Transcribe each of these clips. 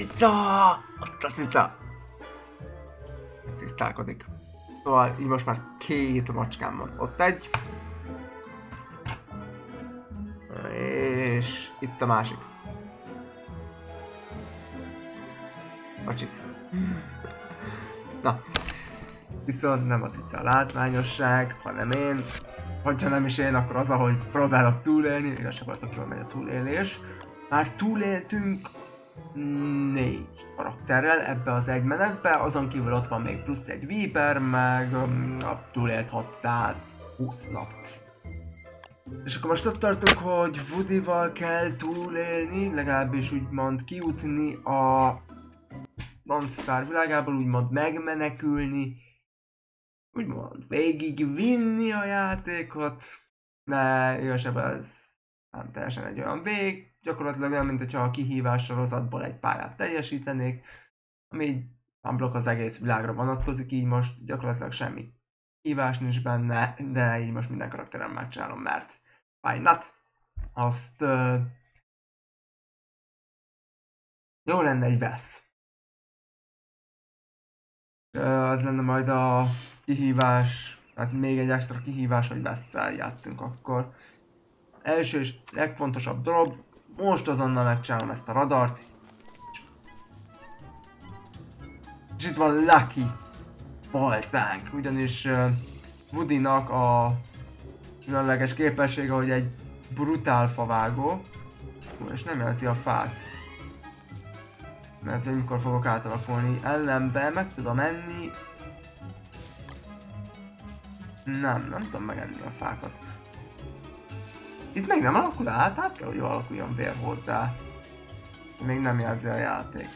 cica! Ott a cica! Tisztálkodik. Szóval így most már két macskám van. Ott egy. És itt a másik. Macsik. Na. Viszont nem a cica a látványosság, hanem én. Hogyha nem is én, akkor az, ahogy próbálok túlélni, igazából tök jól megy a túlélés. Már túléltünk négy karakterrel ebbe az egy menetbe, azon kívül ott van még plusz egy Viper, meg um, a túlélt 620 nap. És akkor most ott tartunk, hogy Woody-val kell túlélni, legalábbis úgymond kijutni a Monster világából, úgymond megmenekülni, úgymond végig vinni a játékot, de igazából ez nem teljesen egy olyan vég, gyakorlatilag olyan, mint hogyha a kihívás sorozatból egy pályát teljesítenék, ami így unblock az egész világra vonatkozik, így most gyakorlatilag semmi kihívás nincs benne, de így most minden karakterem megcsinálom, mert why not? Azt uh, jó lenne egy vesz. Uh, az lenne majd a kihívás, tehát még egy extra kihívás, hogy vesszel játszunk akkor. Első és legfontosabb dolog, most azonnal megcsinálom ezt a radart. És itt van Lucky Baltánk, ugyanis uh, Woody-nak a különleges képessége, hogy egy brutál favágó, és nem jelzi a fát. Mert hogy mikor fogok átalakulni. Ellenben meg tudom enni. Nem, nem tudom megenni a fákat. Itt még nem alakul át, hát kell, hogy alakuljon vér hozzá. Még nem jelzi a játék.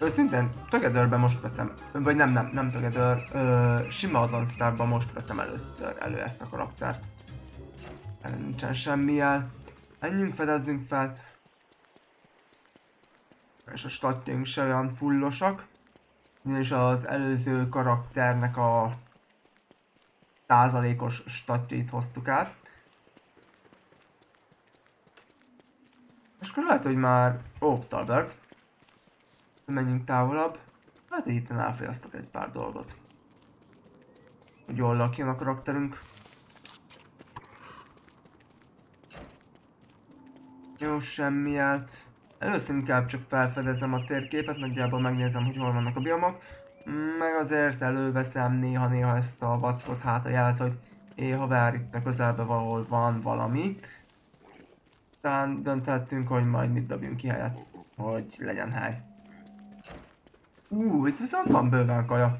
Őszintén, Togetherben most veszem, vagy nem, nem, nem Together, ö, sima Starban most veszem először elő ezt a karaktert. Erre nincsen semmilyen. Menjünk, fedezzünk fel. És a statjaink se olyan fullosak. És az előző karakternek a százalékos statjait hoztuk át. És akkor lehet, hogy már... Ó, oh, Talbert. Menjünk távolabb. Hát itt elfogyasztok egy pár dolgot. Hogy jól lakjon a karakterünk. Jó, semmilyen. Először inkább csak felfedezem a térképet, nagyjából megnézem, hogy hol vannak a biomok. Meg azért előveszem néha-néha ezt a vackot, hát a jelz, hogy éha vár itt a közelben valahol van valami. Aztán dönthettünk, hogy majd mit dobjunk ki helyet, hogy legyen hely. Ú, itt viszont van bőven kaja.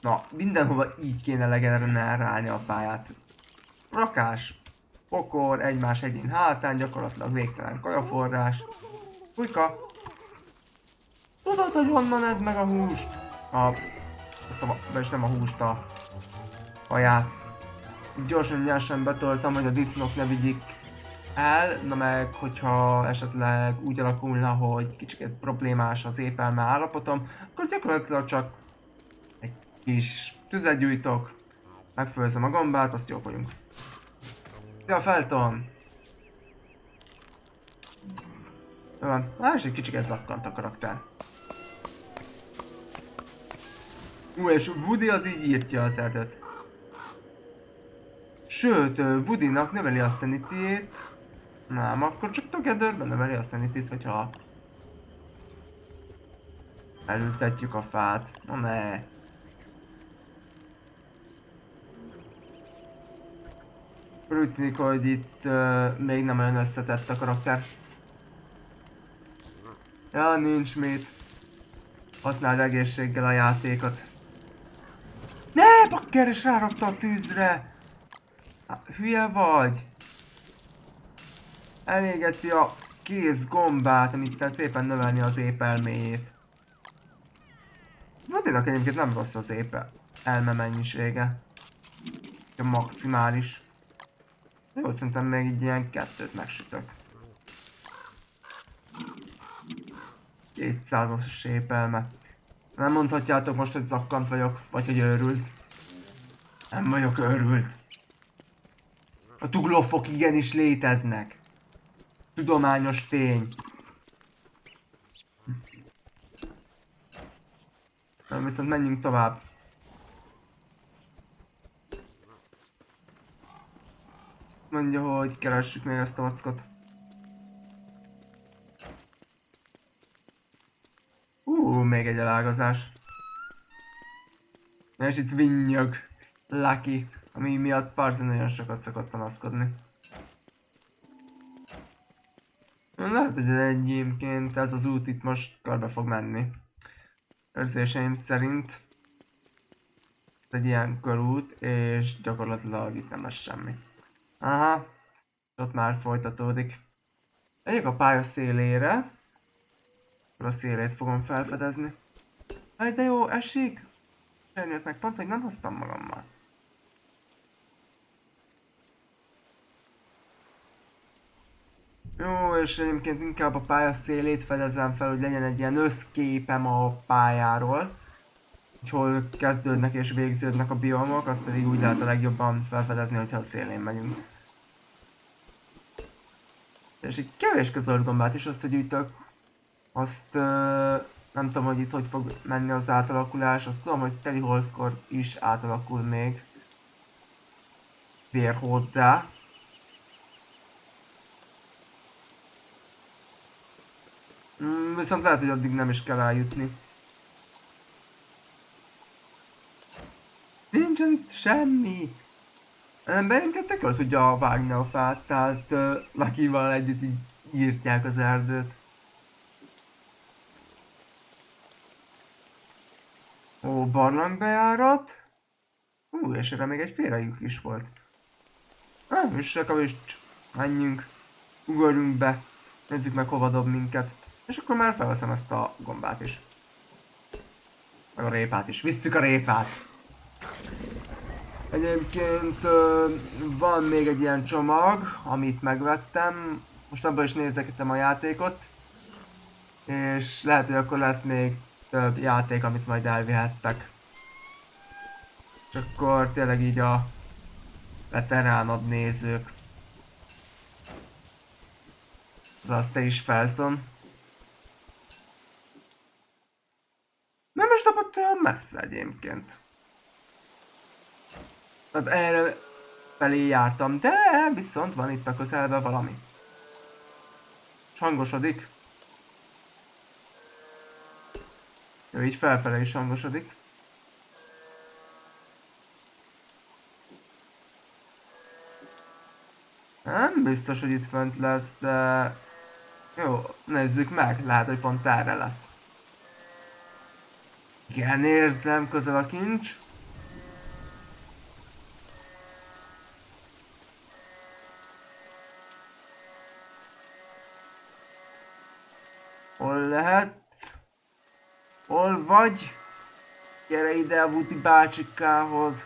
Na, mindenhova így kéne legenerálni a pályát. Rakás, pokor, egymás egyén hátán, gyakorlatilag végtelen kajaforrás. Fújka, Tudod, hogy honnan edd meg a húst? A... Ezt a... és nem a húst, a... Haját. Gyorsan nyersen betoltam, hogy a disznók ne vigyik el, na meg hogyha esetleg úgy alakulna, hogy kicsit problémás az épelme állapotom, akkor gyakorlatilag csak egy kis tüzet gyújtok, megfőzem a gombát, azt jók vagyunk. Szia Felton! Jó van, más egy kicsiket zakkant a karakter. Ú, és Woody az így írtja az erdőt. Sőt, Woody-nak növeli a sanity Nem, akkor csak Togetherben növeli a sanity hogyha elültetjük a fát. Na ne. Úgy tűnik, hogy itt uh, még nem olyan összetett a karakter. Ja, nincs mit. Használd egészséggel a játékot. Ne, bakker, és rárakta a tűzre! Há, hülye vagy? Elégeti a kéz gombát, amit kell szépen növelni az épelméjét. Vadinak egyébként nem rossz az épe elme mennyisége. A maximális. Jó, szerintem még így ilyen kettőt megsütök. 200-as épelme. Nem mondhatjátok most, hogy zakkant vagyok, vagy hogy őrült. Nem vagyok őrült. A tuglófok igenis léteznek. tudományos tény. Na, viszont menjünk tovább. Mondja, hogy keressük még ezt a vackot. Ú, még egy elágazás. És itt vinnyog. Lucky. Ami miatt Parzi nagyon sokat szokott panaszkodni. Lehet, hogy egyébként ez az út itt most körbe fog menni. Érzéseim szerint. Ez egy ilyen körút, és gyakorlatilag itt nem lesz semmi. Aha, ott már folytatódik. Egyek a pálya szélére. A szélét fogom felfedezni. Aj, de jó, esik! Sernyőt meg pont, hogy nem hoztam magammal. Jó, és egyébként inkább a pálya szélét fedezem fel, hogy legyen egy ilyen összképem a pályáról. Hogy hol kezdődnek és végződnek a biomok, azt pedig úgy lehet a legjobban felfedezni, hogyha a szélén megyünk. És egy kevés közölgombát is összegyűjtök. Azt uh, nem tudom, hogy itt hogy fog menni az átalakulás. Azt tudom, hogy teli holdkor is átalakul még. Vérhóddá. Mm, viszont lehet, hogy addig nem is kell eljutni. Nincsen itt semmi. Ember inkább tök tudja vágni a fát, tehát uh, Lucky-val együtt így írtják az erdőt. Ó, barlangbejárat. Ú, és erre még egy félrejük is volt. Nem, is is menjünk. Ugorjunk be. Nézzük meg hova dob minket. És akkor már felveszem ezt a gombát is. Meg a répát is. Visszük a répát! Egyébként van még egy ilyen csomag, amit megvettem. Most abban is nézegetem a játékot. És lehet, hogy akkor lesz még több játék, amit majd elvihettek. És akkor tényleg így a veteránod nézők. Az te is felton. Nem is dobott olyan messze egyébként. Hát erre felé jártam, de viszont van itt a közelben valami. És hangosodik. Jó, így felfele is hangosodik. Nem biztos, hogy itt fönt lesz, de... Jó, nézzük meg, lehet, hogy pont erre lesz. Igen, érzem közel a kincs. Hol lehet? Hol vagy? Gyere ide a Vuti bácsikához.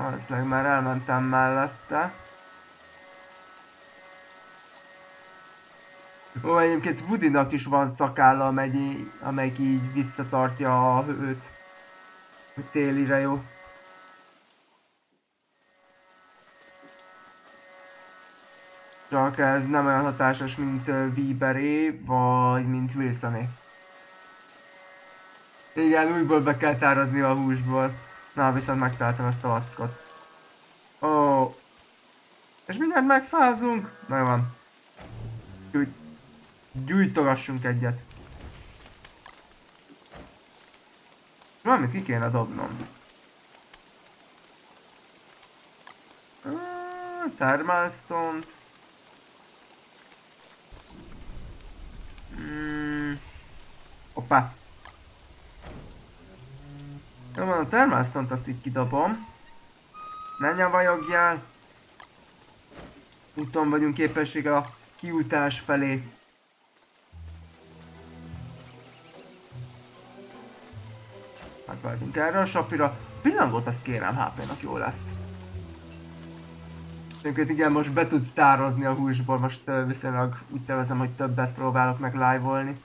Valószínűleg már elmentem mellette. Ó, egyébként Woodynak is van szakálla, amely, amelyik így visszatartja a hőt. Hogy télire jó. Csak ez nem olyan hatásos, mint Weberé, vagy mint Wilsoné. Igen, újból be kell tárazni a húsból. Na, viszont megtaláltam ezt a vackot. Ó. Oh. És mindent megfázunk? Na jó van. Gyújt. Gyújtogassunk egyet. Valamit ki kéne dobnom. Thermalstone-t. Mm. Hoppá. Jó van, a termásztont azt így kidobom. Ne nyavajogjál. Úton vagyunk képességgel a kiutás felé. Átvágunk erre a sapira. Pillangot azt kérem, HP-nak jó lesz. Egyébként igen, most be tudsz tározni a húsból, most viszonylag úgy tervezem, hogy többet próbálok meg live-olni.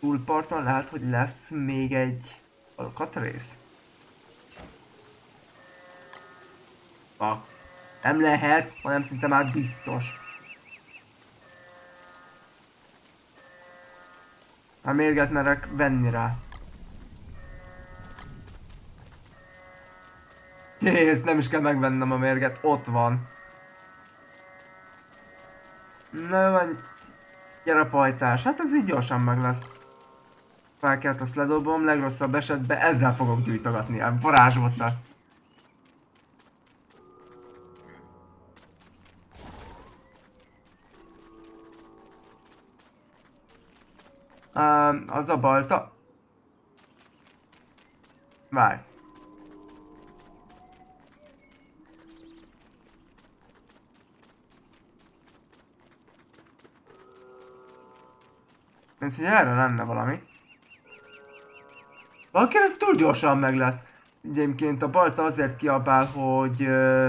Túlparton lehet, hogy lesz még egy alkatrész. A Nem lehet, hanem szinte már biztos. Már mérget merek venni rá. Kész, nem is kell megvennem a mérget, ott van. Na van, gyere pajtás, hát ez így gyorsan meg lesz. Felkelt azt ledobom, legrosszabb esetben ezzel fogok gyújtogatni, a varázsbottal. Um, az a balta. Várj. Mint hogy erre lenne valami. Valaki ez túl gyorsan meg lesz. Egyébként a balta azért kiabál, hogy ö,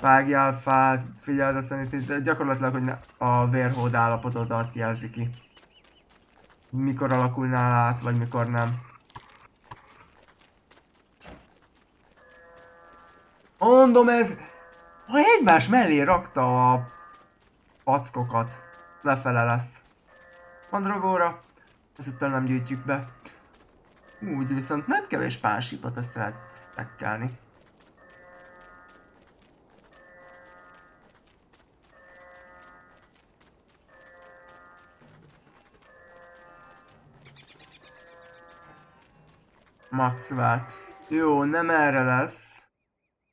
vágjál fát, figyeld a szenítést, gyakorlatilag, hogy ne, a vérhód állapotodat jelzi ki. Mikor alakulnál át, vagy mikor nem. Mondom ez, ha egymás mellé rakta a packokat, lefele lesz. Mandragóra, ezúttal nem gyűjtjük be. Úgy viszont nem kevés pálsípot össze lehet stekkelni. Maxwell. Jó, nem erre lesz.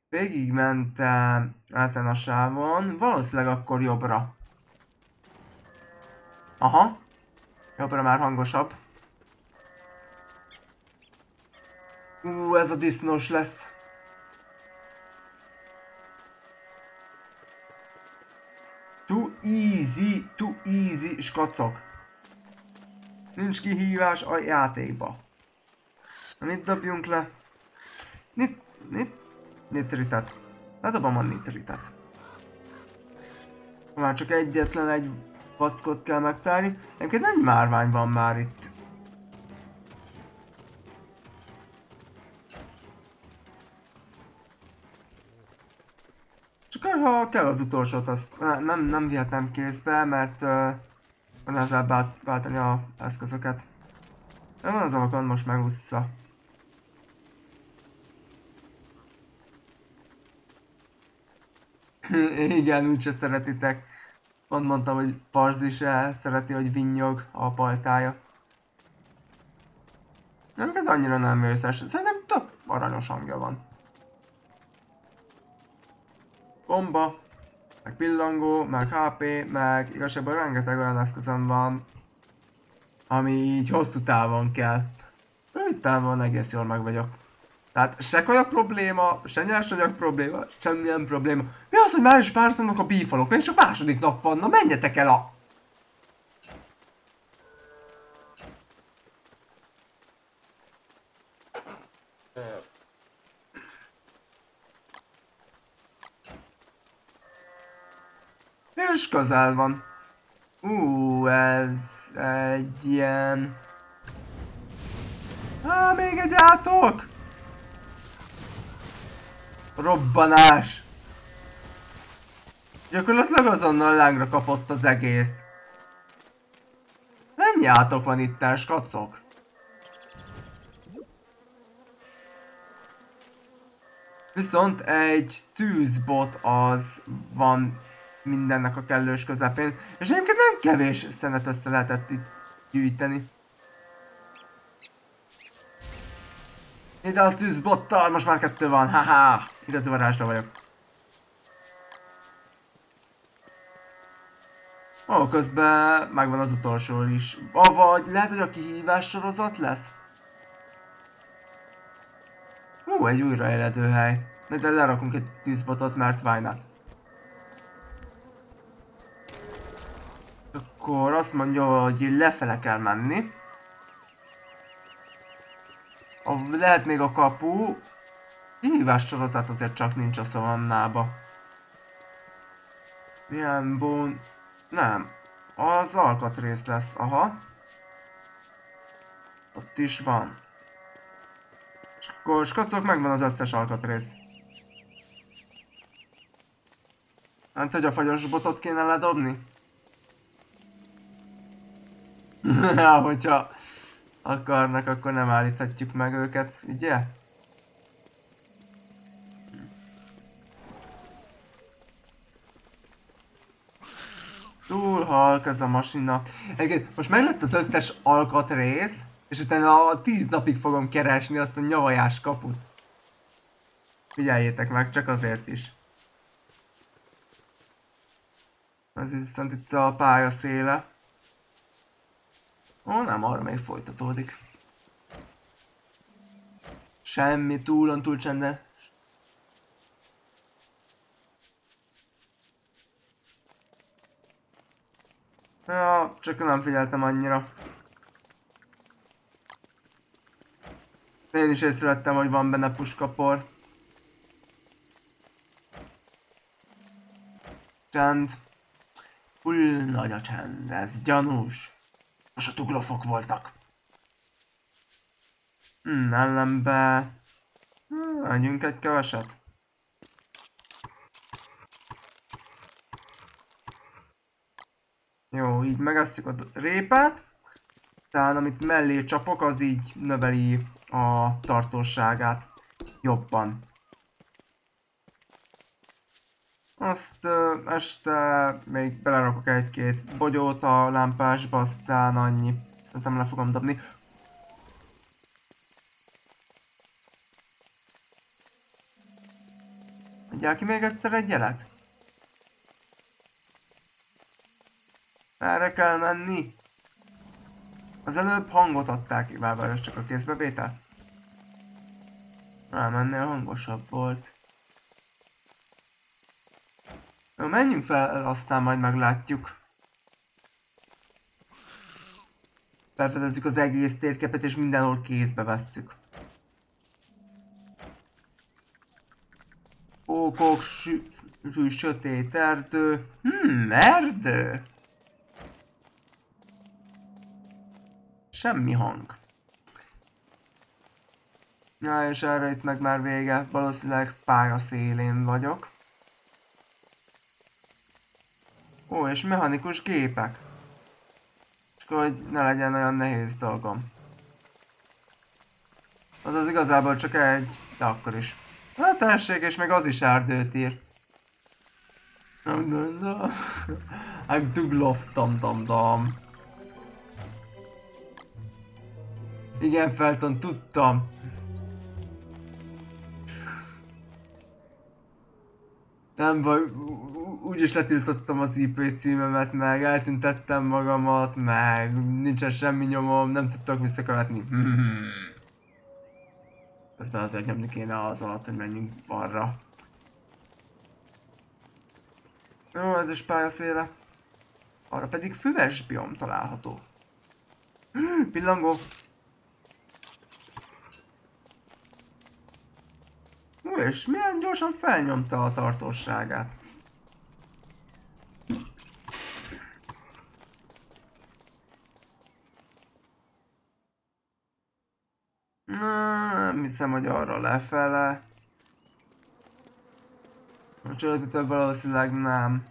Végigmentem ezen a sávon, valószínűleg akkor jobbra. Aha. Jobbra már hangosabb. Ú, ez a disznós lesz. Too easy, too easy, skacok. Nincs kihívás a játékba. Na, mit dobjunk le? Nit, nit, nitritet. Ledobom a nitritet. Már csak egyetlen egy vackot kell megtalálni. Egyébként egy márvány van már itt. Ha kell az utolsót, azt nem, nem vihetem kézbe, mert uh, nehezebb váltani a eszközöket. Nem van az alakon most megúszza. Igen, úgyse szeretitek. Pont mondtam, hogy Parz is el szereti, hogy vinnyog a paltája. Nem, annyira nem őszes. Szerintem tök aranyos hangja van. Bomba, meg pillangó, meg HP, meg igazából rengeteg olyan eszközöm van, ami így hosszú távon kell. Rövid távon egész jól meg vagyok. Tehát se kaja probléma, se nyersanyag probléma, semmilyen probléma. Mi az, hogy már is párszannak a bífalok? Még csak második nap van, na menjetek el a... És közel van. Ú, ez egy ilyen... Há, még egy átok! Robbanás! Gyakorlatilag azonnal lángra kapott az egész. Mennyi átok van itt, skacok? Viszont egy tűzbot az van mindennek a kellős közepén. És egyébként nem kevés szenet össze lehetett itt gyűjteni. Ide a tűzbottal, most már kettő van, haha! Igazi varázsra vagyok. Ó, közben megvan az utolsó is. Avagy lehet, hogy a kihívás sorozat lesz? Ú, egy újraéledő hely. De lerakunk egy tűzbotot, mert why not? Akkor azt mondja, hogy lefele kell menni. A, lehet még a kapu. Hívás sorozat azért csak nincs a szavannába. Milyen bon... Nem. Az alkatrész lesz, aha. Ott is van. És akkor skacok megvan az összes alkatrész. Hát, hogy a fagyos botot kéne ledobni? ja, hogyha akarnak, akkor nem állíthatjuk meg őket, ugye? Túl halk ez a masina. Egyébként most meglett az összes alkatrész, és utána a 10 napig fogom keresni azt a nyavajás kaput. Figyeljétek meg, csak azért is. Ez viszont itt a pálya széle. Ó, nem, arra még folytatódik. Semmi, túlon túl csendes. Ja, csak nem figyeltem annyira. Én is észrevettem, hogy van benne puskapor. Csend. Full nagy a csend, ez gyanús. Most a tuglofok voltak. Hmm, ellenbe... Hmm, egy keveset. Jó, így megesszük a répát. Tehát amit mellé csapok, az így növeli a tartóságát jobban. Azt ö, este még belerakok egy-két bogyót a lámpásba, aztán annyi. Szerintem le fogom dobni. Adjál ki még egyszer egy jelet? Erre kell menni. Az előbb hangot adták ki, bár csak a kézbevétel. Nem, ennél hangosabb volt. Jó, menjünk fel, aztán majd meglátjuk. Felfedezzük az egész térkepet, és mindenhol kézbe vesszük. Pókok, sü, sötét erdő. Hmm, erdő? Semmi hang. Ja, és erre itt meg már vége. Valószínűleg pálya szélén vagyok. Ó, és mechanikus gépek. Csak hogy ne legyen olyan nehéz dolgom. Az az igazából csak egy, de akkor is. Hát tessék, és meg az is erdőt ír. I'm too love dom dom dom. Igen, Felton, tudtam. Nem baj, úgyis letiltottam az IP címemet, meg eltüntettem magamat, meg nincsen semmi nyomom, nem tudtak visszakövetni. Hmm. Közben azért nyomni kéne az alatt, hogy menjünk arra. Jó, ez is pályaszéle. Arra pedig füves biom található. Pillangó. És milyen gyorsan felnyomta a tartóságát. Nem hiszem, hogy arra lefele. A csődötől valószínűleg nem.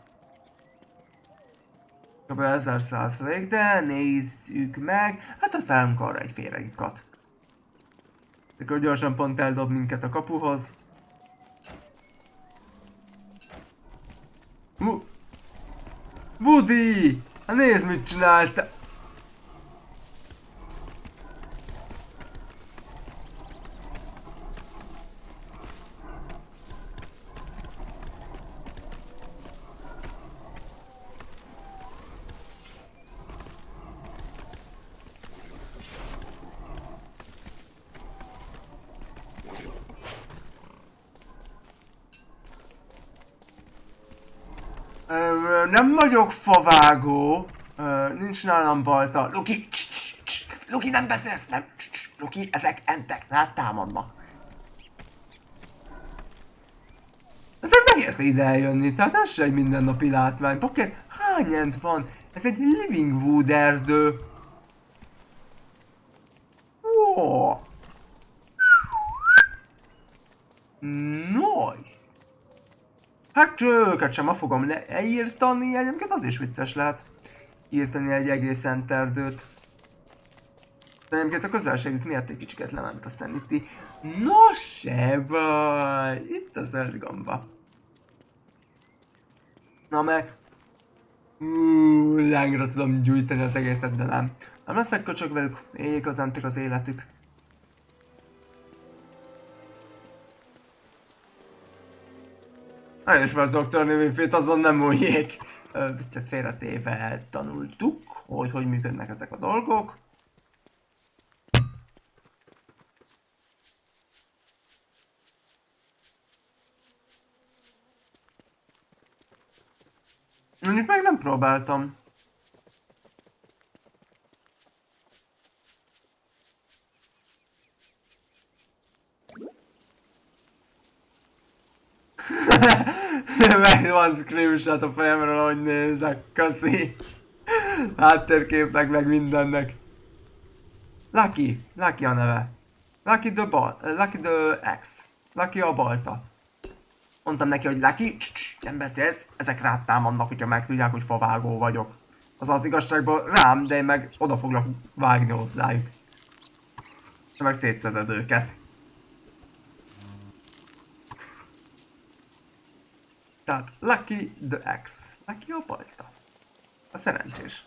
Kb. 1000 százalék, de nézzük meg. Hát a találunk arra egy féregikat. Akkor gyorsan pont eldob minket a kapuhoz. Woody! Hát nézd mit csinálta! Favágó. Nincs nálam balta. Luki, cs, cs, cs, Luki nem beszélsz, nem. Cs, cs, Luki, ezek entek, hát támadnak. Ezek megérte ide eljönni, tehát ez se egy mindennapi látvány. Pocket, hány ent van? Ez egy living wood erdő. Ó. Nice. Hát csőket sem, ma fogom leírtani, egyébként az is vicces lehet. Írtani egy egész enterdőt. De egyébként a közelségük miatt egy kicsiket lement a sanity. No se baj, itt a zöld gomba. Na meg... Lángra tudom gyújtani az egészet, de nem. Nem leszek köcsög velük, éljék az antik az életük. Na és mert Dr. Növényfét azon nem múljék. Viccet félretéve tanultuk, hogy hogy működnek ezek a dolgok. Mondjuk meg nem próbáltam. Meg van screenshot a fejemről, hogy nézek, köszi. Háttérképnek, meg mindennek. Lucky, Lucky a neve. Lucky the, bal, Lucky the X. Lucky a balta. Mondtam neki, hogy Lucky, cs -cs, nem beszélsz, ezek rád támadnak, hogyha megtudják, hogy favágó vagyok. Az az igazságban rám, de én meg oda foglak vágni hozzájuk. És meg szétszeded őket. Tehát Lucky the X. Lucky a balta. A szerencsés.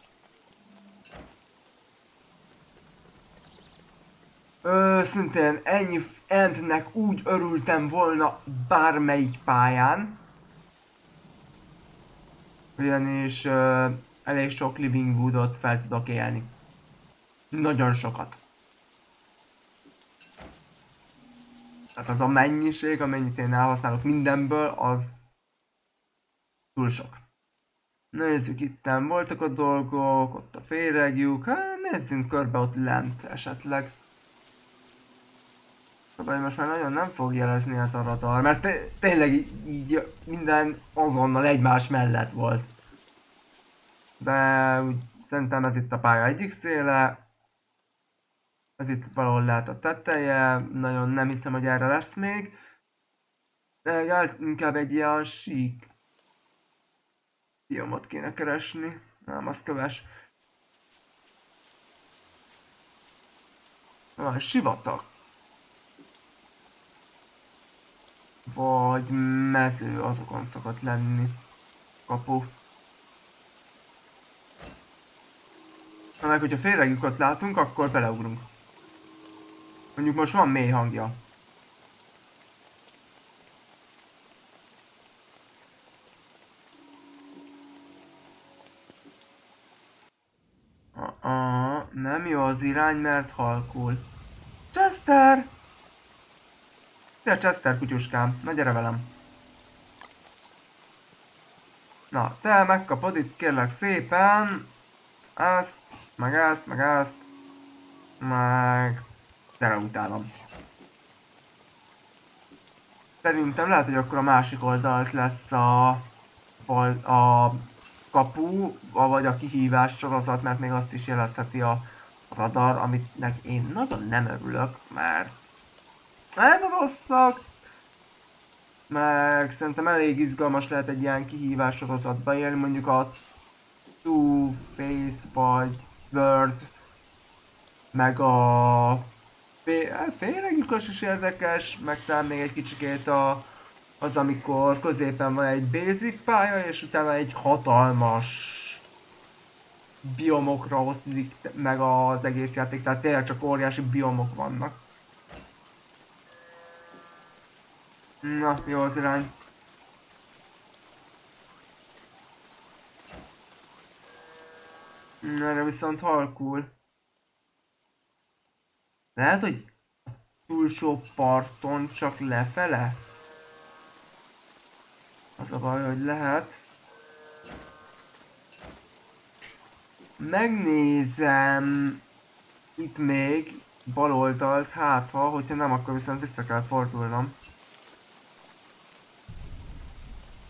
Ö, szintén ennyi endnek úgy örültem volna bármelyik pályán. Ugyanis ö, elég sok Living Woodot fel tudok élni. Nagyon sokat. Tehát az a mennyiség, amennyit én elhasználok mindenből, az túl sok. Nézzük, itt voltak a dolgok, ott a féregjük, hát nézzünk körbe ott lent esetleg. Szóval most már nagyon nem fog jelezni ez a radar, mert tényleg így minden azonnal egymás mellett volt. De úgy szerintem ez itt a pálya egyik széle. Ez itt valahol lehet a teteje, nagyon nem hiszem, hogy erre lesz még. De inkább egy ilyen sík biomot kéne keresni. Nem, az köves. Van sivatag. Vagy mező, azokon szokott lenni. Kapu. Na meg, hogyha félrejukat látunk, akkor beleugrunk. Mondjuk most van mély hangja. Nem jó az irány, mert halkul. Chester! Szia Chester, kutyuskám, na gyere velem. Na, te megkapod itt kérlek szépen ezt, meg ezt, meg ezt, meg tere utálom. Szerintem lehet, hogy akkor a másik oldalt lesz a, a kapu, vagy a kihívás sorozat, mert még azt is jelezheti a radar, amitnek én nagyon nem örülök, mert nem rosszak, meg szerintem elég izgalmas lehet egy ilyen kihívás sorozatba élni, mondjuk a Two-Face vagy Word, meg a félregikas is érdekes, meg talán még egy kicsikét a az, amikor középen van egy basic pálya, és utána egy hatalmas biomokra oszlik meg az egész játék, tehát tényleg csak óriási biomok vannak. Na, jó az irány. Erre viszont halkul. Lehet, hogy túlsó parton csak lefele? Az a baj, hogy lehet. Megnézem itt még bal oldalt, hát ha, hogyha nem, akkor viszont vissza kell fordulnom.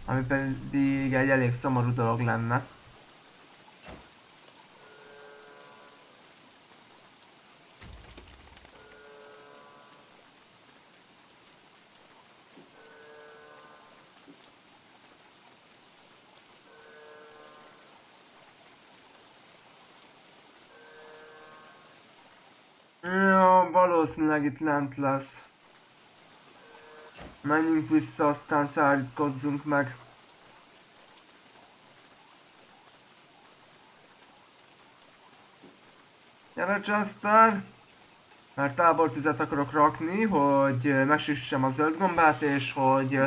Ami pedig egy elég szomorú dolog lenne. Valószínűleg itt lent lesz. Menjünk vissza, aztán szállítkozzunk meg. Gyere Chester! Mert tábortüzet akarok rakni, hogy megsüssem a zöld gombát, és hogy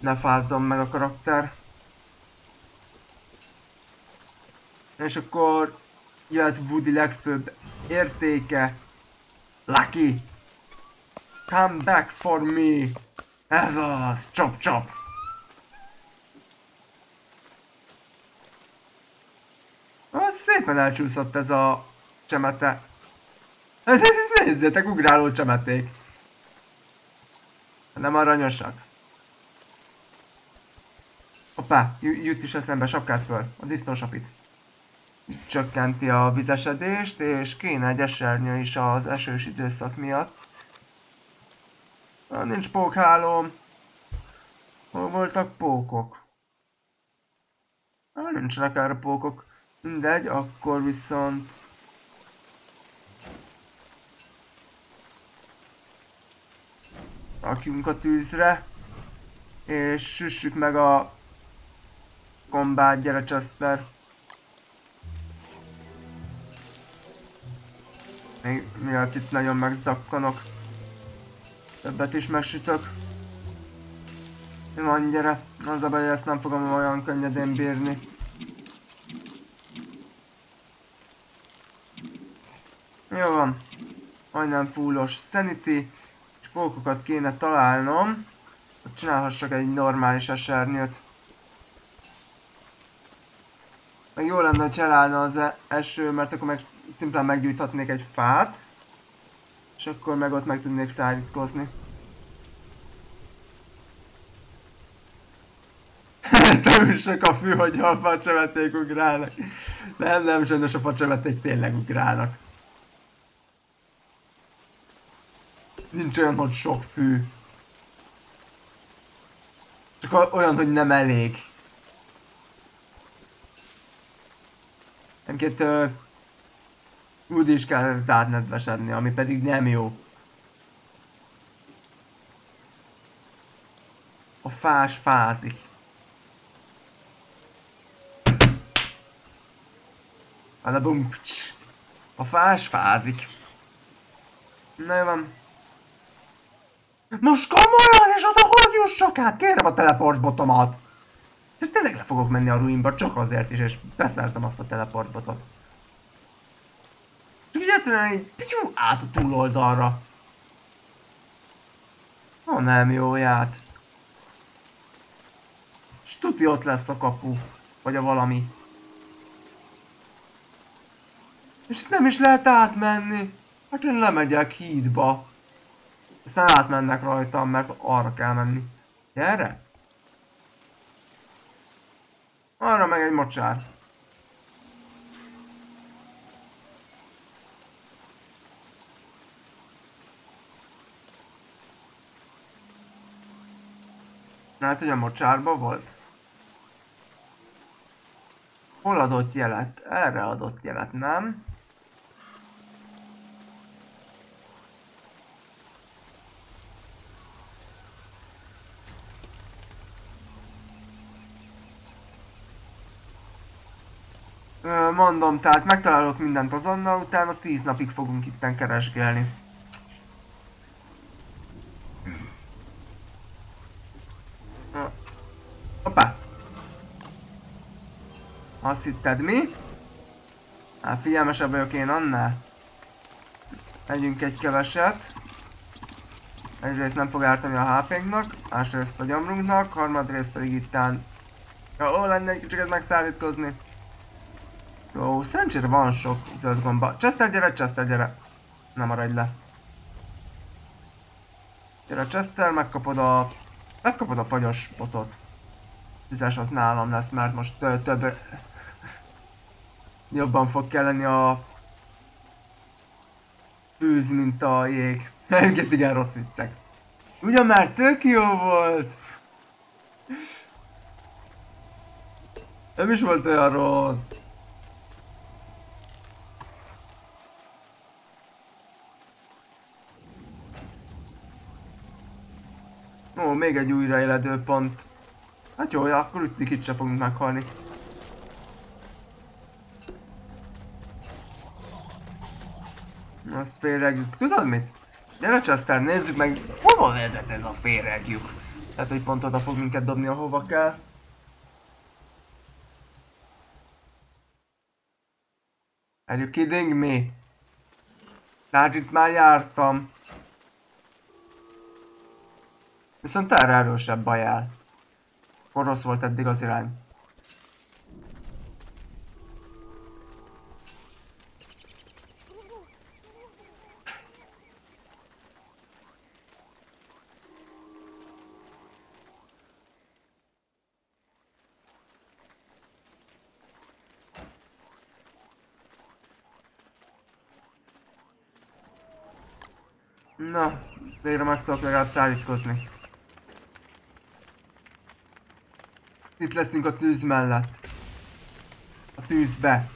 ne fázzon meg a karakter. És akkor jöhet Woody legfőbb értéke. Lucky! Come back for me! Ez az! Csop csop! Az szépen elcsúszott ez a csemete. Nézzétek, ugráló csemeték. Nem aranyosak. Hoppá, jut is eszembe, sapkát föl, a disznósapit. Csökkenti a vizesedést, és kéne egy esernyő is az esős időszak miatt. Nincs pókhálóm. Hol voltak pókok? Ah, nincsenek erre pókok. Mindegy, akkor viszont rakjunk a tűzre, és süssük meg a kombát, gyere Chester. Még miatt itt nagyon megzakkanok. Többet is megsütök. Mi van, gyere. Az a baj, ezt nem fogom olyan könnyedén bírni. Jó van. Majdnem fullos sanity pókokat kéne találnom, hogy csinálhassak egy normális esernyőt. Meg jó lenne, hogy elállna az e- eső, mert akkor meg szimplán meggyújthatnék egy fát. És akkor meg ott meg tudnék szállítkozni. sok a fű, hogy a facsemeték ugrálnak. Nem, nem, sajnos a facsemeték tényleg ugrálnak. nincs olyan, hogy sok fű. Csak olyan, hogy nem elég. Egyébként úgy is kell ezt átnedvesedni, ami pedig nem jó. A fás fázik. A fás fázik. Na jó van. Most komolyan, és oda hogy jussak át? Kérem a teleportbotomat! Tényleg le fogok menni a ruinba csak azért is, és beszerzem azt a teleportbotot. Egyszerűen így pityú, át a túloldalra. Ha nem jó ját. És tuti ott lesz a kapu. Vagy a valami. És itt nem is lehet átmenni. Hát én lemegyek hídba. Aztán átmennek rajtam, mert arra kell menni. Gyere! Arra meg egy mocsár. Hát, hogy a mocsárba volt? Hol adott jelet? Erre adott jelet, nem? mondom, tehát megtalálok mindent azonnal, utána 10 napig fogunk itten keresgélni. Hoppá! Azt hitted mi? Hát figyelmesebb vagyok én annál. Megyünk egy keveset. Egyrészt nem fog ártani a HP-nknak, másrészt a gyomrunknak, harmadrészt pedig ittán... Jó, lenne egy kicsit megszállítkozni. Jó, szerencsére van sok zöld gomba. Chester, gyere, Chester, gyere. Nem maradj le. Gyere, Chester, megkapod a... Megkapod a fagyos botot. Tüzes az nálam lesz, mert most több jobban fog kelleni a tűz, mint a jég. Egyébként igen rossz viccek. Ugyan már tök jó volt! Nem is volt olyan rossz. Ó, még egy újraéledő pont. Hát jó, akkor úgy itt se fogunk meghalni. Azt féregjük. Tudod mit? Gyere Chester, nézzük meg, hova vezet ez a féregjük. Tehát, hogy pont oda fog minket dobni, ahova kell. Are you kidding me? Tehát itt már jártam. Viszont erre erősebb bajál. Rossz volt eddig az irány. Na, végre meg tudok legalább szállítkozni. Itt leszünk a tűz mellett. A tűzbe.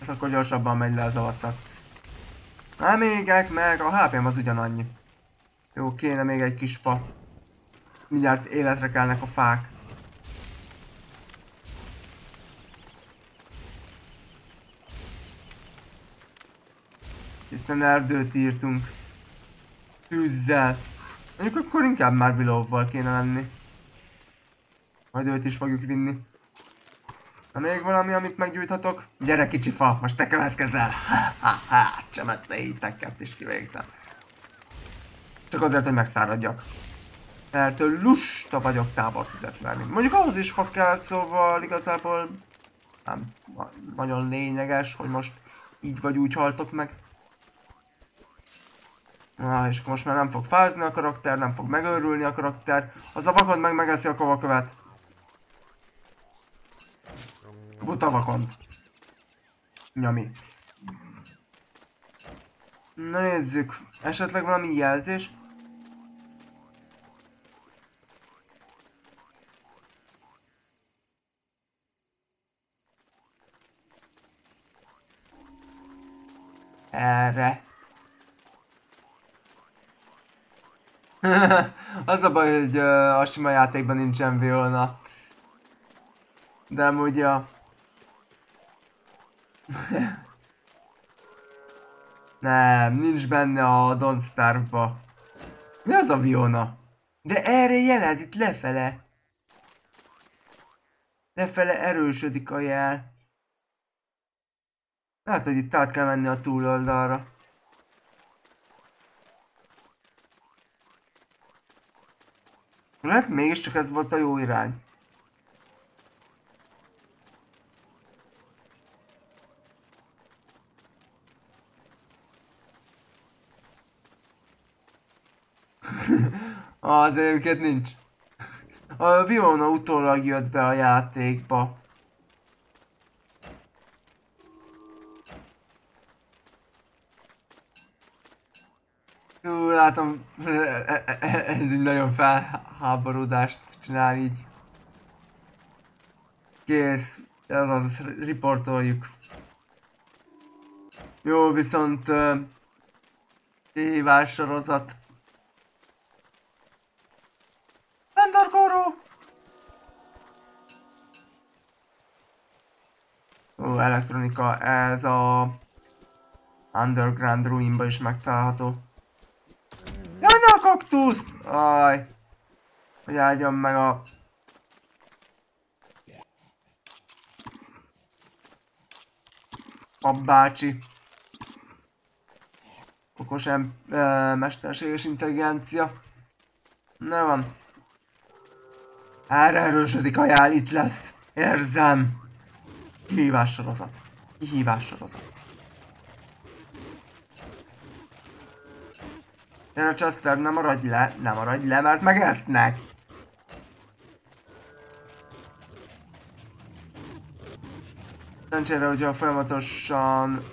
És akkor gyorsabban megy le az arcak. Nem égek meg, a HP-m az ugyanannyi. Jó, kéne még egy kis fa. Mindjárt életre kelnek a fák. Isten erdőt írtunk. Tűzzel. Mondjuk akkor inkább már Willowval kéne lenni. Majd őt is fogjuk vinni. Na még valami, amit meggyújthatok? Gyere kicsi fa, most te következel! Ha ha ha, csemette így tekket is kivégzem. Csak azért, hogy megszáradjak. Mert lusta vagyok tábortüzet verni. Mondjuk ahhoz is fa kell, szóval igazából nem nagyon lényeges, hogy most így vagy úgy haltok meg. Na, és akkor most már nem fog fázni a karakter, nem fog megőrülni a karakter. Az a vakond meg megeszi a kovakövet. Buta vakond. Nyami. Na nézzük. Esetleg valami jelzés? Erre. az a baj, hogy uh, a sima játékban nincsen Violna. De amúgy a... Nem, nincs benne a Don't Starve-ba. Mi az a Viona? De erre jelez, itt lefele. Lefele erősödik a jel. Hát, hogy itt át kell menni a túloldalra. Lehet mégiscsak ez volt a jó irány. az őket nincs. A Viona utólag jött be a játékba. Jó, látom, ez egy nagyon felháborodást csinál így. Kész, ez az, riportoljuk. Jó, viszont uh, sorozat. Vendorgóró! Ó, elektronika, ez a Underground Ruinba is megtalálható. Jaj, ne a kaktuszt! Aj. Hogy áldjam meg a... Pappbácsi. Okos em, e, mesterséges intelligencia. Ne van. Erre erősödik a jel, itt lesz. Érzem. Kihívás sorozat. Kihívás sorozat. Gyere Chester, nem maradj le, nem maradj le, mert megesznek. Szerencsére, hogyha folyamatosan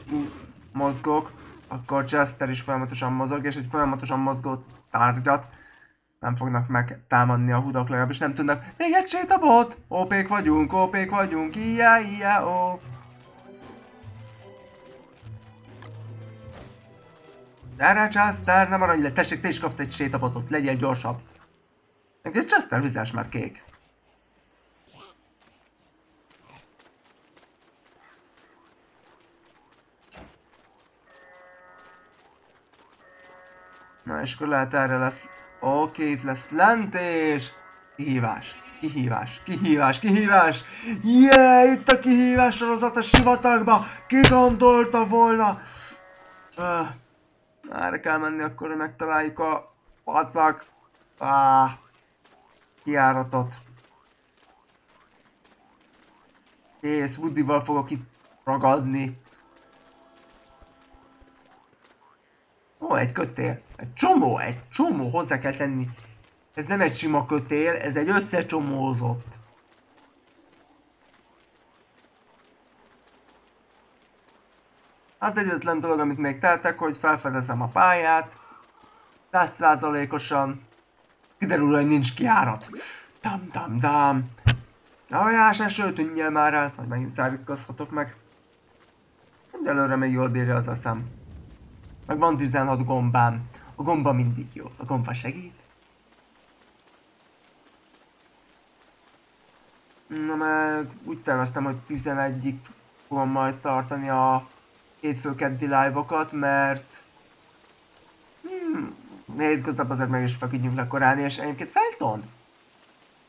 mozgok, akkor Chester is folyamatosan mozog, és egy folyamatosan mozgó tárgyat nem fognak megtámadni a hudok, legalábbis nem tudnak. Még egy sétabot! Ópék vagyunk, ópék vagyunk, ija, ija, ó. Erre Chester, nem maradj le, tessék, te is kapsz egy sétabotot, legyél gyorsabb. Engedj Chester, vizes már kék. Na és akkor lehet erre lesz... Oké, itt lesz lentés! Kihívás, kihívás, kihívás, kihívás! Yeah, itt a kihívás sorozat a sivatagba! Ki gondolta volna? Uh, erre kell menni, akkor megtaláljuk a pacak. Ah, kiáratot. Kész, Woodyval fogok itt ragadni. Ó, egy kötél. Egy csomó, egy csomó, hozzá kell tenni. Ez nem egy sima kötél, ez egy összecsomózott. Hát egyetlen dolog, amit még teltek, hogy felfedezem a pályát. 100%-osan kiderül, hogy nincs kiárat. Dam dam dam. Ajás eső, tűnjél már el, majd megint szárítkozhatok meg. Egyelőre még jól bírja az eszem. Meg van 16 gombám. A gomba mindig jó. A gomba segít. Na meg úgy terveztem, hogy 11-ig fogom majd tartani a hétfő-keddi live-okat, mert hmm, hétköznap azért meg is feküdjünk le korán, és egyébként felton.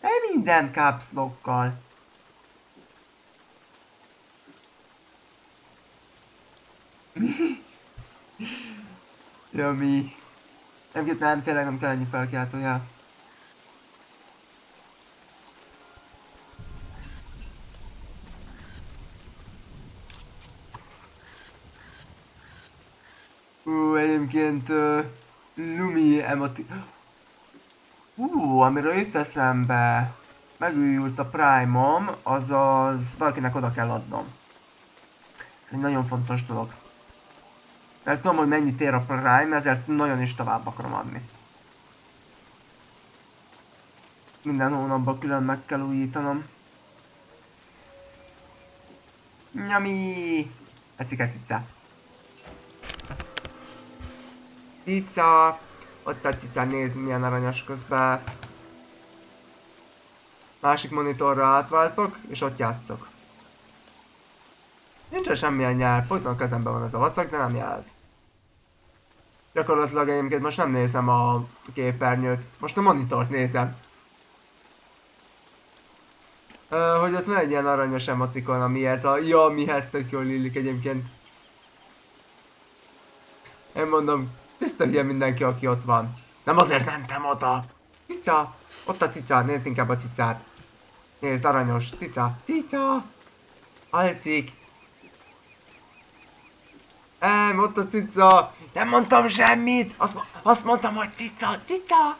Nem minden caps lockkal. ja mi? Egyébként nem, tényleg nem kell ennyi felkiáltójá. Ú, egyébként uh, Lumi emoti... Ú, amiről jött eszembe, megújult a Prime-om, azaz valakinek oda kell adnom. Ez egy nagyon fontos dolog. Mert tudom, hogy mennyit ér a Prime, ezért nagyon is tovább akarom adni. Minden hónapban külön meg kell újítanom. Nyami! Tetszik cica. Cica! Ott a cica, nézd milyen aranyos közben. Másik monitorra átváltok, és ott játszok. Nincs semmilyen nyár, folyton a kezemben van ez a vacak, de nem jelz. Gyakorlatilag egyébként most nem nézem a képernyőt, most a monitort nézem. Uh, hogy ott van egy ilyen aranyos emotikon, ami ez a... Ja, mihez tök jól illik egyébként. Én mondom, tisztelje mindenki, aki ott van. Nem azért mentem oda. Cica! Ott a cica, nézd inkább a cicát. Nézd, aranyos. Cica, cica! Alszik. Nem, ott a cica! Nem mondtam semmit! Azt, azt mondtam, hogy cica, cica!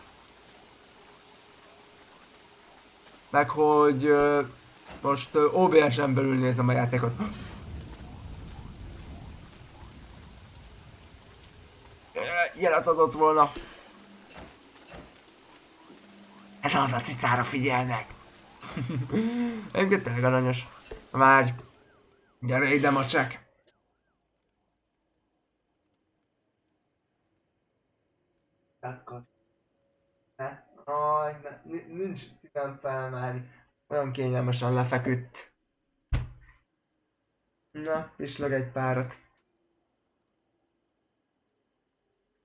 Meg hogy uh, most OBS-en belül nézem a játékot. Jelet adott volna. Ez az a cicára figyelnek. Egyébként tényleg aranyos. Várj. Gyere ide, macsek. Ne? Aj, ne, nincs szívem felmárni. Olyan kényelmesen lefeküdt. Na, pislog egy párat.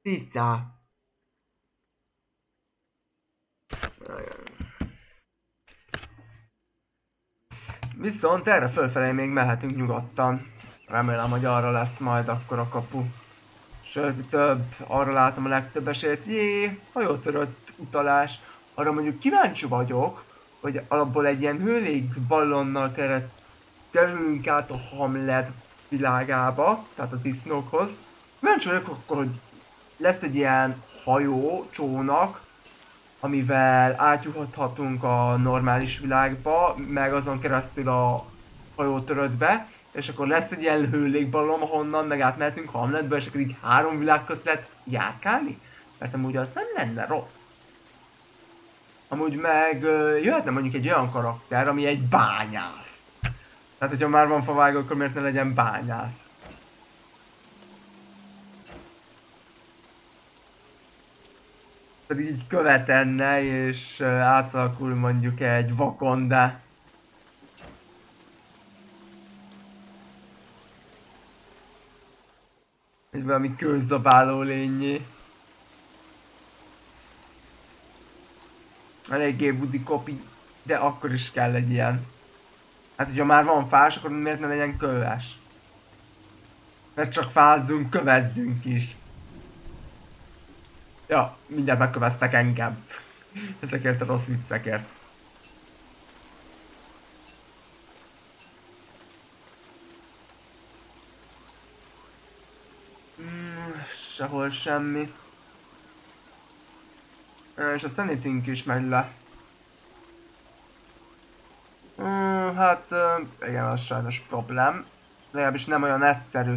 Tisza. Viszont erre fölfelé még mehetünk nyugodtan. Remélem, hogy arra lesz majd akkor a kapu. Sőt, több, arra látom a legtöbb esélyt. Jé, hajótörött utalás. Arra mondjuk kíváncsi vagyok, hogy alapból egy ilyen hőlégballonnal keret, kerülünk át a Hamlet világába, tehát a disznókhoz. Kíváncsi vagyok akkor, hogy lesz egy ilyen hajó, csónak, amivel átjuhathatunk a normális világba, meg azon keresztül a hajótörödbe, és akkor lesz egy ilyen hőlégballon, ahonnan meg átmehetünk Hamletbe, és akkor így három világ közt lehet járkálni? Mert amúgy az nem lenne rossz. Amúgy meg jöhetne mondjuk egy olyan karakter, ami egy bányász. Tehát, hogyha már van favágó, akkor miért ne legyen bányász? Pedig így követenne, és átalakul mondjuk egy vakon, de egy valami kőzabáló lényé. Eléggé budi kopi, de akkor is kell egy ilyen. Hát, hogyha már van fás, akkor miért ne legyen köves? Mert csak fázzunk, kövezzünk is. Ja, mindjárt megköveztek engem. Ezekért a rossz viccekért. Mm, sehol semmi. És a Sanitink is megy le. Mm, hát, igen, az sajnos problém. Legalábbis nem olyan egyszerű.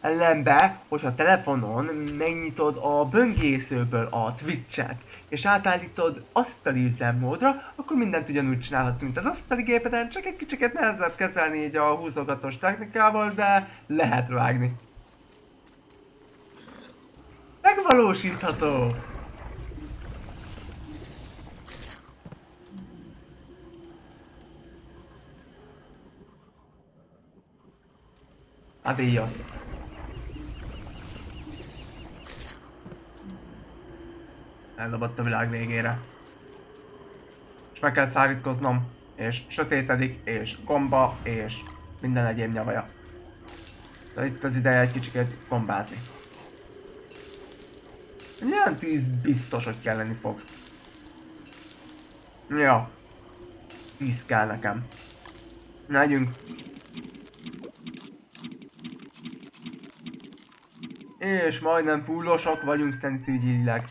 Ellenbe, hogyha telefonon megnyitod a böngészőből a Twitch-et, és átállítod asztali üzemmódra, akkor mindent ugyanúgy csinálhatsz, mint az asztali gépeden, csak egy kicsit nehezebb kezelni így a húzogatós technikával, de lehet vágni. Megvalósítható! Adios. Eldobott a világ végére. És meg kell szárítkoznom, és sötétedik, és gomba, és minden egyéb nyavaja. De itt az ideje egy kicsit gombázni. Milyen tűz biztos, hogy kelleni fog. Ja. Tűz kell nekem. Megyünk. És majdnem fullosak vagyunk szentügyileg.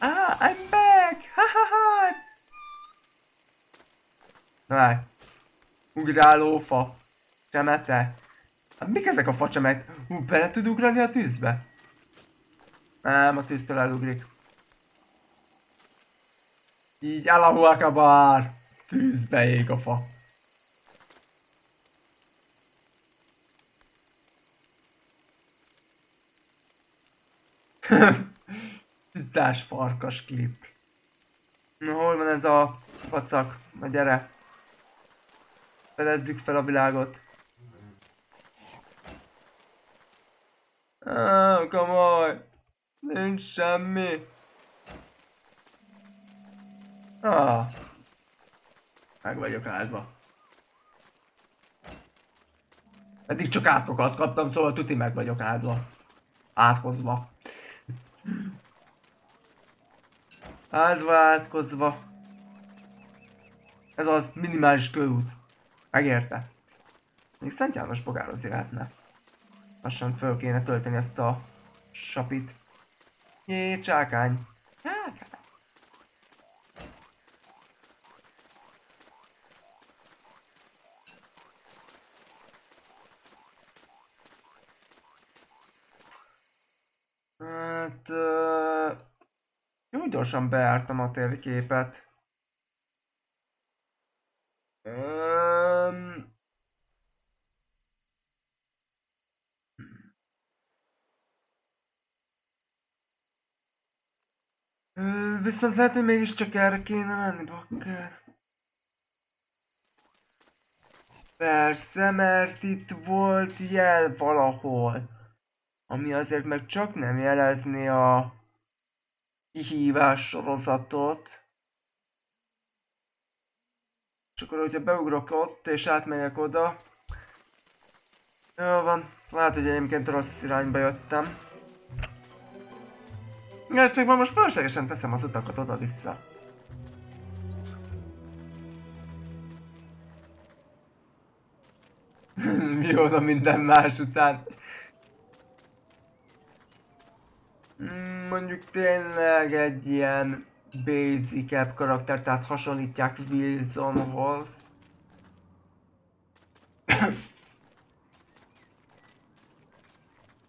Ah, I'm back! Ha ha ha! Várj. Ugráló fa. Csemete. Hát mik ezek a facsemek? Hú, bele tud ugrani a tűzbe? Nem, a tűztől elugrik. Így Allahu Akbar! Tűzbe ég a fa. Ciccás farkas klip. Na hol van ez a pacak? Na gyere. Fedezzük fel a világot. Ah, komoly. Nincs semmi. Ah. Meg vagyok áldva. Eddig csak átokat kaptam, szóval tuti meg vagyok áldva. Átkozva. Áldva átkozva. Ez az minimális kőút. Megérte. Még Szent János Bogároz jöhetne. Lassan föl kéne tölteni ezt a sapit. Jé, csákány. Csákány. Hát... Uh, jó gyorsan beártam a térképet. Um, Viszont lehet, hogy mégiscsak erre kéne menni, bakker. Persze, mert itt volt jel valahol. Ami azért meg csak nem jelezni a kihívás sorozatot. És akkor, hogyha beugrok ott és átmegyek oda. Jó van, lehet, hogy egyébként rossz irányba jöttem. Ja, csak már most fölöslegesen teszem az utakat oda-vissza. Mi oda minden más után. Mondjuk tényleg egy ilyen basic karakter, tehát hasonlítják Wilsonhoz.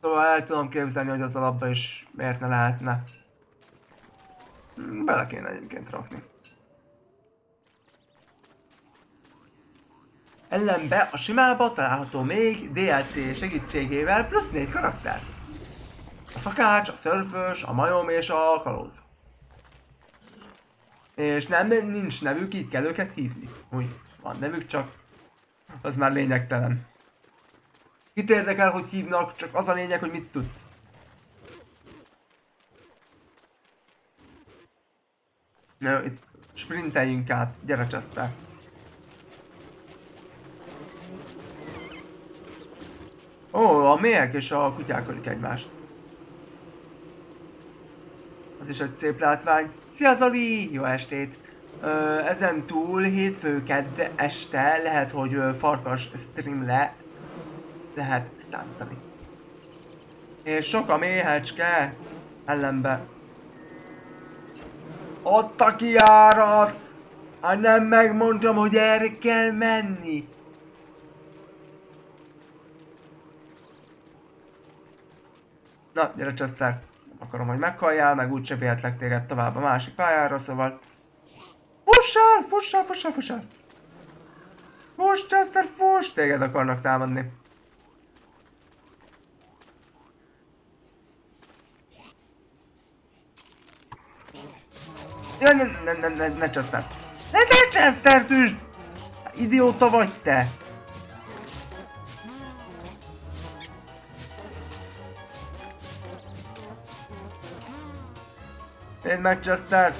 Szóval el tudom képzelni, hogy az alapban is miért ne lehetne. Bele kéne egyébként rakni. Ellenbe a simába található még DLC segítségével plusz négy karakter. A szakács, a szörfös, a majom és a kalóz. És nem, nincs nevük, így kell őket hívni. Úgy, van nevük, csak az már lényegtelen. Kit érdekel, hogy hívnak, csak az a lényeg, hogy mit tudsz. Na, itt sprinteljünk át, gyere Chester. Ó, a méhek és a kutyák ölik egymást. Is egy szép látvány. Szia Zoli! Jó estét! Ö, ezen túl hétfő kedd este lehet, hogy farkas stream le lehet szántani. És sok a méhecske ellenbe. Ott a kiárat! Hát nem megmondtam, hogy erre kell menni. Na, gyere Chester. Akarom, hogy meghalljál, meg úgyse vihetlek téged tovább a másik pályára, szóval... Fussál, fussál, fussál, fussál! Fuss, Chester, fuss! Téged akarnak támadni. Jaj, ne, ne, ne, ne, ne Chester! Ne, ne Chester, tüsd! Idióta vagy te! Én meg Chester!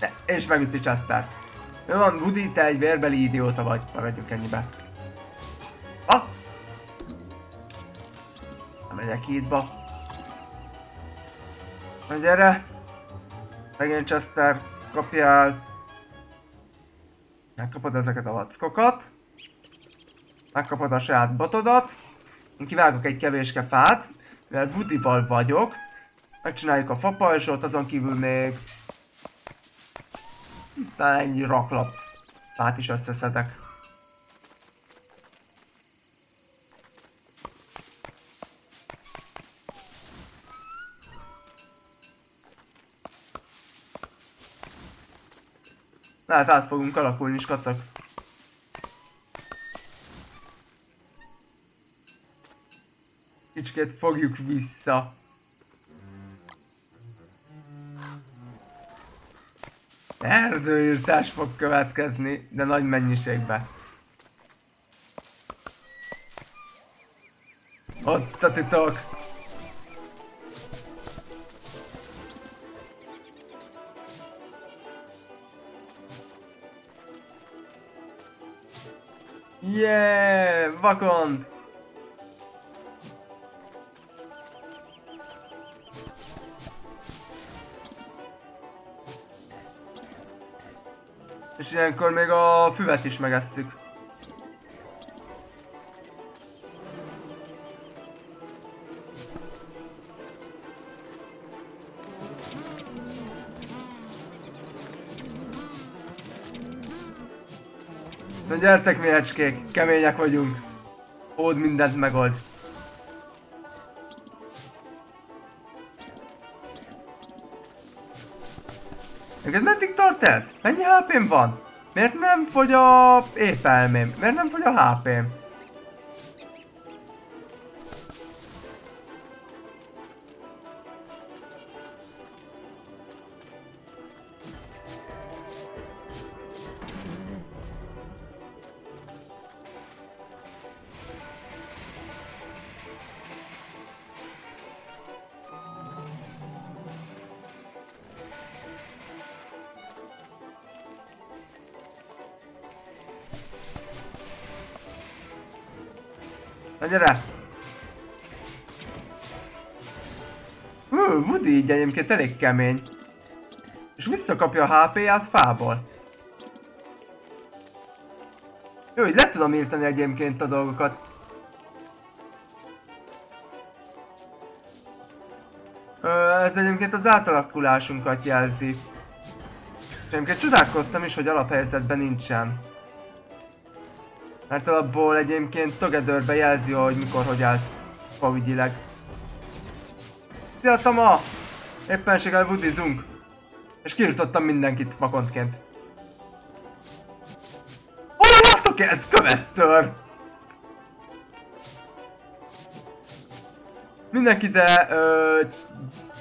Ne, és megüti Chester. Jó van, Woody, te egy vérbeli idióta vagy. Maradjunk ennyibe. Ah! Nem megyek hídba. Na gyere! Megint Chester, kapjál! Megkapod ezeket a vackokat. Megkapod a saját botodat. Én kivágok egy kevéske fát, mivel Woody-val vagyok. Megcsináljuk a fapajzsot, azon kívül még... Talán ennyi raklap fát is összeszedek. Lehet át fogunk alakulni, skacok. Kicsikét fogjuk vissza. Erdőírtás fog következni, de nagy mennyiségben. Ott a titok! Yeah! Vakond! És ilyenkor még a füvet is megesszük. Na gyertek méhecskék, kemények vagyunk. Ód mindent megold. Neked meddig tart ez? Mennyi HP-m van? Miért nem fogy a épelmém? Miért nem fogy a HP-m? Gyere! Hú, Woody így egyébként elég kemény. És visszakapja a HP-ját fából. Jó, hogy le tudom írtani egyébként a dolgokat. Ez egyébként az átalakulásunkat jelzi. És egyébként csodálkoztam is, hogy alaphelyzetben nincsen. Mert alapból egyébként Togetherbe jelzi, hogy mikor hogy állsz pavügyileg. Szia Tama! Éppenséggel budizunk. És kiirtottam mindenkit makontként. Hol láttok ez követtör? Mindenki ide, ö,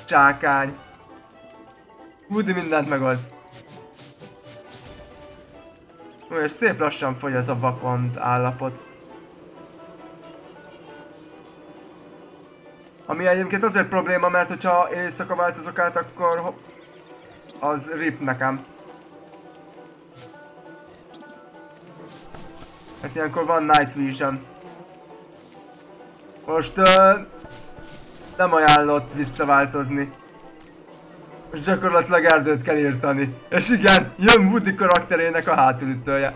csákány. Woody mindent megold. És szép lassan fogy ez a vakond állapot. Ami egyébként azért probléma, mert hogyha éjszaka változok át, akkor az rip nekem. Hát ilyenkor van night vision. Most uh, nem ajánlott visszaváltozni. Most gyakorlatilag erdőt kell írtani. És igen, jön Woody karakterének a hátulütője.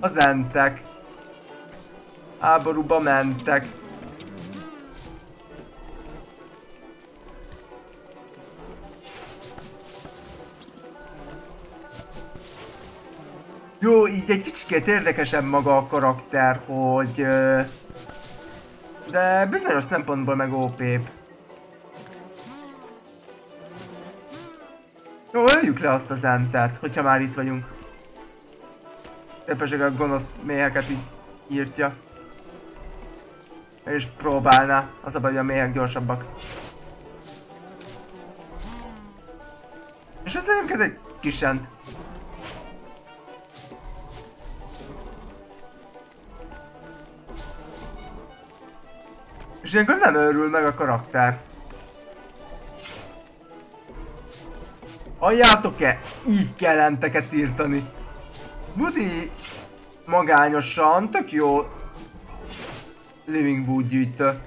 Az entek. Háborúba mentek. Jó, így egy kicsit érdekesebb maga a karakter, hogy... De bizonyos szempontból meg op öljük le azt az entet, hogyha már itt vagyunk. Éppesek a gonosz méheket így írtja. És próbálná. Az a baj, hogy a méhek gyorsabbak. És ez egyébként egy kisent. És ilyenkor nem örül meg a karakter. Halljátok-e? Így kell enteket írtani. Budi magányosan, tök jó Living Wood gyűjtő.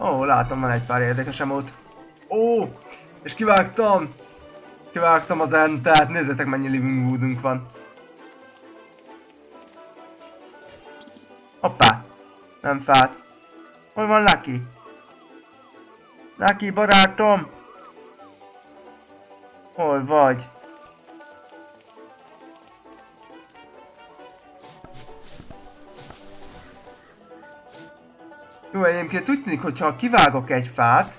Ó, látom, van egy pár érdekes emót. Ó, és kivágtam! Kivágtam az entet, nézzétek mennyi Living Woodunk van. Hoppá! Nem fát. Hol van Lucky? Lucky barátom! Hol vagy? Jó, egyébként úgy tűnik, hogyha kivágok egy fát,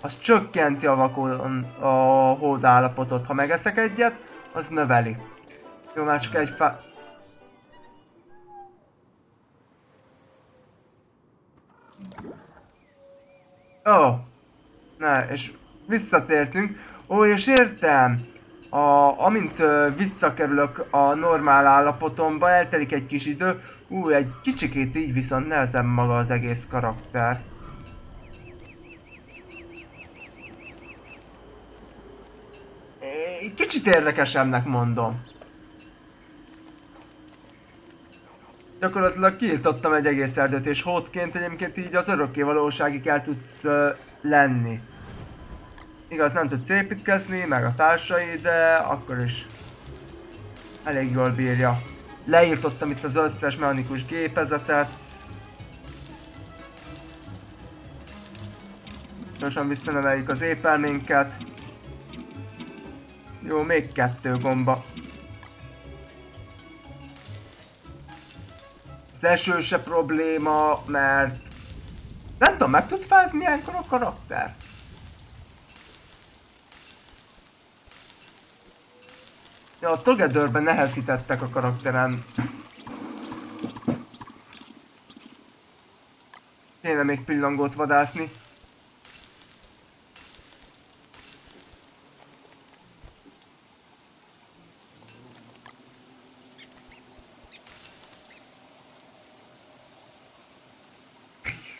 az csökkenti a vakon a hold állapotot. Ha megeszek egyet, az növeli. Jó, már csak egy fát... Ó, oh. na, és visszatértünk. Ó, oh, és értem! A, amint uh, visszakerülök a normál állapotomba, eltelik egy kis idő. Ú, egy kicsikét így viszont nehezem maga az egész karakter. Kicsit érdekesebbnek mondom. Gyakorlatilag kiirtottam egy egész erdőt, és hótként egyébként így az örökké valóságig el tudsz uh, lenni. Igaz, nem tudsz építkezni, meg a társai, de akkor is elég jól bírja. Leírtottam itt az összes mechanikus gépezetet. Gyorsan visszaneveljük az épelménket. Jó, még kettő gomba. Az eső se probléma, mert... Nem tudom, meg tud fázni ilyenkor a karakter? Ja, a Togetherben nehezítettek a karakteren. Kéne még pillangót vadászni.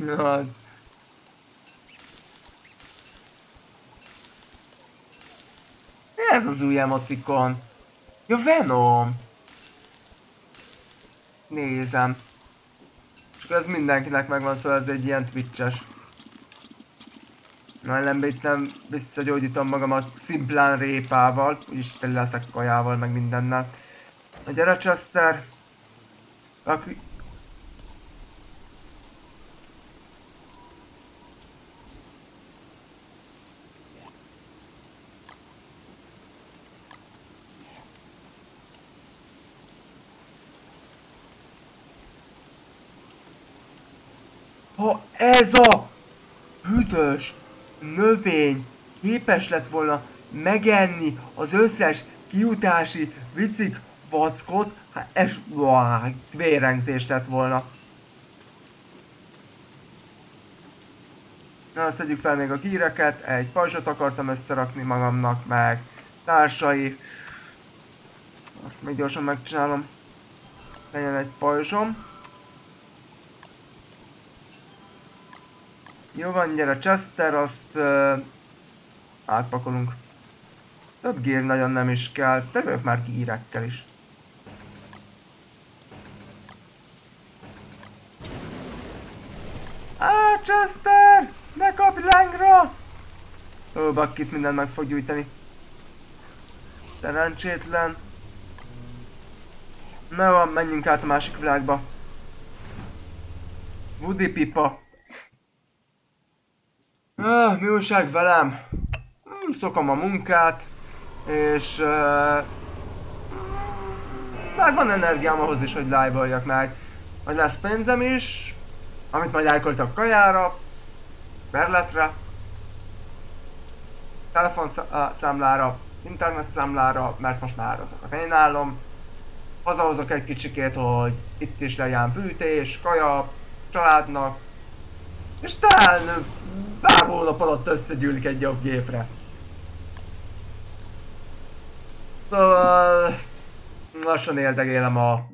Az. Ez az új emotikon. Ja, Venom! Nézem. És ez mindenkinek megvan, szóval ez egy ilyen twitches. Na ellenben itt nem visszagyógyítom magamat szimplán répával, úgyis tele leszek kajával, meg mindennel. Na gyere Chester! Aki Ha ez a büdös növény képes lett volna megenni az összes kiutási vicik vackot, hát ez buá, vérengzés lett volna. Na, szedjük fel még a gíreket, egy pajzsot akartam összerakni magamnak, meg társai. Azt még gyorsan megcsinálom. Legyen egy pajzsom. Jó van, gyere Chester, azt uh, átpakolunk. Több gír nagyon nem is kell, terülök már gírekkel is. Á, Chester! Ne kapj lángra! Ó, Bakkit mindent meg fog gyújtani. Szerencsétlen. Na van, menjünk át a másik világba. Woody pipa. Ah, mi újság velem? Hmm, szokom a munkát, és... Uh, már van energiám ahhoz is, hogy live meg. Hogy lesz pénzem is, amit majd elköltök kajára, berletre, telefonszámlára, internetszámlára, mert most már azokat én állom. Hazahozok egy kicsikét, hogy itt is legyen fűtés, kaja, családnak, és talán pár hónap alatt összegyűlik egy jobb gépre. Szóval lassan éldegélem a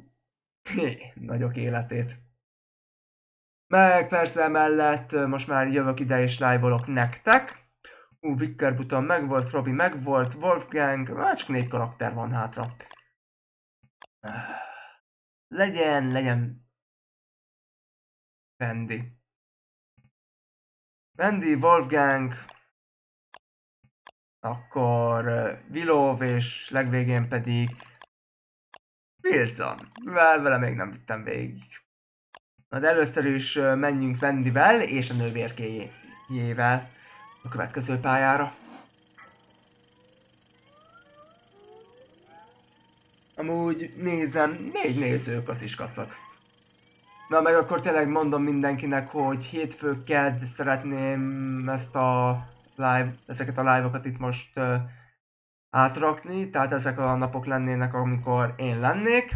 nagyok életét. Meg persze emellett most már jövök ide és live nektek. Ú, Vicker Buton megvolt, Robi megvolt, Wolfgang, már csak négy karakter van hátra. Legyen, legyen Fendi. Wendy, Wolfgang, akkor Willow és legvégén pedig Wilson, mivel vele még nem vittem végig. Na de először is menjünk Wendyvel és a nővérkéjével a következő pályára. Amúgy nézem, négy nézők az is kacak. Na meg akkor tényleg mondom mindenkinek, hogy hétfő kedd szeretném ezt a live, ezeket a live-okat itt most uh, átrakni, tehát ezek a napok lennének, amikor én lennék.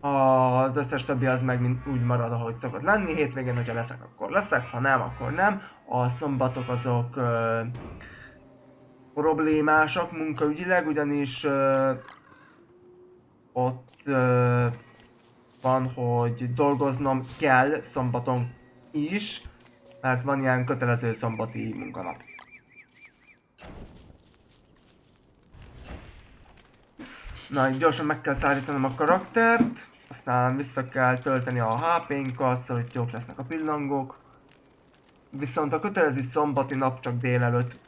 Az összes többi az meg mind úgy marad, ahogy szokott lenni. Hétvégén, hogyha leszek, akkor leszek, ha nem, akkor nem. A szombatok azok uh, problémásak munkaügyileg, ugyanis uh, ott uh, van, hogy dolgoznom kell szombaton is, mert van ilyen kötelező szombati munkanap. Na, gyorsan meg kell szállítanom a karaktert, aztán vissza kell tölteni a HP-nkat, szóval itt jók lesznek a pillangók. Viszont a kötelező szombati nap csak délelőtt,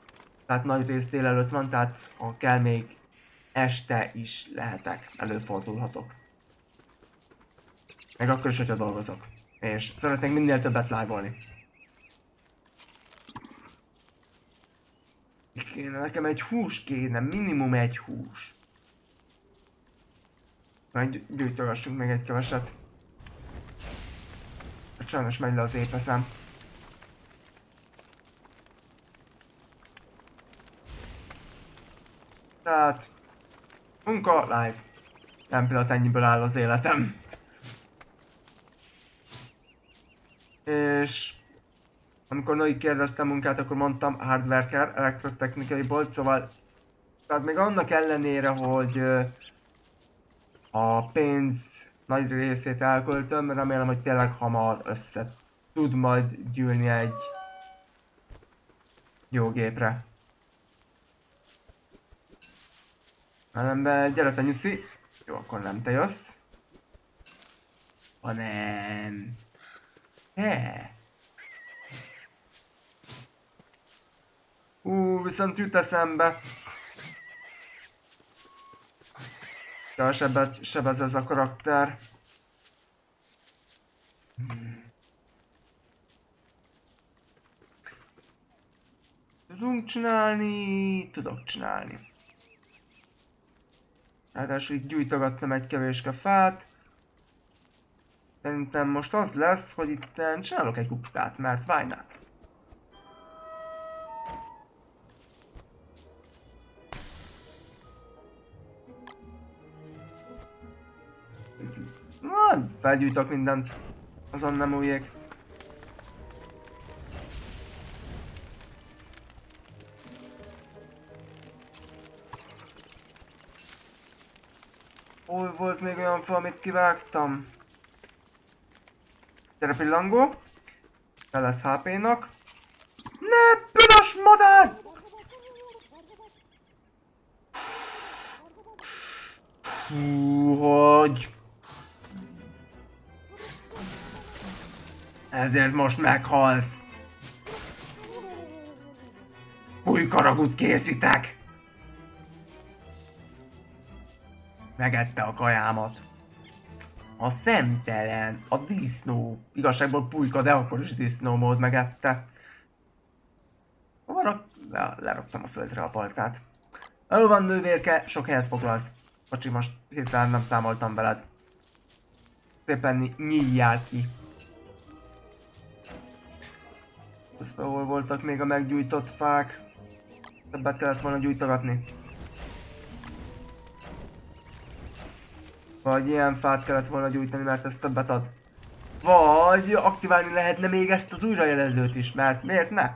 tehát nagy rész délelőtt van, tehát ha kell még este is lehetek, előfordulhatok. Meg akkor is, hogyha dolgozok. És szeretnék minél többet live-olni. Kéne, nekem egy hús kéne, minimum egy hús. Majd gyűjtögessünk még egy keveset. Sajnos megy le az épeszem. Tehát... Munka, live. Nem pillanat ennyiből áll az életem. És amikor Noi kérdezte munkát, akkor mondtam hardworker, elektrotechnikai bolt, szóval tehát még annak ellenére, hogy a pénz nagy részét elköltöm, remélem, hogy tényleg hamar össze tud majd gyűlni egy jó gépre. be, gyere te nyuszi. Jó, akkor nem te jössz. Hanem... He. Ú, viszont jut eszembe. Kevesebbet sebez ez a karakter. Tudunk csinálni, tudok csinálni. Ráadásul itt gyújtogattam egy kevéske fát. Szerintem most az lesz, hogy itt eh, csinálok egy kuptát, mert why not? Na, felgyújtok mindent. Azon nem újjék. Hol volt még olyan fel, amit kivágtam? Gyere pillangó. Fel lesz HP-nak. Ne, piros madár! Hú, hogy... Ezért most meghalsz. Új karagut készítek. Megette a kajámat. A szemtelen, a disznó. Igazságból pulyka, de akkor is disznó mód megette. Rak... Le, leraktam a földre a paltát. Hol van nővérke? Sok helyet foglalsz. Bocsi, most hirtelen nem számoltam veled. Szépen nyíljál ki. Közben hol voltak még a meggyújtott fák? Többet kellett volna gyújtogatni. Vagy ilyen fát kellett volna gyújtani, mert ez többet ad. Vagy aktiválni lehetne még ezt az újrajelezőt is, mert miért ne?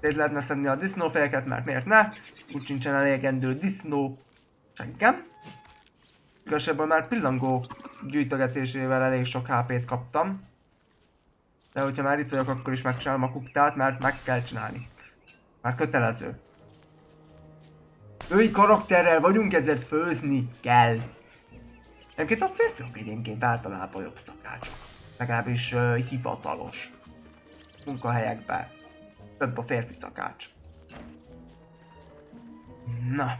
Szét lehetne szedni a disznófejeket, mert miért ne? Úgy sincsen elégendő disznó senkem. Igazából már pillangó gyűjtögetésével elég sok HP-t kaptam. De hogyha már itt vagyok, akkor is megcsinálom a kuktát, mert meg kell csinálni. Már kötelező. Ői karakterrel vagyunk, ezért főzni kell. Egyébként a férfiak egyébként általában jobb szakácsok. Legalábbis uh, hivatalos munkahelyekben. Több a férfi szakács. Na.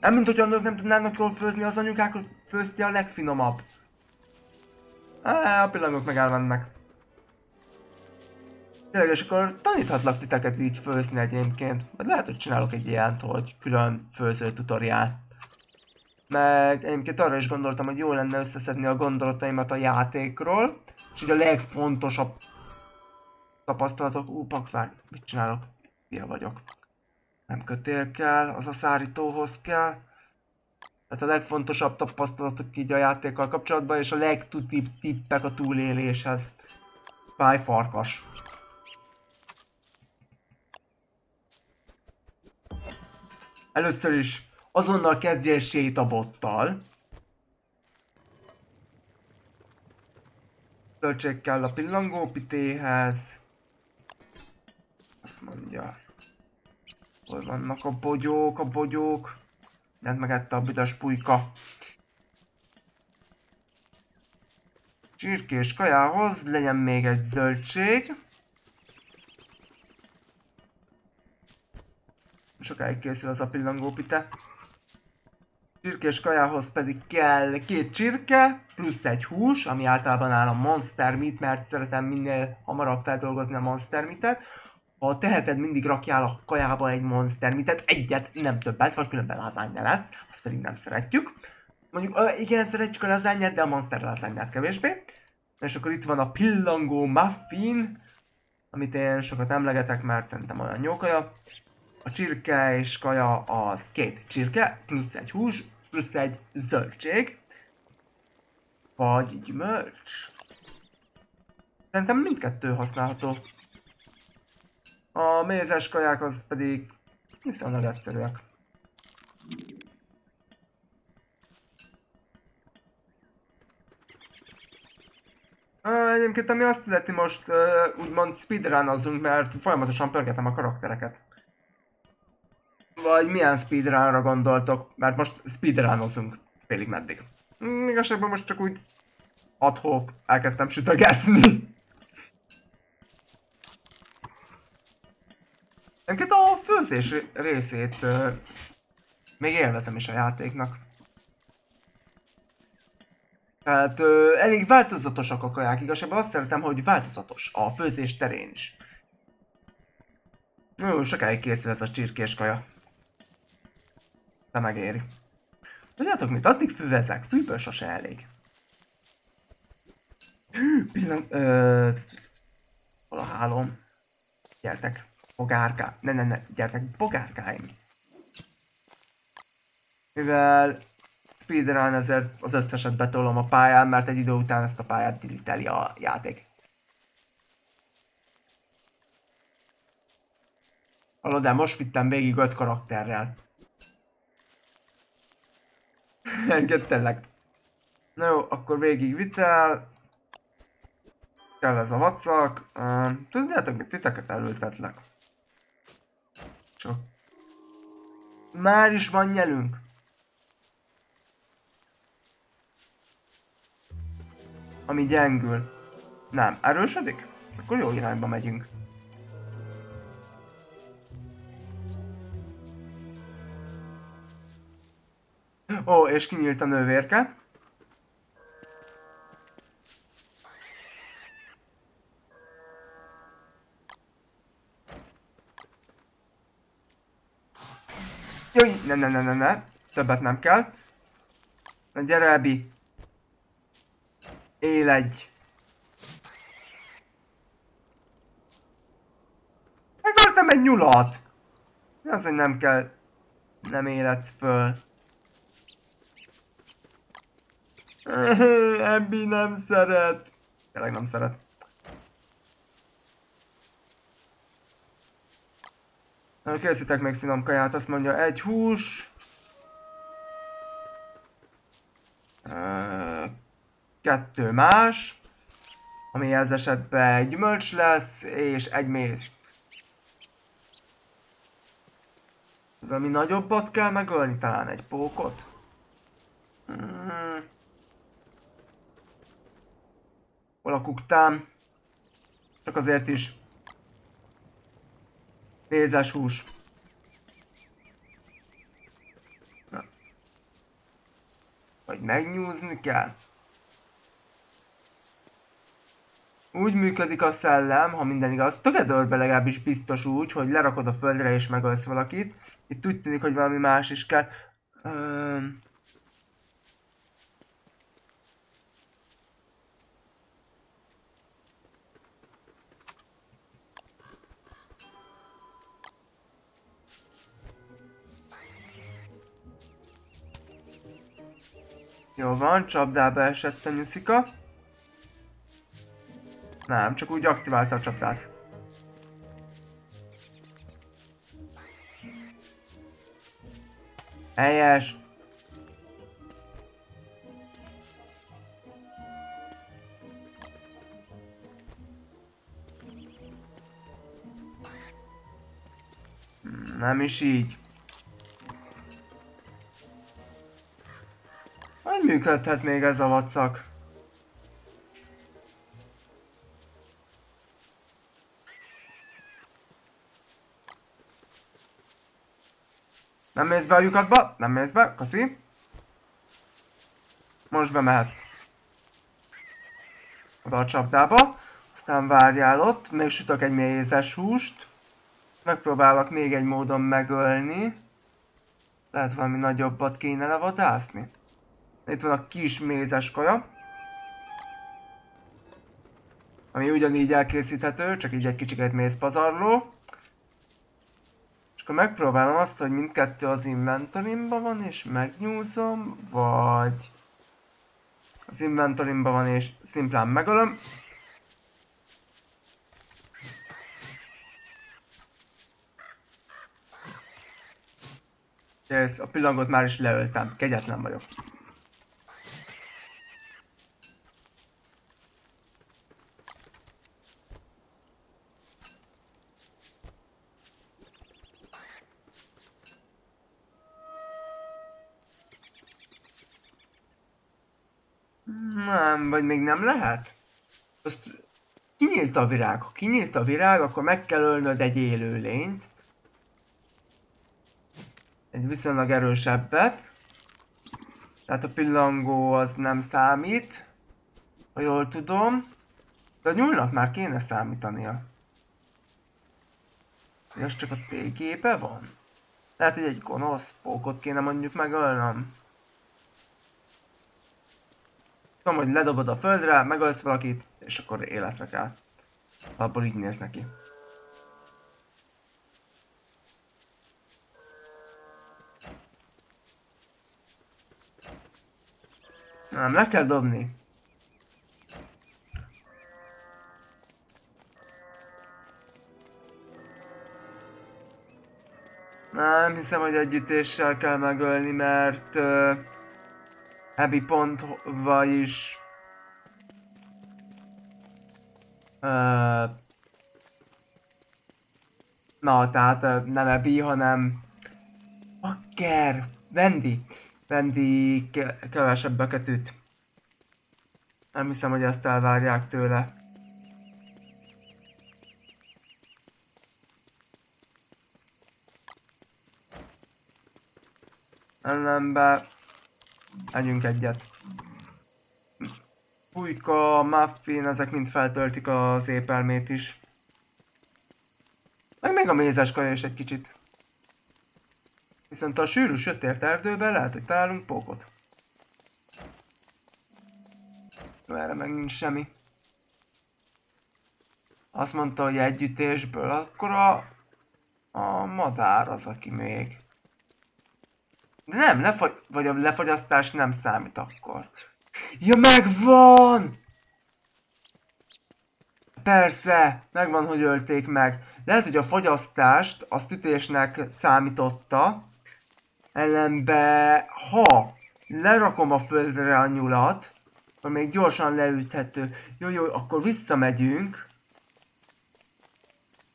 Nem mint hogy a nők nem tudnának jól főzni, az anyukák főzti a legfinomabb. Á, a pillangok meg elmennek. Tényleg, és akkor taníthatlak titeket így főzni egyébként. Vagy lehet, hogy csinálok egy ilyent, hogy külön főző tutoriál. Meg egyébként arra is gondoltam, hogy jó lenne összeszedni a gondolataimat a játékról. És így a legfontosabb tapasztalatok... Ú, pakvár, mit csinálok? Ilyen vagyok. Nem kötél kell, az a szárítóhoz kell. Tehát a legfontosabb tapasztalatok így a játékkal kapcsolatban, és a legtutibb tippek a túléléshez. Fáj farkas. Először is azonnal kezdjél sétabottal. Töltsék kell a pillangópitéhez. Azt mondja. Hol vannak a bogyók, a bogyók? Nem megette a büdös pulyka. Csirkés kajához legyen még egy zöldség. Sokáig készül az a pillangópite. Csirkés kajához pedig kell két csirke, plusz egy hús, ami általában áll a monster meat, mert szeretem minél hamarabb feldolgozni a monster meat-et. Ha teheted, mindig rakjál a kajába egy monster meat egyet, nem többet, vagy különben lazánya lesz, azt pedig nem szeretjük. Mondjuk, igen, szeretjük a lazányát, de a monster lazányát kevésbé. És akkor itt van a pillangó muffin, amit én sokat emlegetek, mert szerintem olyan jó kaja. A csirke és kaja az két csirke, plusz egy hús, plusz egy zöldség. Vagy gyümölcs. Szerintem mindkettő használható. A mézes kaják az pedig viszonylag egyszerűek. Egyébként ami azt illeti most úgymond speedrunozunk, mert folyamatosan pörgetem a karaktereket. Vagy milyen speedrunra gondoltok? Mert most speedrunozunk félig meddig. Mm, igazságban most csak úgy adhok elkezdtem sütögetni. Egyébként a főzés részét uh, még élvezem is a játéknak. Tehát uh, elég változatosak a kaják, igazságban azt szeretem, hogy változatos a főzés terén is. Jó, sokáig készül ez a csirkés kaja. De megéri. Tudjátok mit? Addig füvezek, fűből sose elég. Pillan... Ö... Hol a hálom? Gyertek. Bogárká... Ne, ne, ne. Gyertek, bogárkáim. Mivel speedrun, ezért az összeset betolom a pályán, mert egy idő után ezt a pályát diliteli a játék. Hallod, de most vittem végig öt karakterrel. Engedtelek. Na jó, akkor végig vitel. Kell ez a vacak. Uh, tudjátok, titeket elültetlek. Csak. Már is van nyelünk. Ami gyengül. Nem, erősödik? Akkor jó irányba megyünk. Ó, és kinyílt a nővérke. Jaj, ne, ne, ne, ne, ne. Többet nem kell. Na gyere, Ebi. Él egy. Megöltem egy nyulat. Mi az, hogy nem kell... Nem életsz föl. Ebi nem szeret. Tényleg nem szeret. Készítek még finom kaját, azt mondja egy hús. Kettő más. Ami ez esetben egy gyümölcs lesz, és egy méz. Valami nagyobbat kell megölni, talán egy pókot? Hmm. Hol a kuktám? Csak azért is. Mézes hús. Na. Vagy megnyúzni kell. Úgy működik a szellem, ha minden igaz. Togetherbe legalábbis biztos úgy, hogy lerakod a földre és megölsz valakit. Itt úgy tűnik, hogy valami más is kell. Öm... Jó van, csapdába esett a nyuszika. Nem, csak úgy aktiválta a csapdát. Helyes. Nem is így. Működhet még ez a vacak? Nem mész be a lyukatba? Nem mész be? Kaszi. Most bemehetsz. Oda a csapdába. Aztán várjál ott. Még sütök egy mézes húst. Megpróbálok még egy módon megölni. Lehet valami nagyobbat kéne levadászni. Itt van a kis mézes kaja. Ami ugyanígy elkészíthető, csak így egy kicsit mézpazarló. És akkor megpróbálom azt, hogy mindkettő az inventorimban van, és megnyúzom, vagy... Az inventorimban van, és szimplán megölöm. Ez a pillangot már is leöltem, kegyetlen vagyok. Nem, vagy még nem lehet? Azt kinyílt a virág. Ha kinyílt a virág, akkor meg kell ölnöd egy élőlényt. Egy viszonylag erősebbet. Tehát a pillangó az nem számít. Ha jól tudom. De a nyúlnak már kéne számítania. Ez csak a tégébe van? Lehet, hogy egy gonosz pókot kéne mondjuk megölnöm. Tudom, hogy ledobod a földre, megölsz valakit, és akkor életre kell. Abból így néz neki. Nem, le kell dobni. Nem hiszem, hogy együttéssel kell megölni, mert uh, Abby pontval is uh, Na, tehát uh, nem Abby, hanem Akker, Vendi. Vendi ke kevesebbeket üt. Nem hiszem, hogy ezt elvárják tőle. Ellenbe Megyünk egyet. Pulyka, muffin, ezek mind feltöltik az épelmét is. Meg még a mézes kaja is egy kicsit. Viszont a sűrű sötét erdőben lehet, hogy találunk pókot. Erre meg nincs semmi. Azt mondta, hogy együttésből, akkor a, a madár az, aki még. Nem, lefogy, vagy a lefogyasztás nem számít akkor. Ja, megvan! Persze, megvan, hogy ölték meg. Lehet, hogy a fogyasztást azt ütésnek számította, ellenbe, ha lerakom a földre a nyulat, akkor még gyorsan leüthető. Jó, jó, akkor visszamegyünk.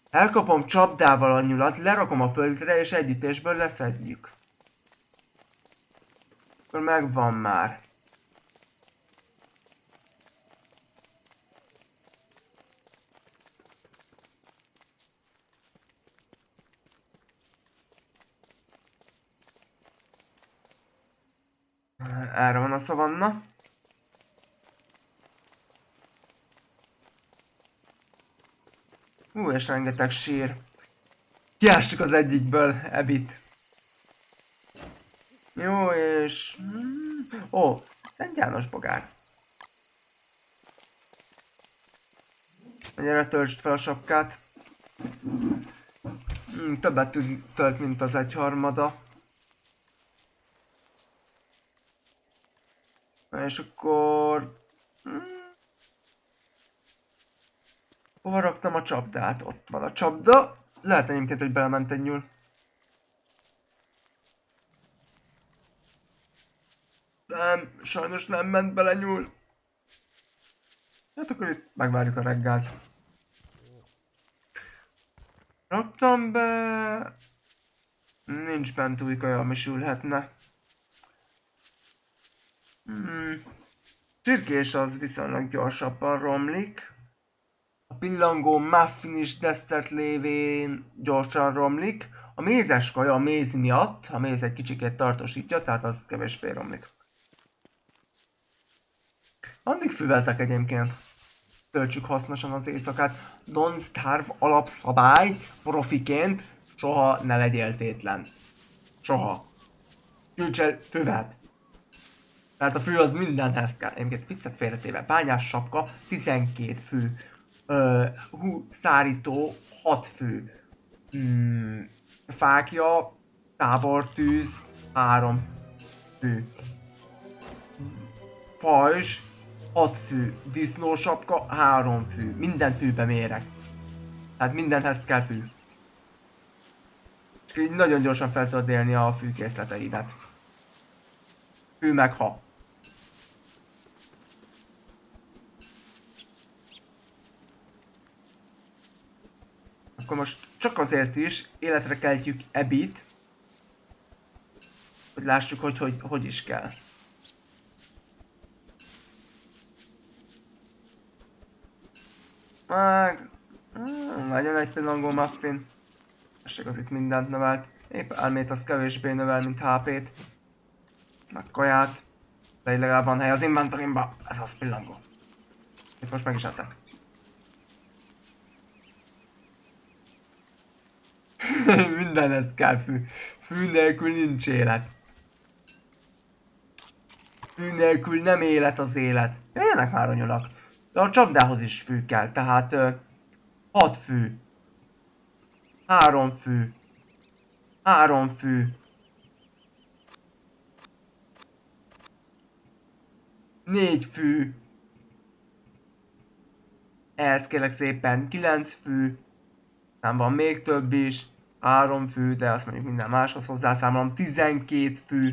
Elkapom csapdával a nyulat, lerakom a földre, és együttésből leszedjük. Akkor megvan már. Erre van a szavanna. Ú, és rengeteg sír. Kiássuk az egyikből Ebit. Jó, és... Ó, Szent János bogár. Gyere, töltsd fel a sapkát. Hmm, többet tölt, mint az egyharmada. És akkor... Hmm. Hova raktam a csapdát? Ott van a csapda. Lehet egyébként, hogy belement egy nyúl. Nem, sajnos nem ment bele nyúl. Hát akkor itt megvárjuk a reggelt. Raktam be... Nincs bent új kaja, ami sülhetne. Hmm. Csirkés az viszonylag gyorsabban romlik. A pillangó muffin is desszert lévén gyorsan romlik. A mézes kaja a méz miatt, a méz egy kicsikét tartósítja, tehát az kevésbé romlik. Addig füvezek egyébként. Töltsük hasznosan az éjszakát. Don't starve alapszabály profiként soha ne legyél tétlen. Soha. Gyűjts el füvet. Tehát a fű az mindenhez kell. Egyébként viccet félretéve. Bányás sapka, 12 fő. Ö, hú, szárító, 6 fő. Mm, fákja, tábortűz, 3 fő. Pajzs, 6 fű, disznósapka, 3 fű. Minden fűbe mérek. Tehát mindenhez kell fű. És így nagyon gyorsan fel tudod élni a fűkészleteidet. Fű meg ha. Akkor most csak azért is életre keltjük Ebit, hogy lássuk, hogy hogy, hogy is kell. Meg... Legyen egy pillangó muffin. Tessék, az itt mindent növelt. Épp elmét az kevésbé növel, mint HP-t. Meg kaját. De így legalább van hely az inventorimba. Ez az pillangó. Itt most meg is eszek. Mindenhez kell fű. Fű nélkül nincs élet. Fű nélkül nem élet az élet. Jöjjenek már a nyulak. De a csapdához is fű kell, tehát 6 fű. 3 fű. 3 fű. Négy fű. Ehhez kérlek szépen kilenc fű. Nem van még több is. Három fű, de azt mondjuk minden máshoz hozzászámolom. 12 fű.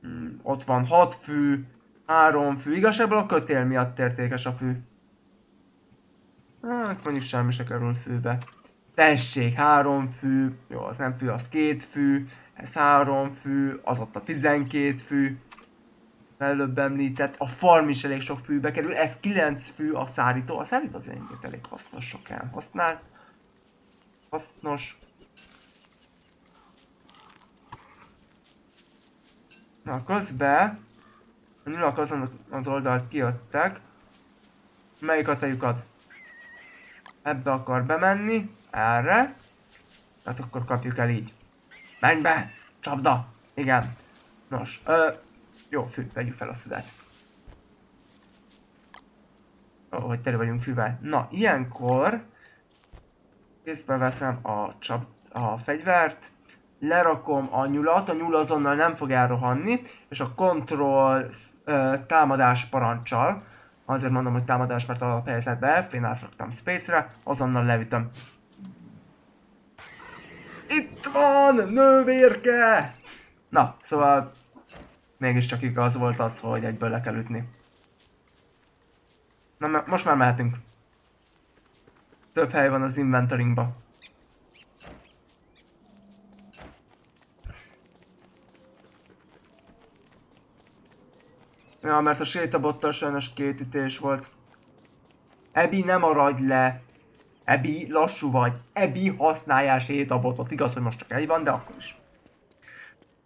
Hmm, ott van 6 fű. 3 fű. Igazságból a kötél miatt értékes a fű. Hát mondjuk semmi se kerül fűbe. Tessék, 3 fű. Jó, az nem fű, az 2 fű. Ez 3 fű. Az ott a 12 fű előbb említett, a farm is elég sok fűbe kerül, ez 9 fű a szárító, a szárító az elég hasznos sok használ hasznos. Na, közben a nyulak azon az oldalt kijöttek. Melyik a tejukat? Ebbe akar bemenni, erre. Tehát akkor kapjuk el így. Menj be! Csapda! Igen. Nos, ö, jó, fű, vegyük fel a füvet. Ó, hogy tele vagyunk fűvel. Na, ilyenkor kézbe veszem a, csap, a fegyvert, lerakom a nyulat, a nyul azonnal nem fog elrohanni, és a control ö, támadás parancsal, azért mondom, hogy támadás, mert a helyzetbe F, én átraktam space-re, azonnal leütöm. Itt van, nővérke! Na, szóval mégiscsak igaz volt az, hogy egyből le kell ütni. Na, most már mehetünk. Több hely van az inventoringba. Ja, mert a sétabottal sajnos két ütés volt. Ebi, nem maradj le! Ebi, lassú vagy. Ebi, használjál sétabotot. Igaz, hogy most csak egy van, de akkor is.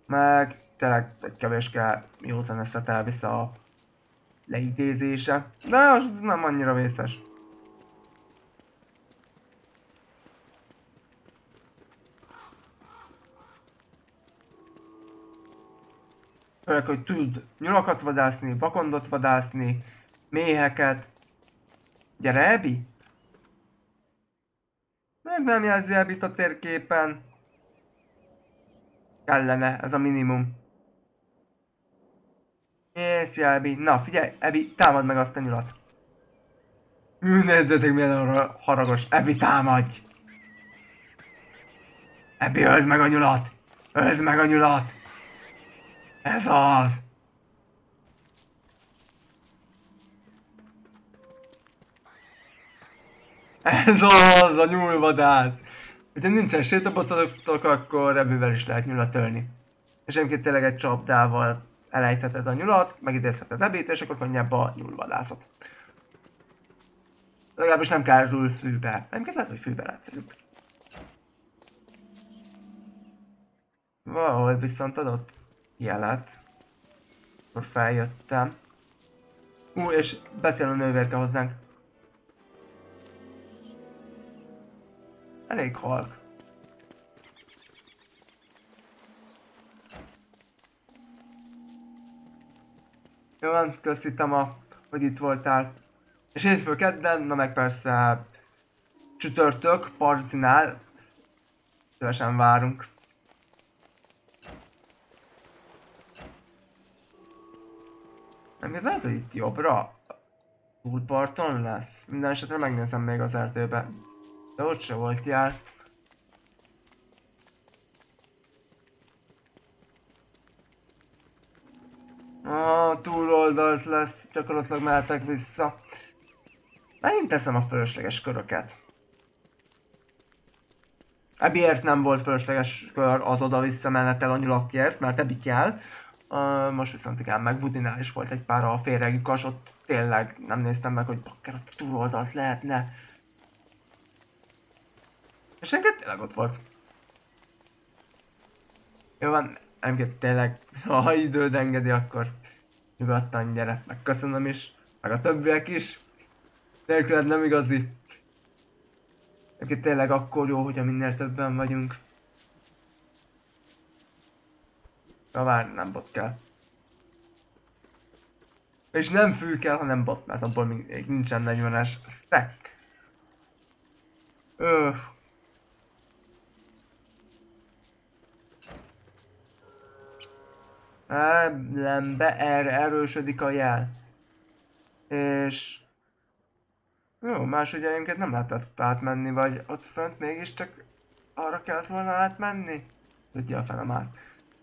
Meg tényleg egy kevés kell jó zeneszet elvisze a leidézése. De az nem annyira vészes. Főleg, hogy tud nyulakat vadászni, vakondot vadászni, méheket. Gyere, Ebi! Meg nem jelzi Ebit a térképen. Kellene, ez a minimum. Yes, Ebi. Na, figyelj, Ebi, támad meg azt a nyulat. Hű, nézzetek milyen haragos. Ebi, támadj! Ebi, öld meg a nyulat! Öld meg a nyulat! Ez az! Ez az, a nyúlvadász! Hogyha nincsen sétabototok, akkor ebből is lehet nyulat ölni. És egyébként tényleg egy csapdával elejtheted a nyulat, megidézheted ebét, és akkor könnyebb a nyúlvadászat. Legalábbis nem kell fűbe. Egyébként lehet, hogy fűbe egyszerűbb. Valahol viszont adott jelet. Akkor feljöttem. Ú, és beszél a nővérke hozzánk. Elég halk. Jó van, köszítem a, hogy itt voltál. És hétfő kedden, na meg persze csütörtök, Parzinál. Szívesen várunk. Nem lehet, hogy itt jobbra? Túlparton lesz? Minden esetre megnézem még az erdőbe. De ott se volt jár. Ah, túloldalt lesz, gyakorlatilag mehetek vissza. Megint teszem a fölösleges köröket. Ebiért nem volt fölösleges kör az oda-vissza menetel a nyulakért, mert Ebi kell. Uh, most viszont igen, meg Woodinál is volt egy pár a félregikas, ott tényleg nem néztem meg, hogy bakker a túloldalt lehetne. És enged tényleg ott volt. Jó van, enged tényleg, ha időd engedi, akkor nyugodtan gyere. Megköszönöm is, meg a többiek is. Nélküled nem igazi. Enged tényleg akkor jó, hogyha minél többen vagyunk. Na várj, nem bot kell. És nem fű kell, hanem bot, mert abból még nincsen 40-es stack. Öh. ellenbe erre erősödik a jel. És... Jó, más egyébként nem lehetett átmenni, vagy ott fönt mégiscsak arra kellett volna átmenni? Tudja a fele már.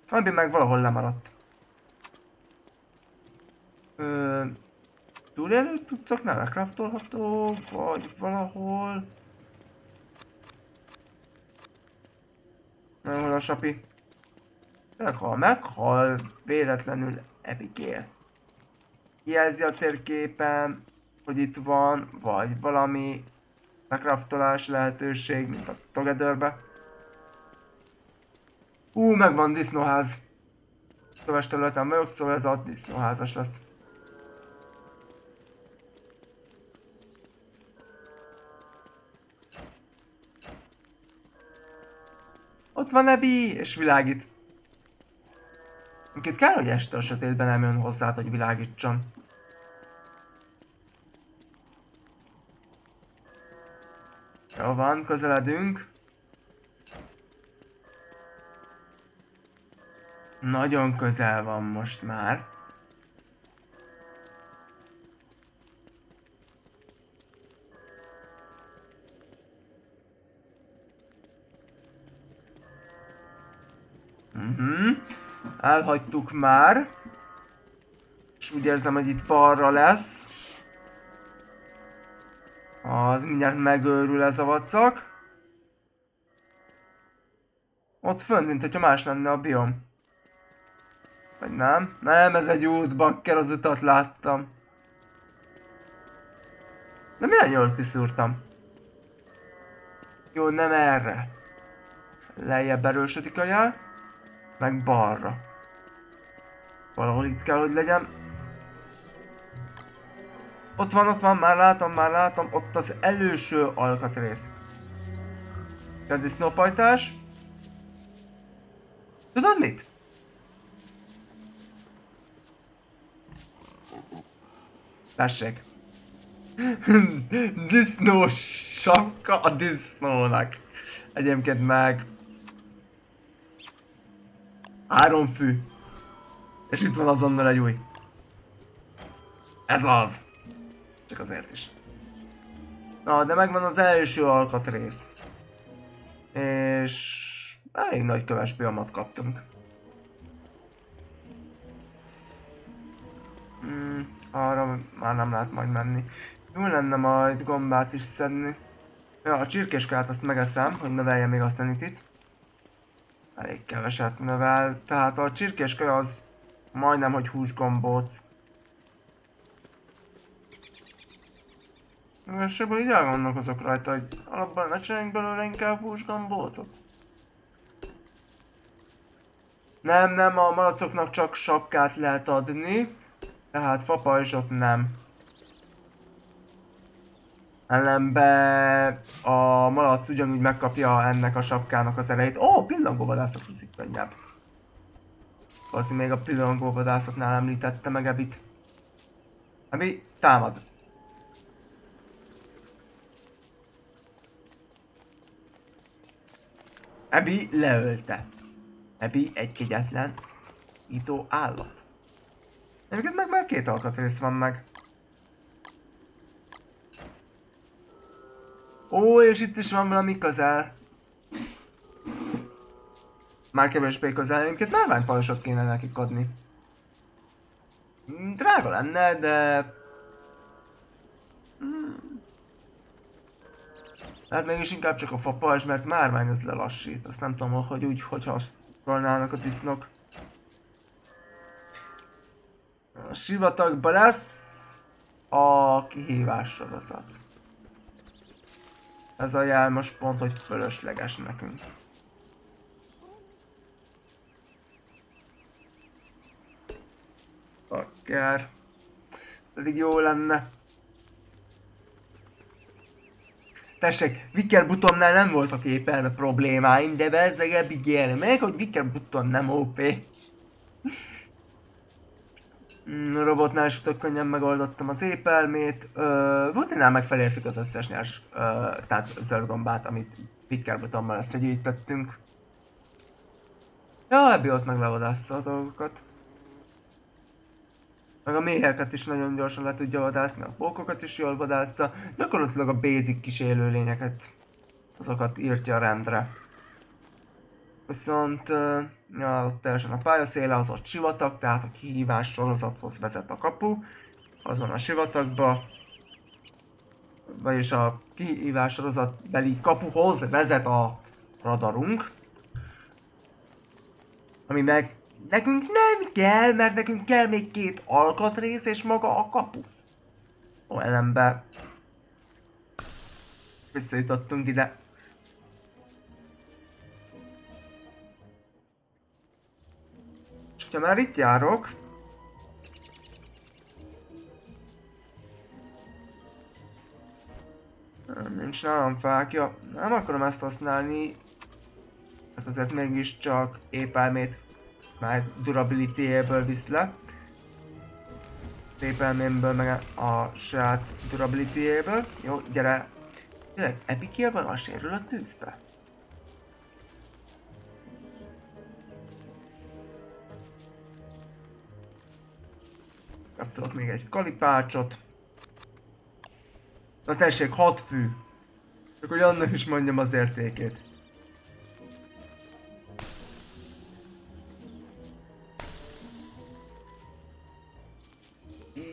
Fabi meg valahol lemaradt. Ö, túlélő cuccoknál lekraftolható, vagy valahol... Nem hol a sapi. Ha meghal véletlenül Abigail. Jelzi a térképen, hogy itt van, vagy valami lekraftolás lehetőség, mint a Togetherbe. Ú, megvan disznóház. Köves területen vagyok, szóval ez a disznóházas lesz. Ott van Ebi, és világít. Minket kell, hogy este a sötétben nem jön hozzá, hogy világítson. Jó van, közeledünk. Nagyon közel van most már. Mhm. Elhagytuk már. És úgy érzem, hogy itt balra lesz. Az mindjárt megőrül ez a vacak. Ott fönt, mint hogyha más lenne a biom. Vagy nem? Nem, ez egy út, bakker, az utat láttam. De milyen jól kiszúrtam. Jó, nem erre. Lejjebb erősödik a jel. Meg balra. Valahol itt kell, hogy legyen. Ott van, ott van, már látom, már látom, ott az előső alkatrész. Tehát disznópajtás. Tudod mit? Tessék. Disznó sapka a disznónak. Egyébként meg... Három fű. És itt van azonnal egy új. Ez az. Csak azért is. Na, de megvan az első alkatrész. És... Elég nagy köves biomat kaptunk. Hmm, arra már nem lehet majd menni. Jó lenne majd gombát is szedni. Ja, a csirkéskát azt megeszem, hogy növelje még a szenitit. Elég keveset növel, tehát a csirkéskaj az majdnem, hogy húsgombóc. És ebből így elgondolkozok rajta, hogy alapban ne csináljunk belőle inkább húsgombócot. Nem, nem, a malacoknak csak sapkát lehet adni. Tehát fapajzsot nem. Ellenbe a malac ugyanúgy megkapja ennek a sapkának az erejét. Ó, oh, pillangóvadászok viszik könnyebb. Valószínű még a pillangóvadászoknál említette meg Ebit. Ebi, támad. Ebi leölte. Ebi egy kegyetlen ító állat. Egyébként meg már két alkatrész van meg. Ó, és itt is van valami közel. Már kevésbé közel, egyébként márványpajsot kéne nekik adni. Drága lenne, de... Hmm. Hát mégis inkább csak a fapajzs, mert márvány az lelassít. Azt nem tudom, hogy úgy, hogyha rolnának a disznok. A sivatagban lesz a kihívás sorozat. Ez a jel most pont, hogy fölösleges nekünk. Akár. Pedig jó lenne. Tessék, Wicker Butonnál nem voltak éppen problémáim, de bezzeg Abigail meg, hogy Wicker Button nem OP. Mm, robotnál is tök könnyen megoldottam az épelmét. Vutinál meg felértük az összes nyers, ö, tehát zöldgombát, amit Wicker Buttonmal összegyűjtöttünk. Ja, ebből ott meg a dolgokat. Meg a méheket is nagyon gyorsan le tudja vadászni, a pókokat is jól vadásza. Gyakorlatilag a basic kis élőlényeket, azokat írtja rendre. Viszont ja, ott teljesen a pályaszéle az ott sivatag, tehát a kihívás sorozathoz vezet a kapu. Az van a sivatagba. Vagyis a kihívás sorozatbeli kapuhoz vezet a radarunk. Ami meg nekünk nem kell, mert nekünk kell még két alkatrész és maga a kapu. Ó, ellenbe visszajutottunk ide. Hogyha már itt járok, Nincs nálam fákja. Nem akarom ezt használni. Hát azért mégiscsak épelmét már durability-éből visz le. Épelmémből meg a saját durability-éből. Jó, gyere. Tényleg, epikiel van a sérül a tűzbe? Kaptalak még egy kalipácsot. Na tessék, 6 fű. Csak hogy annak is mondjam az értékét.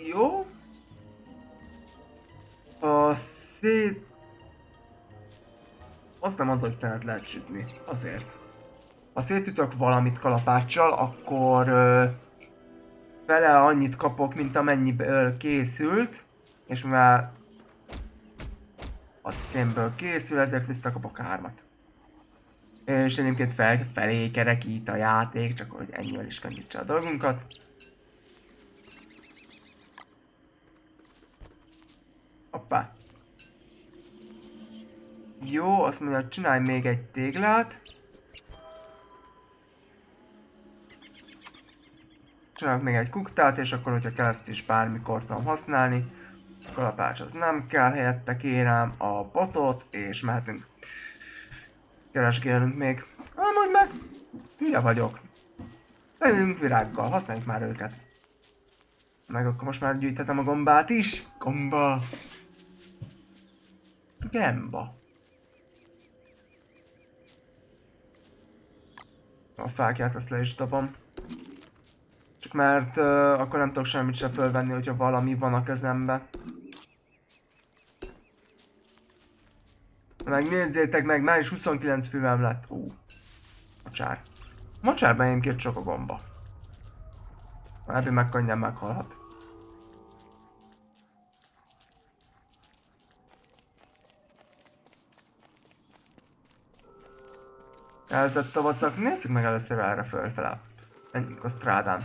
Jó. A szét... Azt nem mondta, hogy szeret lehet sütni. Azért. Ha szétütök valamit kalapáccsal, akkor... Ö, fele annyit kapok, mint amennyiből készült. És mivel a szénből készül, ezért visszakapok hármat. És egyébként fel, felé kerekít a játék, csak hogy ennyivel is könnyítse a dolgunkat. Hoppá. Jó, azt mondja, csinálj még egy téglát. Csinálok még egy kuktát, és akkor, hogyha kell, ezt is bármikor tudom használni. A kalapács az nem kell, helyette kérem a botot, és mehetünk. Keresgélünk még. Amúgy meg hülye vagyok. Legyünk virággal, használjuk már őket. Meg akkor most már gyűjthetem a gombát is. Gomba. Gemba. A fákját azt le is dobom. Csak mert uh, akkor nem tudok semmit se fölvenni, hogyha valami van a kezembe. Megnézzétek meg, már is 29 fülem lett. Ú, mocsár. Mocsárban én két sok a gomba. Ebből meg könnyen meghalhat. Elzett a vacak, nézzük meg először erre fölfele. Menjünk a strádán.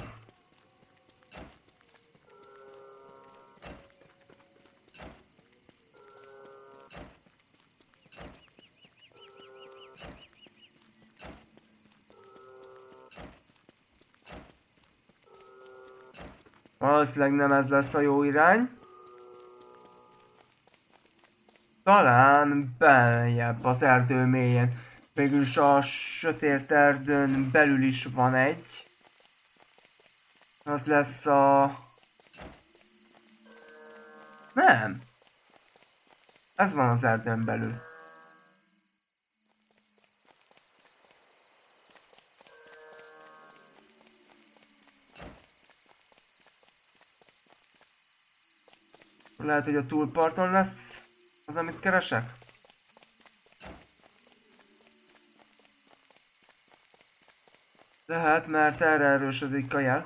Valószínűleg nem ez lesz a jó irány. Talán beljebb az erdő mélyén. Végülis a sötét erdőn belül is van egy. Az lesz a... Nem. Ez van az erdőn belül. Lehet, hogy a túlparton lesz az, amit keresek? Lehet, mert erre erősödik a jel.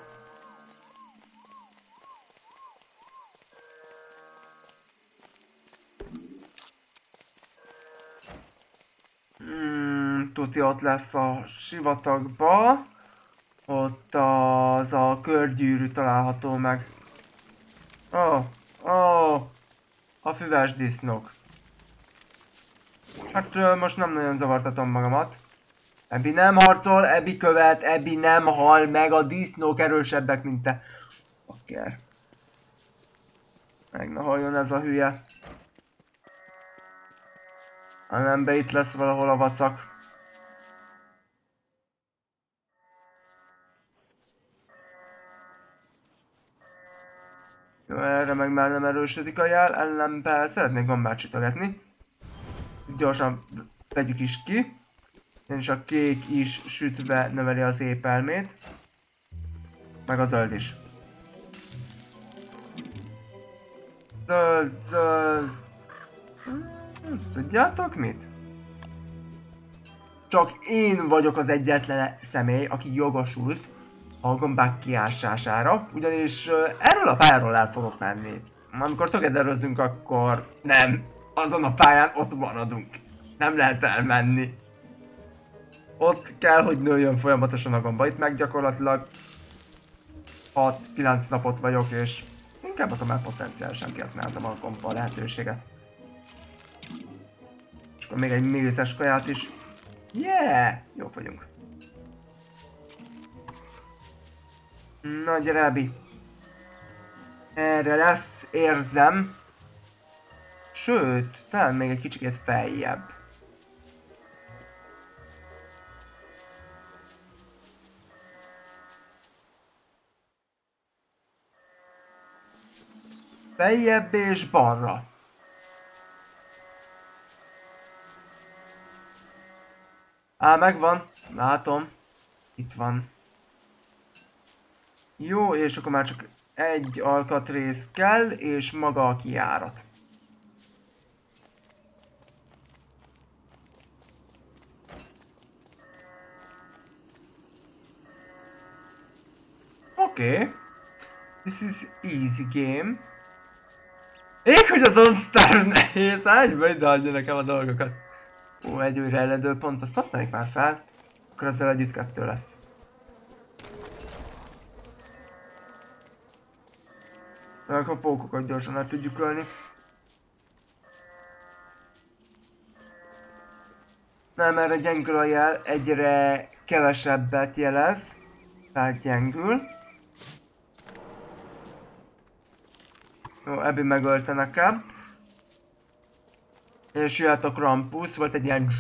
Hmm, tuti ott lesz a sivatagba. Ott az a körgyűrű található meg. Oh, ó, a füves disznók. Hát most nem nagyon zavartatom magamat. Ebi nem harcol, Ebi követ, Ebi nem hal meg, a disznók erősebbek, mint te. Oké. Meg ne halljon ez a hülye. nem be itt lesz valahol a vacak. Jó, erre meg már nem erősödik a jel, ellenben szeretnék gombát sütögetni. Gyorsan vegyük is ki. És a kék is sütve növeli az épelmét. Meg a zöld is. Zöld, zöld. Tudjátok mit? Csak én vagyok az egyetlen személy, aki jogosult a gombák kiásására, ugyanis erről a pályáról el fogok menni. Amikor togederőzünk, akkor nem, azon a pályán ott maradunk. Nem lehet elmenni. Ott kell, hogy nőjön folyamatosan a gomba. Itt meg gyakorlatilag 6-9 napot vagyok, és inkább akkor már potenciálisan kiaknázom a gomba lehetőséget. És akkor még egy mézes kaját is. Yeah! Jók vagyunk. Na gyere, Abby. Erre lesz, érzem. Sőt, talán még egy kicsit feljebb. Feljebb és balra. Á, megvan. Látom. Itt van. Jó, és akkor már csak egy alkatrész kell, és maga a kiárat. Oké. Okay. This is easy game. Ég, hogy a Don't Starve nehéz, ágyba ide adja nekem a dolgokat. Ó, egy újra eledő pont, azt használjuk már fel. Akkor ezzel együtt kettő lesz. Meg a pókokat gyorsan el tudjuk ölni. Nem, gyengül a jel, egyre kevesebbet jelez. Tehát gyengül. Jó, Ebi megölte nekem. És jöhet a Krampus, volt egy ilyen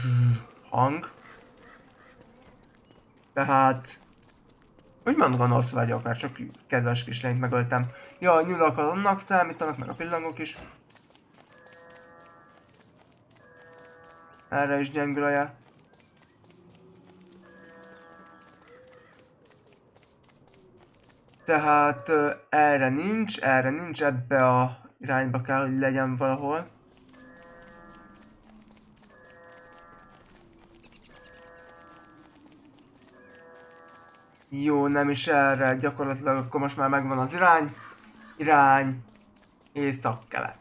hang. Tehát... Úgymond gonosz vagyok, mert csak kedves kislányt megöltem. Ja, a nyulak annak számítanak, meg a pillangok is. Erre is gyengül a jel. Tehát erre nincs, erre nincs, ebbe a irányba kell, hogy legyen valahol. Jó, nem is erre, gyakorlatilag akkor most már megvan az irány. Irány, észak-kelet.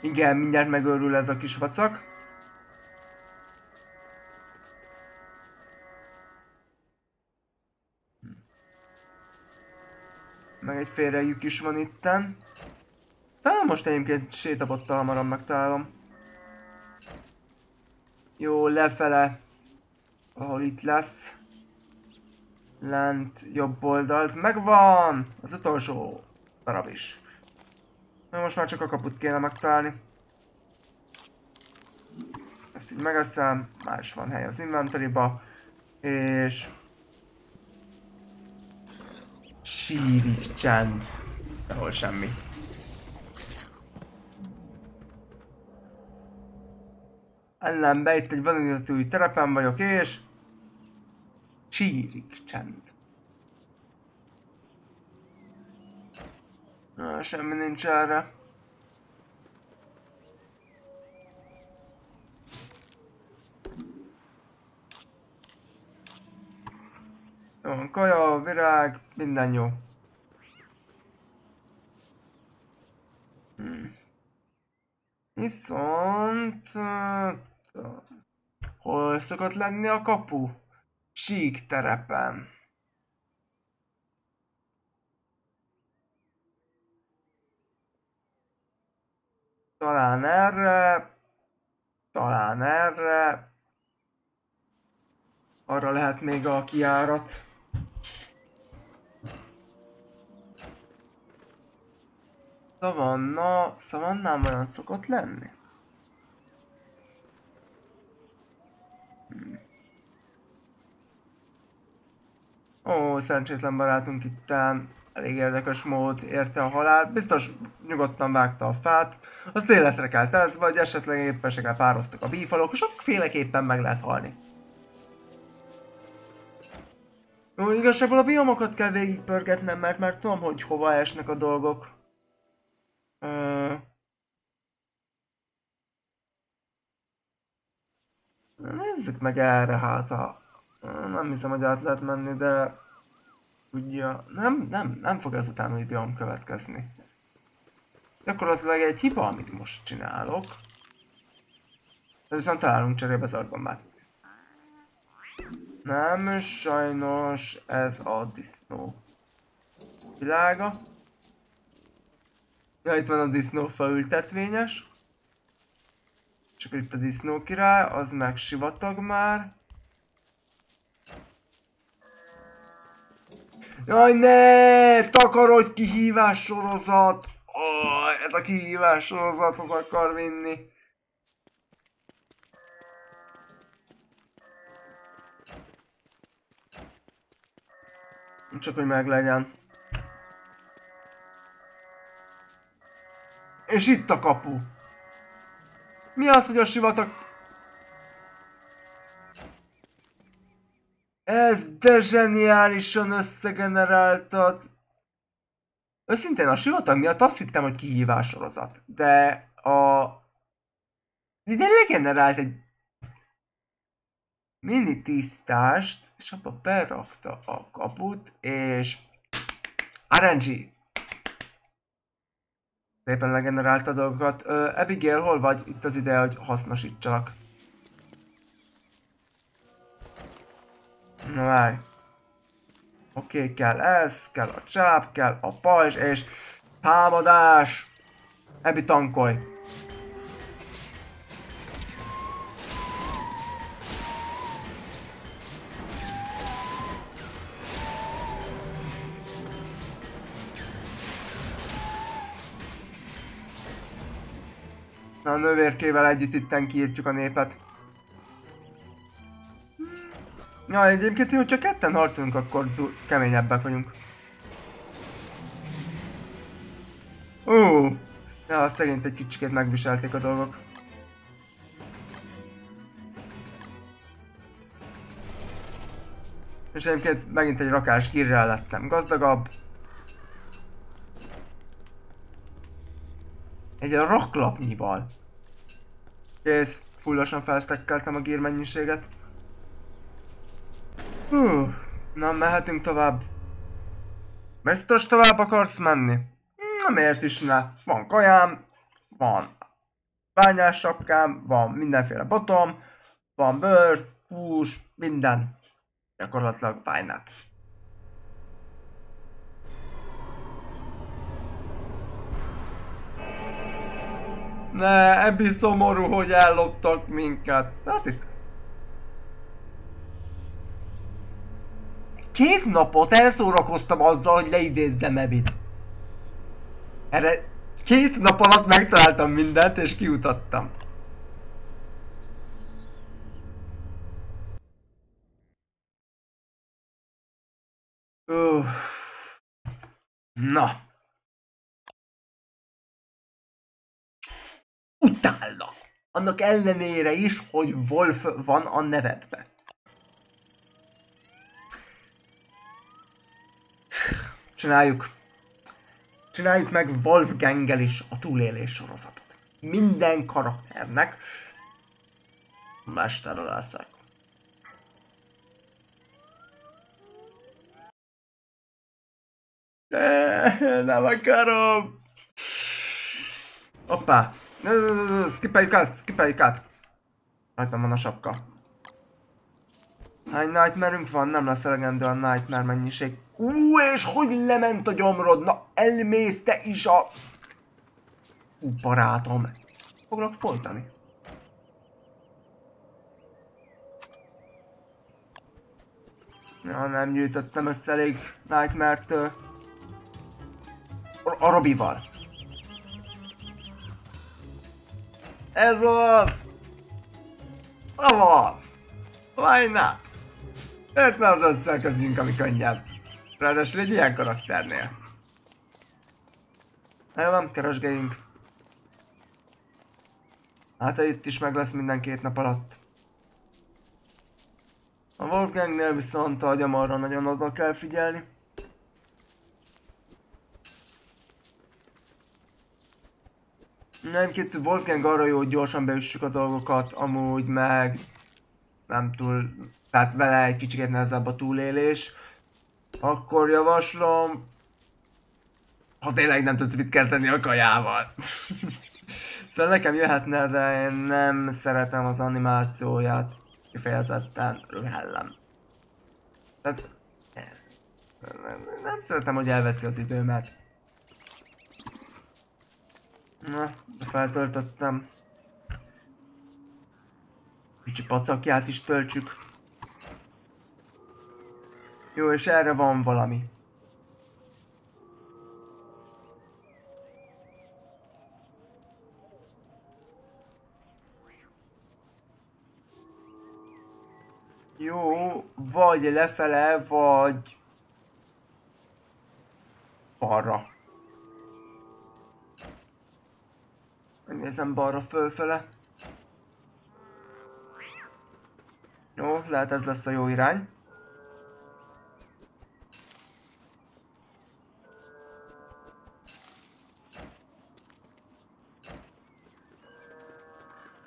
Igen, mindjárt megőrül ez a kis vacak. Meg egy félrejük is van itten. Talán most egyébként sétabottal hamarabb megtalálom. Jó, lefele. Ahol itt lesz. Lent, jobb oldalt. Megvan! Az utolsó darab is. Na most már csak a kaput kéne megtalálni. Ezt így megeszem, már is van hely az inventoryba. És... Sírik csend. Ahol semmi. Ellenbe itt egy vanillatúj terepen vagyok, és... Sírik csend. Na, semmi nincs erre. Jó, kaja, virág, minden jó. Hmm. Viszont... Hol szokott lenni a kapu? Sík terepen. Talán erre. Talán erre. Arra lehet még a kiárat. Szavanna, szavannám olyan szokott lenni? Ó, szerencsétlen barátunk itten elég érdekes mód érte a halál. Biztos nyugodtan vágta a fát, azt életre kelt ez, vagy esetleg éppenséggel pároztak a bífalok, sokféleképpen meg lehet halni. Jó, igazából a biomokat kell végigpörgetnem, mert már tudom, hogy hova esnek a dolgok. Ö... Nézzük meg erre hát a... Nem hiszem, hogy át lehet menni, de... Ugye... Nem, nem, nem fog ezután új biom következni. Gyakorlatilag egy hiba, amit most csinálok. De viszont találunk cserébe zargombát. Nem, sajnos ez a disznó világa. Ja, itt van a disznó felültetvényes. Csak itt a disznó király, az meg sivatag már. Jaj ne! Takarodj kihívás sorozat! Oh, ez a kihívás sorozat az akar vinni. Csak hogy meglegyen. És itt a kapu. Mi az, hogy a sivatag... Ez de zseniálisan összegeneráltad. Őszintén a sivatag miatt azt hittem, hogy kihívás sorozat. De a... De legenerált egy mini tisztást, és abba berakta a kaput, és RNG. Szépen legenerálta a dolgokat. Uh, Abigail, hol vagy? Itt az ideje, hogy hasznosítsalak. Na várj. Oké, okay, kell ez, kell a csáp, kell a pajzs, és támadás! Ebi tankolj! Na a nővérkével együtt itten kiírtjuk a népet. Ja, egyébként, hogy csak ketten harcolunk, akkor keményebbek vagyunk. Ó, uh, ja, szegényt egy kicsikét megviselték a dolgok. És egyébként megint egy rakás hírrel lettem gazdagabb. Egy raklapnyival. Kész, fullosan felsztekkeltem a gír mennyiséget. Hú, na mehetünk tovább. Biztos tovább akarsz menni? Na miért is ne? Van kajám, van bányás sapkám, van mindenféle botom, van bőr, hús, minden. Gyakorlatilag why Ne, ebbi szomorú, hogy elloptak minket. Hát itt Két napot elszórakoztam azzal, hogy leidézzem Ebit. Erre két nap alatt megtaláltam mindent, és kiutattam. Uh. Na. Utállak. Annak ellenére is, hogy Wolf van a nevedbe. Csináljuk. Csináljuk meg Wolfganggel is a túlélés sorozatot. Minden karakternek mestere leszek. Nem akarom. Hoppá. Skipeljük át, skipeljük át. Rajtam van a sapka. Hány nightmare van? Nem lesz elegendő a nightmare mennyiség. Ú, és hogy lement a gyomrod? Na, elmész te is a... Ú, barátom. Foglak folytani. Ja, nem gyűjtöttem össze elég Nightmare-től. A, a Robival. Ez az! Az! Why not? Miért ne az össze kezdjünk, ami könnyebb? Ráadásul egy ilyen karakternél. Jó van, keresgéljünk. Hát itt is meg lesz minden két nap alatt. A Wolfgangnél viszont a arra nagyon oda kell figyelni. Nem két Wolfgang arra jó, hogy gyorsan beüssük a dolgokat, amúgy meg nem túl, tehát vele egy kicsit nehezebb a túlélés. Akkor javaslom, ha tényleg nem tudsz mit kezdeni a kajával. szóval nekem jöhetne, de én nem szeretem az animációját kifejezetten röhellem. Tehát nem, nem, szeretem, hogy elveszi az időmet. Na, feltöltöttem. Kicsi pacakját is töltsük. Jó, és erre van valami. Jó, vagy lefele, vagy balra. Megnézem balra fölfele. Jó, lehet ez lesz a jó irány.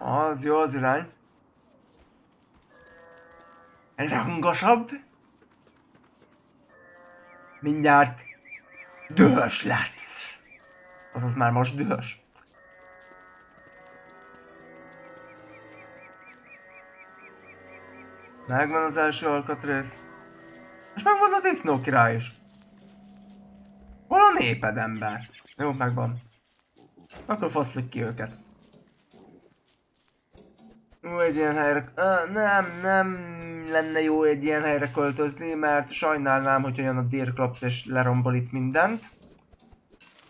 Az jó az irány. Egyre hangosabb. Mindjárt dühös lesz. Azaz már most dühös. Megvan az első alkatrész. És megvan a disznó király is. Hol a néped ember? Jó, megvan. Akkor fosszuk ki őket. Jó, egy ilyen helyre... Uh, nem, nem lenne jó egy ilyen helyre költözni, mert sajnálnám, hogy olyan a Dirklops és lerombol itt mindent.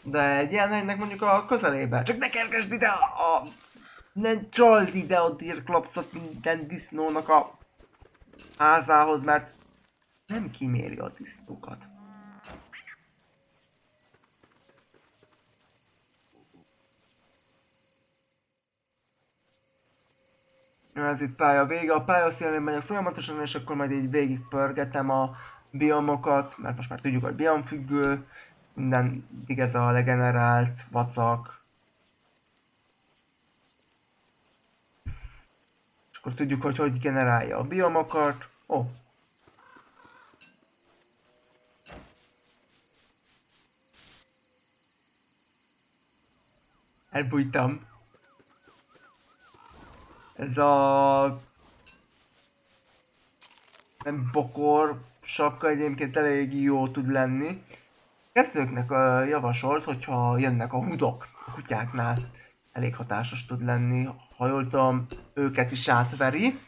De egy ilyen helynek mondjuk a közelébe. Csak ne kergesd ide a... ne csald ide a Dirklopsot minden disznónak a házához, mert nem kiméri a disznókat. Ez itt pálya vége, a pályaszélén megyek folyamatosan, és akkor majd így végig pörgetem a biomokat, mert most már tudjuk, hogy biomfüggő, minden ez a legenerált vacak. És akkor tudjuk, hogy hogy generálja a biomokat. Ó. Oh. Elbújtam. Ez a... Nem bokor, sapka egyébként elég jó tud lenni. Kezdőknek javasolt, hogyha jönnek a hudok a kutyáknál, elég hatásos tud lenni. Ha jól tudom, őket is átveri.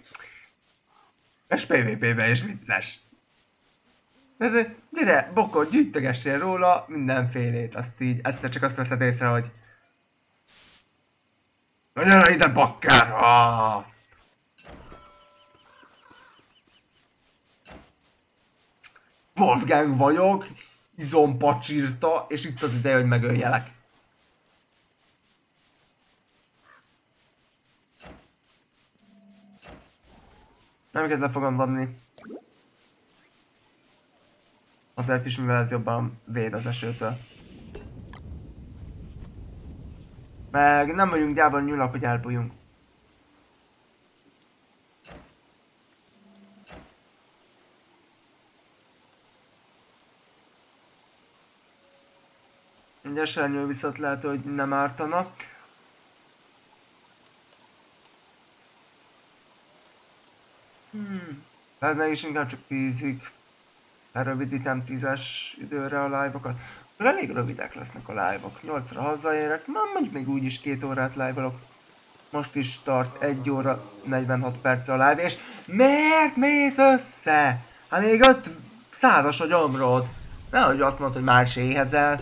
És PvP-ben is vicces. De, gyere, bokor, gyűjtögessél róla mindenfélét, azt így egyszer csak azt veszed észre, hogy Gyere ide, bakker! Ah! Wolfgang vagyok, izompacsírta, és itt az ideje, hogy megöljelek. Nem kezdve fogom dobni. Azért is, mivel ez jobban véd az esőtől. Meg nem vagyunk gyába nyulak, hogy elbújjunk. Egy esernyő viszont lehet, hogy nem ártana. Hmm. Tehát meg is inkább csak tízig. Elrövidítem tízes időre a live-okat elég rövidek lesznek a live-ok. 8-ra hazaérek, már mondjuk még úgyis két órát live-olok. Most is tart 1 óra 46 perc a live, és miért mész össze? Hát még öt százas a gyomrod. Nehogy azt mondod, hogy már séhezel.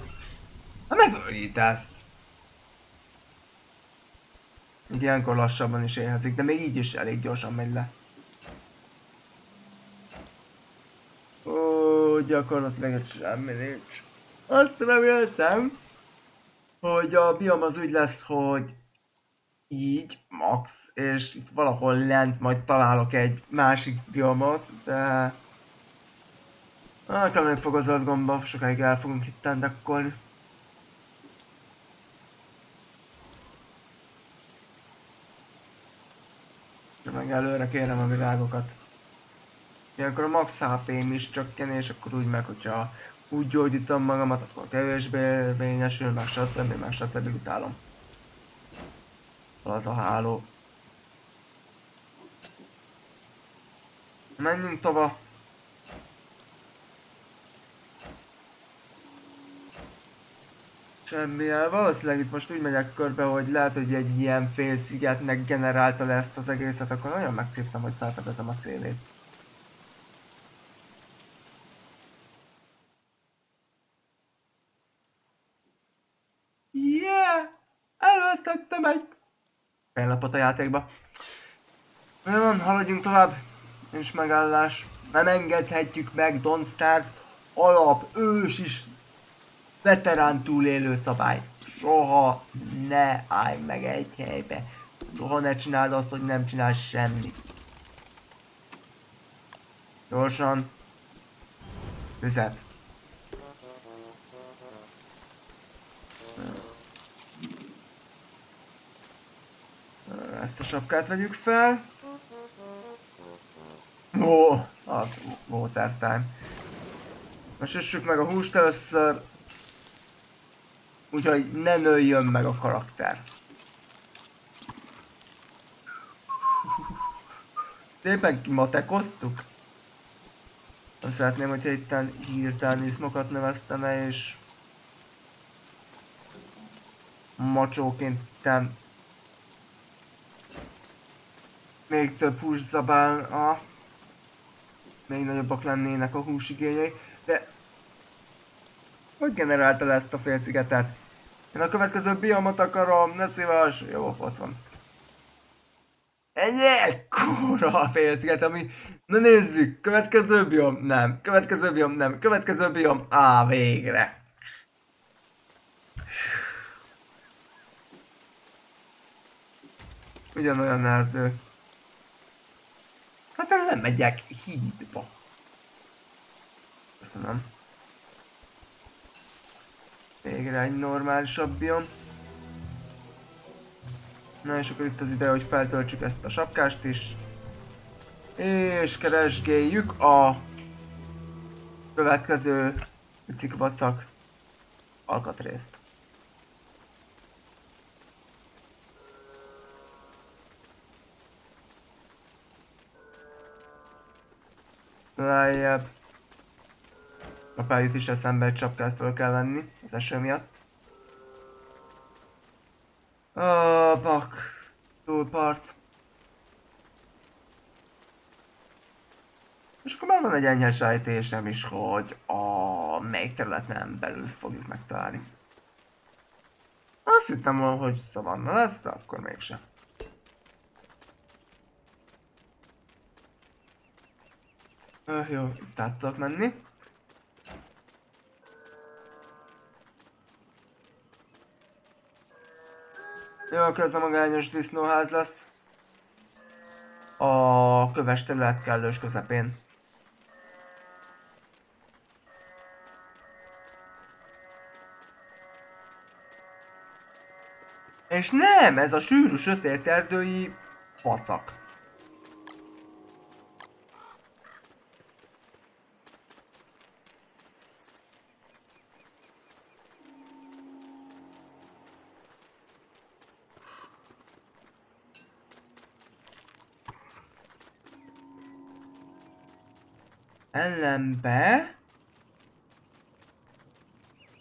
Hát megölítesz. Ilyenkor lassabban is éhezik, de még így is elég gyorsan megy le. gyakorlatilag egy semmi nincs. Azt reméltem, hogy a biom az úgy lesz, hogy így, max, és itt valahol lent majd találok egy másik biomot, de... Ah, nem fog az öt gomba, sokáig el fogunk itt tendekkolni. De meg előre kérem a virágokat. Ilyenkor a max HP-m is csökken, és akkor úgy meg, hogyha úgy gyógyítom magamat, akkor kevésbé érvényesül, meg stb. meg stb. utálom. Az a háló. Menjünk tovább. Semmi el. Valószínűleg itt most úgy megyek körbe, hogy lehet, hogy egy ilyen fél szigetnek generálta le ezt az egészet, akkor nagyon megszívtam, hogy felfedezem a szélét. Yeah! Elvesztettem egy félnapot a játékba. Na van, haladjunk tovább. Nincs megállás. Nem engedhetjük meg Don't Start alap, ős is veterán túlélő szabály. Soha ne állj meg egy helybe. Soha ne csináld azt, hogy nem csinálsz semmit. Gyorsan. Üzet. Ezt a sapkát vegyük fel. Ó, az water time. Most süssük meg a húst először. Úgyhogy ne nőjön meg a karakter. Szépen kimatekoztuk. Azt szeretném, hogyha itten hirtelen izmokat növesztene és macsóként itten még több húst zabálna, még nagyobbak lennének a húsigényei, de hogy generálta le ezt a félszigetet? Én a következő biomot akarom, ne szívas, jó, ott van. Egy ekkora a félsziget, ami... Na nézzük, következő biom, nem, következő biom, nem, következő biom, á, végre. Ugyanolyan erdő. Hát nem megyek hídba. Köszönöm. Végre egy normálisabb biom. Na és akkor itt az ide, hogy feltöltsük ezt a sapkást is. És keresgéljük a következő cikvacak alkatrészt. Lejjebb. A pályút is eszembe egy csapkát fel kell venni, az eső miatt. Ó, pak. Túlpart. És akkor már van egy enyhe sejtésem is, hogy a melyik területen belül fogjuk megtalálni. Azt hittem, hogy szavanna lesz, de akkor mégsem. Uh, jó, itt át tudok menni. Jó, akkor ez a magányos disznóház lesz. A köves terület kellős közepén. És nem, ez a sűrű sötét erdői pacak. Ellenbe...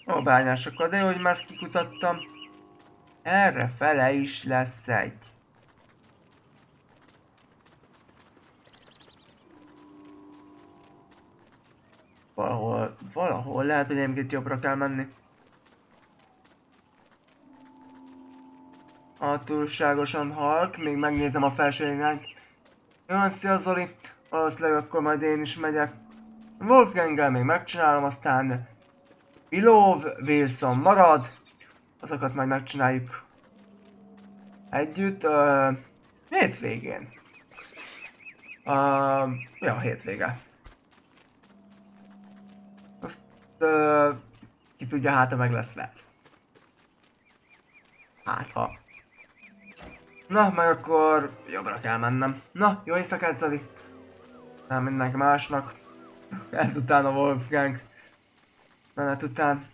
Ó, bányásokkal, de jó, hogy már kikutattam. Erre fele is lesz egy. Valahol, valahol lehet, hogy egyébként jobbra kell menni. A túlságosan halk, még megnézem a felső irányt. Jó, szia Zoli! Valószínűleg akkor majd én is megyek Wolfgang-gel még megcsinálom, aztán Willow, Wilson marad. Azokat majd megcsináljuk együtt. Uh, hétvégén. Uh, ja, hétvége. Azt uh, ki tudja, hát meg lesz lesz. Hát ha. Na, meg akkor jobbra kell mennem. Na, jó éjszakát, Zali! Nem mindenki másnak. Ezután a Wolfgang menet után.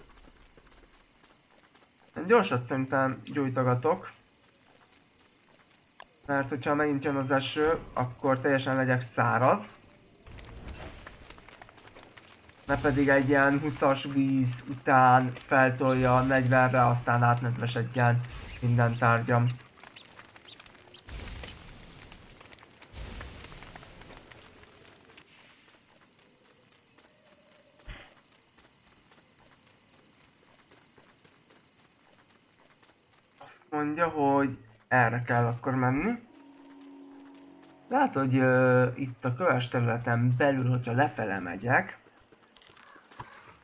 Gyorsat szerintem gyújtogatok. Mert hogyha megint jön az eső, akkor teljesen legyek száraz. Ne pedig egy ilyen 20-as víz után feltolja 40-re, aztán átnedvesedjen minden tárgyam. Azt mondja, hogy erre kell akkor menni. Látod, hogy uh, itt a köves területen belül, hogyha lefele megyek,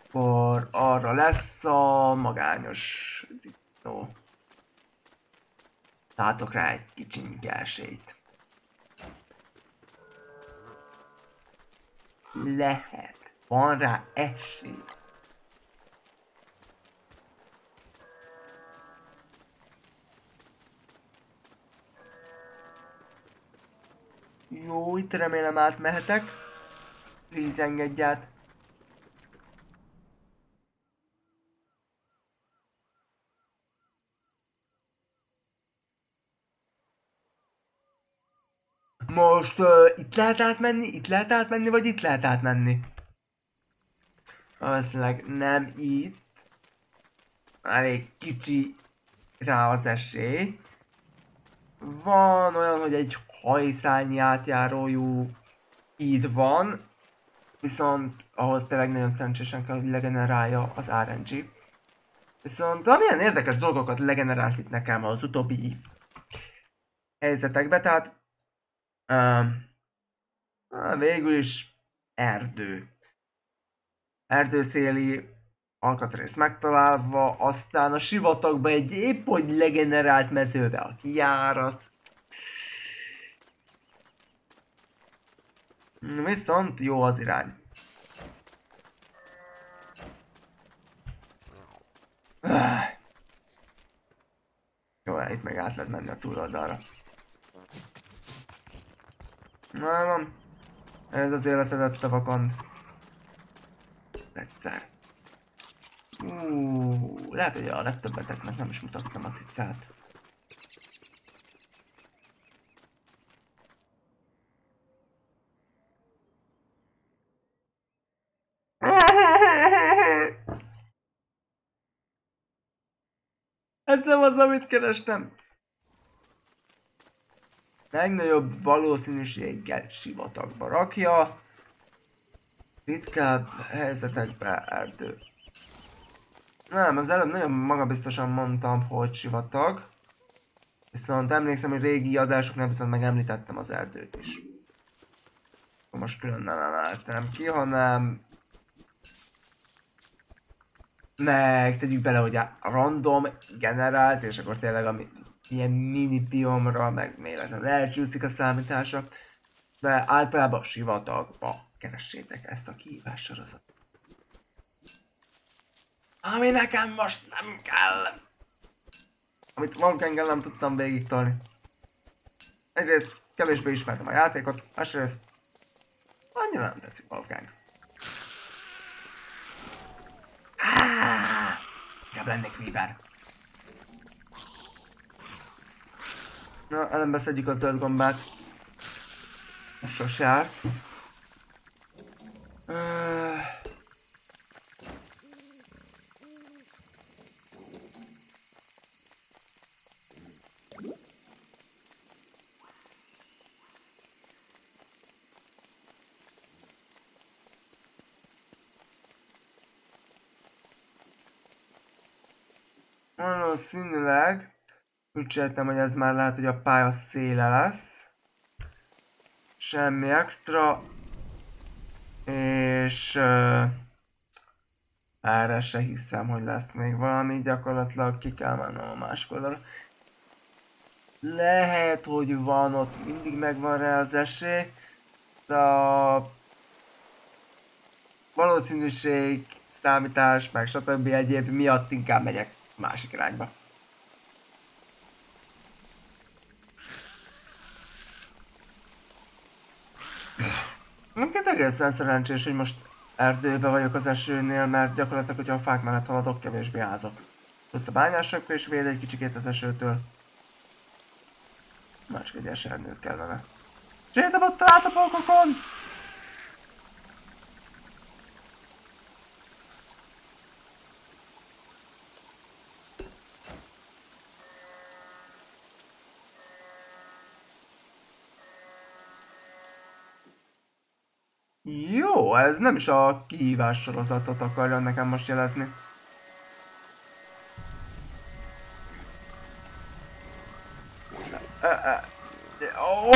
akkor arra lesz a magányos disznó. Látok rá egy kicsi esélyt. Lehet. Van rá esély. Jó, itt remélem átmehetek. Please engedj át. Most uh, itt lehet átmenni, itt lehet átmenni, vagy itt lehet átmenni? Valószínűleg nem itt. Elég kicsi rá az esély. Van olyan, hogy egy hajszálnyi átjárójú így van, viszont ahhoz tényleg nagyon szerencsésen kell, hogy legenerálja az RNG. Viszont amilyen érdekes dolgokat legenerált itt nekem az utóbbi helyzetekbe, tehát uh, végül is erdő. Erdőszéli alkatrész megtalálva, aztán a sivatagba egy épp hogy legenerált mezőbe a kiárat. Viszont jó az irány. Jó, itt meg át lehet menni a túloldalra. Na, van. Ez az életedet te vakond. Egyszer. Uh, lehet, hogy a legtöbbeteknek nem is mutattam a cicát. Ez nem az, amit kerestem. Legnagyobb valószínűséggel sivatagba rakja. Ritkább helyzetekbe erdő. Nem, az előbb nagyon magabiztosan mondtam, hogy sivatag. Viszont emlékszem, hogy régi adásoknál viszont megemlítettem az erdőt is. Most külön nem emeltem ki, hanem... Meg tegyük bele, hogy a random generált, és akkor tényleg ami ilyen mini biomra, meg véletlenül elcsúszik a számítása. De általában a sivatagba keressétek ezt a kihívás sorozatot. Ami nekem most nem kell. Amit Wolfgang nem tudtam végig tolni. Egyrészt kevésbé ismertem a játékot, másrészt annyira nem tetszik Wolfgang. Inkább lennék Weaver. Na, ellenbe szedjük a zöld gombát. Sose járt. Uh... Valószínűleg sejtem, hogy ez már lehet, hogy a pálya széle lesz. Semmi extra. És uh, erre se hiszem, hogy lesz még valami, gyakorlatilag ki kell mennem a másik oldalra. Lehet, hogy van ott, mindig megvan rá az esély, a valószínűség, számítás, meg stb. egyéb miatt inkább megyek másik irányba. Minket egészen szerencsés, hogy most erdőbe vagyok az esőnél, mert gyakorlatilag, hogyha a fák mellett haladok, kevésbé házak. Tudsz a bányásokra is véd egy kicsikét az esőtől. Már csak egy esernyőt kellene. Sétem ott át a pókokon! Jó, ez nem is a kihívás sorozatot akarja nekem most jelezni.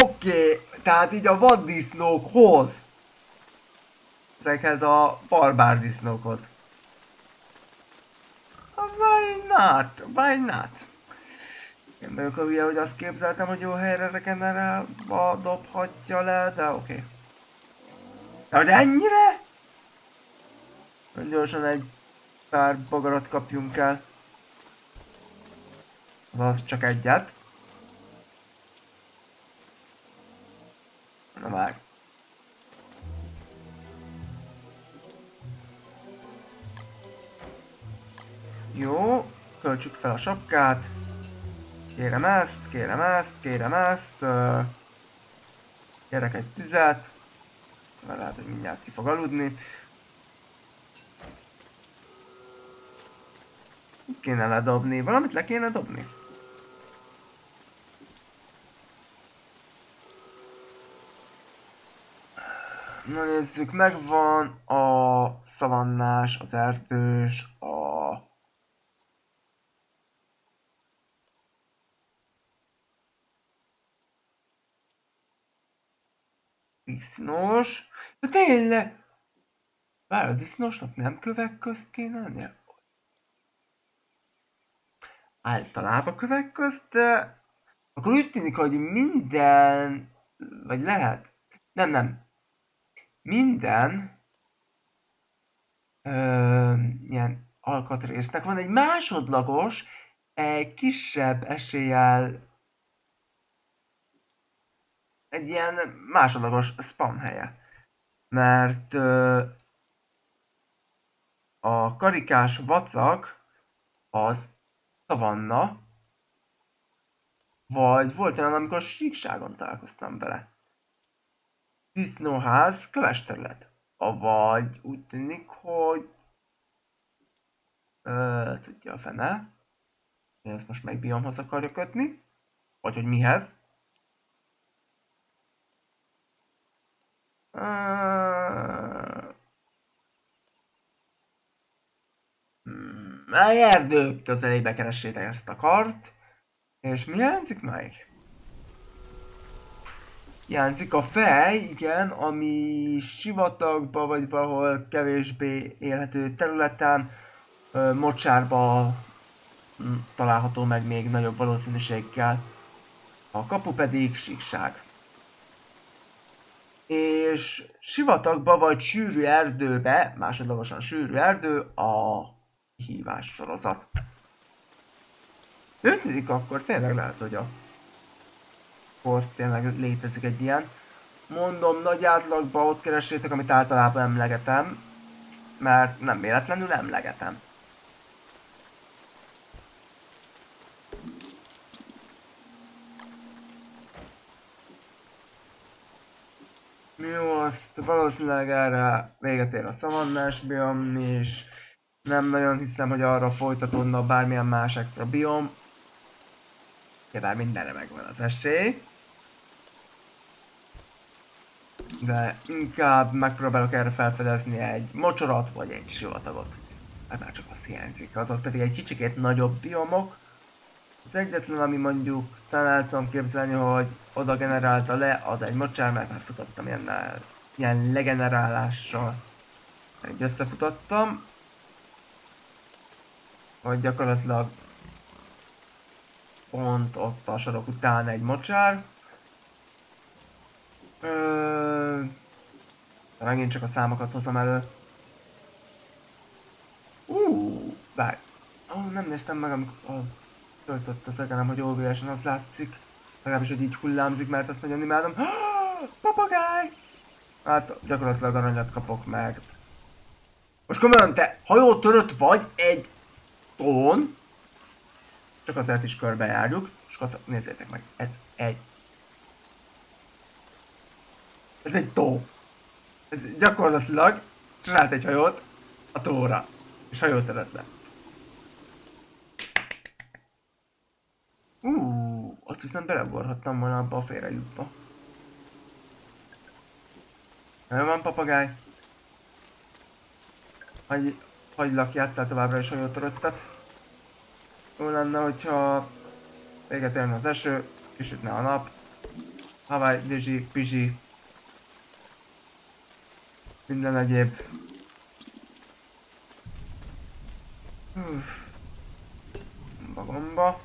Oké, okay. tehát így a vaddisznókhoz. Ezekhez a barbár disznókhoz. Why not? Why not? Én vagyok a hülye, hogy azt képzeltem, hogy jó helyre regenerálva dobhatja le, de oké. Okay. Hogy ennyire? Gyorsan egy pár bogarat kapjunk el. Az csak egyet. Na már. Jó, töltsük fel a sapkát. Kérem ezt, kérem ezt, kérem ezt. Kérek egy tüzet mert lehet, hogy mindjárt ki fog aludni. Kéne ledobni, valamit le kéne dobni. Na nézzük, megvan a szavannás, az erdős, a Disznós. De tényleg! Vár, a disznósnak nem kövek közt kéne lennie? Általában kövek közt, de... Akkor úgy tűnik, hogy minden... Vagy lehet? Nem, nem. Minden... Ö, ilyen alkatrésznek van egy másodlagos, egy kisebb eséllyel egy ilyen másodlagos spam helye. Mert ö, a karikás vacak az szavanna, vagy volt olyan, amikor síkságon találkoztam vele. Disznóház köves terület. Vagy úgy tűnik, hogy ö, tudja a fene, hogy ezt most meg biomhoz akarja kötni, vagy hogy mihez. Hmm, erdő közelébe keressétek ezt a kart. És mi jelzik meg? Jelzik a fej, igen, ami sivatagba vagy valahol kevésbé élhető területen, mocsárba található meg még nagyobb valószínűséggel. A kapu pedig síkság és sivatagba vagy sűrű erdőbe, másodlagosan sűrű erdő, a hívás sorozat. Ötödik akkor tényleg lehet, hogy a akkor tényleg létezik egy ilyen. Mondom, nagy átlagban ott keresétek, amit általában emlegetem, mert nem véletlenül emlegetem. Jó, azt valószínűleg erre véget ér a szavannás biom, és nem nagyon hiszem, hogy arra folytatódna bármilyen más extra biom. Bár mindenre megvan az esély. De inkább megpróbálok erre felfedezni egy mocsorat vagy egy sivatagot. Hát már csak az hiányzik, azok pedig egy kicsikét nagyobb biomok. Az egyetlen, ami mondjuk talán tudom képzelni, hogy oda generálta le, az egy mocsár, mert már futottam ilyen, ilyen legenerálással. Egy összefutottam. Hogy gyakorlatilag pont ott a sarok után egy mocsár. Ö... De megint csak a számokat hozom elő. Uh, várj. Oh, nem néztem meg, amikor oh, töltött az egenem, hogy óvélesen az látszik. Legalábbis, hogy így hullámzik, mert azt nagyon imádom. Papagáj! Hát gyakorlatilag aranyat kapok meg. Most komolyan, te hajótörött vagy egy tón. Csak azért is körbejárjuk. És nézzétek meg, ez egy. Ez egy tó. Ez gyakorlatilag csinált egy hajót a tóra. És hajót teret le. Uh, ott viszont belegorhattam volna abba a félrejutba. Nem van papagáj? Hagy, hagylak játszál továbbra is hajótöröttet. Jó lenne, hogyha véget érne az eső, kisütne a nap. Hawaii, Dizsi, Pizsi. Minden egyéb. Bagomba.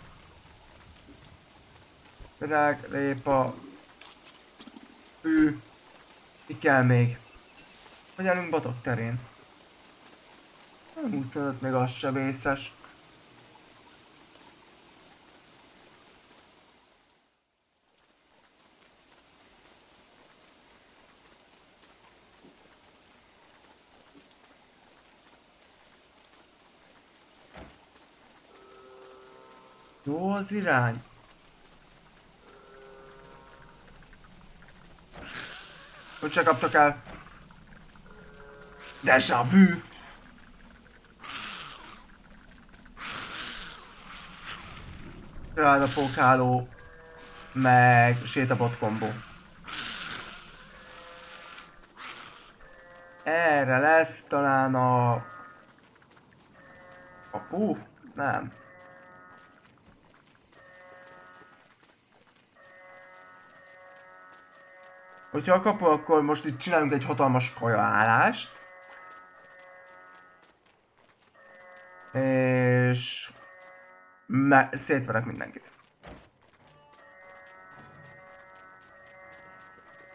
Virág, répa. Fű. Mi kell még? Hogy állunk botok terén? Nem úgy tudod, még az se vészes. Jó az irány. Hogy se kaptak el. Deja vu. Rád a pókáló, meg sétabot kombó. Erre lesz talán a... A pú? Nem. Hogyha a kapu, akkor most itt csinálunk egy hatalmas kajaállást. És... Me szétverek mindenkit.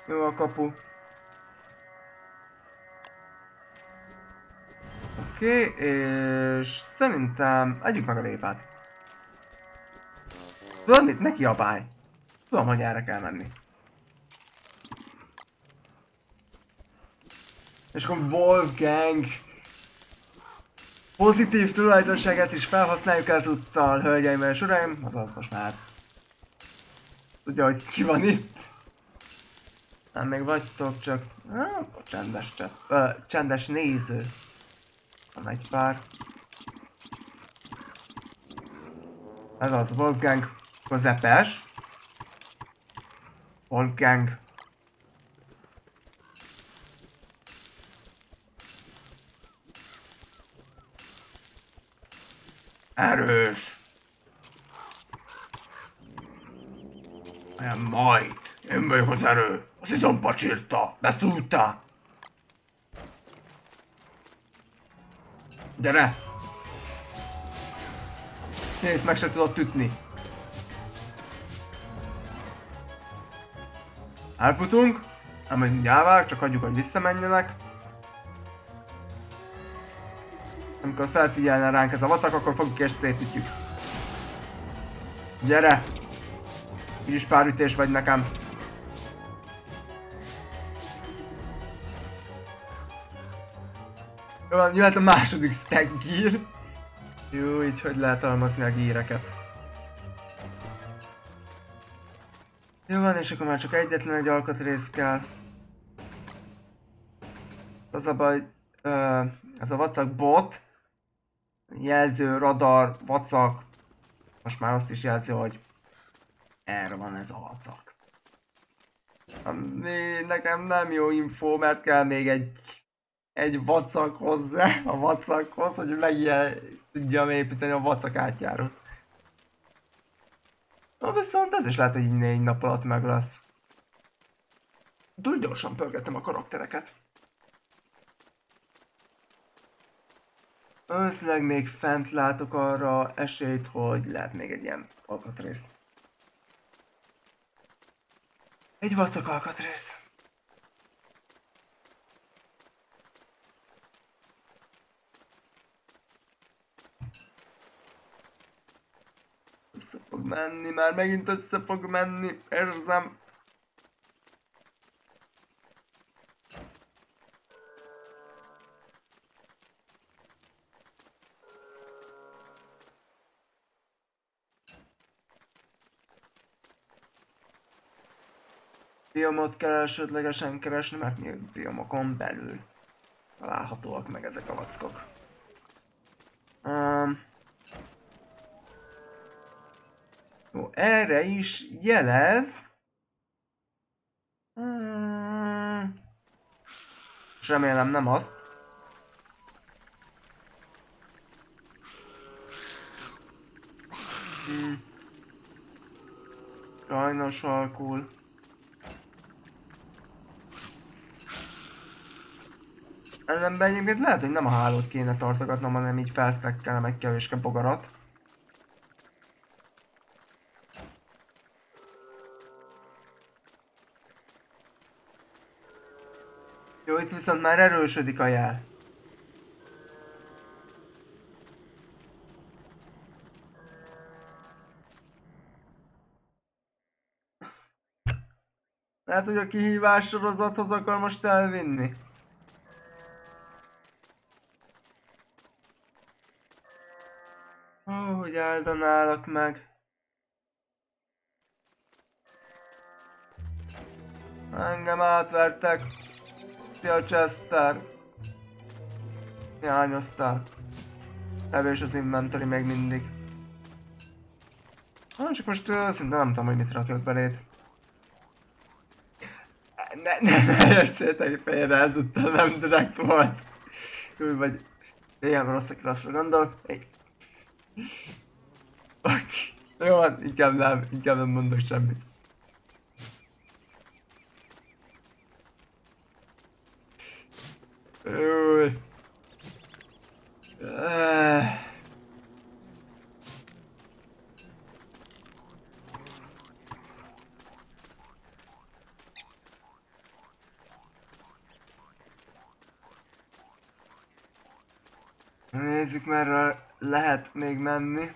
Jó a kapu. Oké, okay, és szerintem adjuk meg a lépát. Tudod mit? Neki abálj. Tudom, hogy erre kell menni. És akkor Wolfgang pozitív tulajdonságát is felhasználjuk ezúttal, hölgyeim és uraim, azaz most már tudja, hogy ki van itt. Nem még vagytok, csak ah, csendes, cset, ö, csendes néző. Van egy pár. Ez az Wolfgang közepes. Wolfgang Erős. Nem majd. Én vagyok az erő. Az izomba csírta. Beszúrta. Gyere! Nézd, meg se tudod ütni. Elfutunk, nem mindjárt csak hagyjuk, hogy visszamenjenek. Amikor felfigyelne ránk ez a vacak, akkor fogjuk és szétütjük. Gyere! Így is pár ütés vagy nekem. Jó, jöhet a második stack gear. Jó, így hogy lehet almazni a gíreket. Jó van, és akkor már csak egyetlen egy alkatrész kell. Az a baj, uh, ez a vacak bot, jelző, radar, vacak. Most már azt is jelzi, hogy erre van ez a vacak. Nekem nem jó info, mert kell még egy egy vacak hozzá, a vacakhoz, hogy meg tudjam építeni a vacak átjárót. Na viszont ez is lehet, hogy így négy nap alatt meg lesz. Túl gyorsan pörgetem a karaktereket. Valószínűleg még fent látok arra esélyt, hogy lehet még egy ilyen alkatrész. Egy vacak alkatrész. Össze fog menni, már megint össze fog menni, érzem. Biomot kell elsődlegesen keresni, mert mi biomokon belül találhatóak meg ezek a vackok. Um, jó, erre is jelez. Um, és remélem nem azt. Hmm. Sajnos alkul. Ellenben egyébként lehet, hogy nem a hálót kéne tartogatnom, hanem így felsztekkelem egy kevéske bogarat. Jó, itt viszont már erősödik a jel. Lehet, hogy a kihívás sorozathoz akar most elvinni. Hogy áldanálak meg. Engem átvertek. Szia Chester. Hiányoztál. Kevés az inventory még mindig. Ha, csak most uh, szinte nem tudom, hogy mit rakjak beléd. Ne, ne, ne értsétek félre, ezúttal nem direkt volt. Úgy vagy ilyen rosszak rosszra gondol. Jó, hát inkább nem, inkább nem mondok semmit. Jó. Nézzük merre lehet még menni.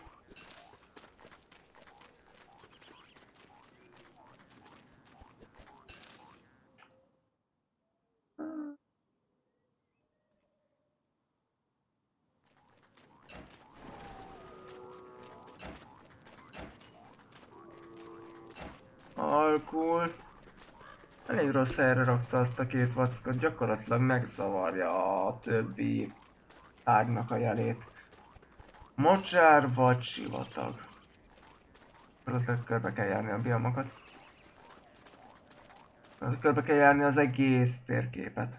Alkul. Elég rossz helyre rakta azt a két vackot, gyakorlatilag megzavarja a többi ágnak a jelét. Mocsár vagy sivatag. Gyakorlatilag körbe kell járni a biomokat. Körbe kell járni az egész térképet.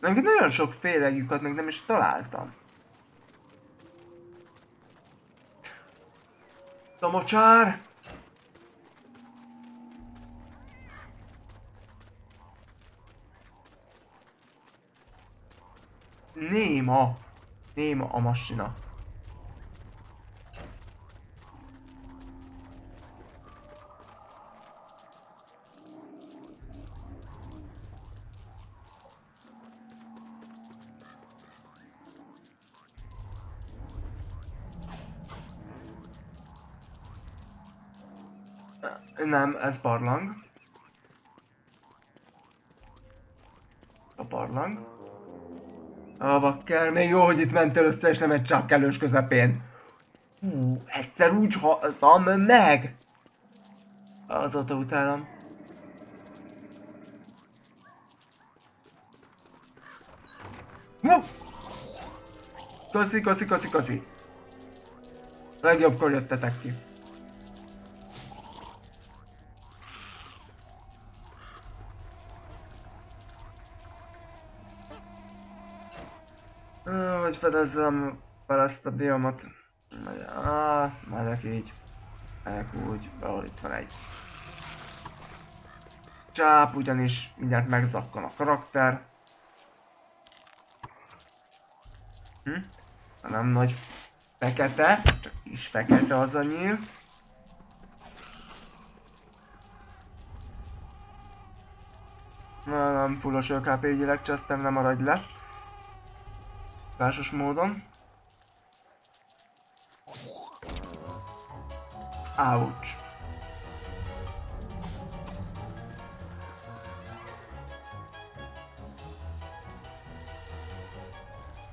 Nekem nagyon sok félegjükat még nem is találtam. A mocsár! Néma! Néma a masina. Nem, ez barlang. A barlang. A bakker, még jó, hogy itt mentél össze, és nem egy csak kellős közepén. Hú, egyszer úgy haltam meg! Azóta utálom. Köszi, köszi, köszi, köszi. Legjobbkor jöttetek ki. Fedezzem fel ezt a biomot. Ah, megyek így. Megyek úgy, valahol itt van egy. csáp, ugyanis mindjárt megzakkan a karakter. Hm? Nem nagy fekete, csak is fekete az a nyíl. Na, nem fullos ÖKP ügyileg, Chester, nem maradj le. Társas módon. Ouch.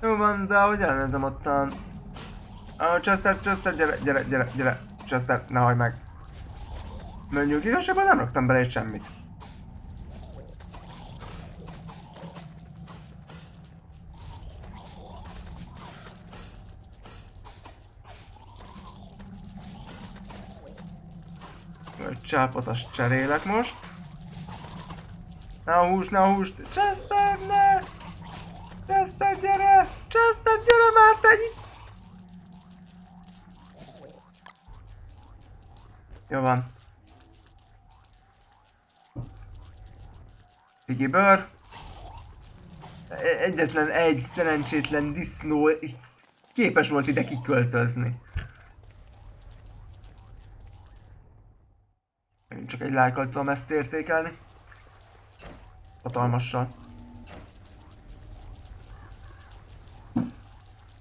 Jó van, de ahogy elnézem ottan. Uh, Chester, Chester, gyere, gyere, gyere, gyere. Chester, ne hagyd meg. Mondjuk igazságban nem raktam bele egy semmit. Csápot azt cserélek most. Ne a hús, ne a hús. Chester, ne! Chester, gyere! Chester, gyere már, te. Jó van. Piggy bőr. E- Egyetlen egy szerencsétlen disznó képes volt ide kiköltözni. Én csak egy lájkkal tudom ezt értékelni. Hatalmassal.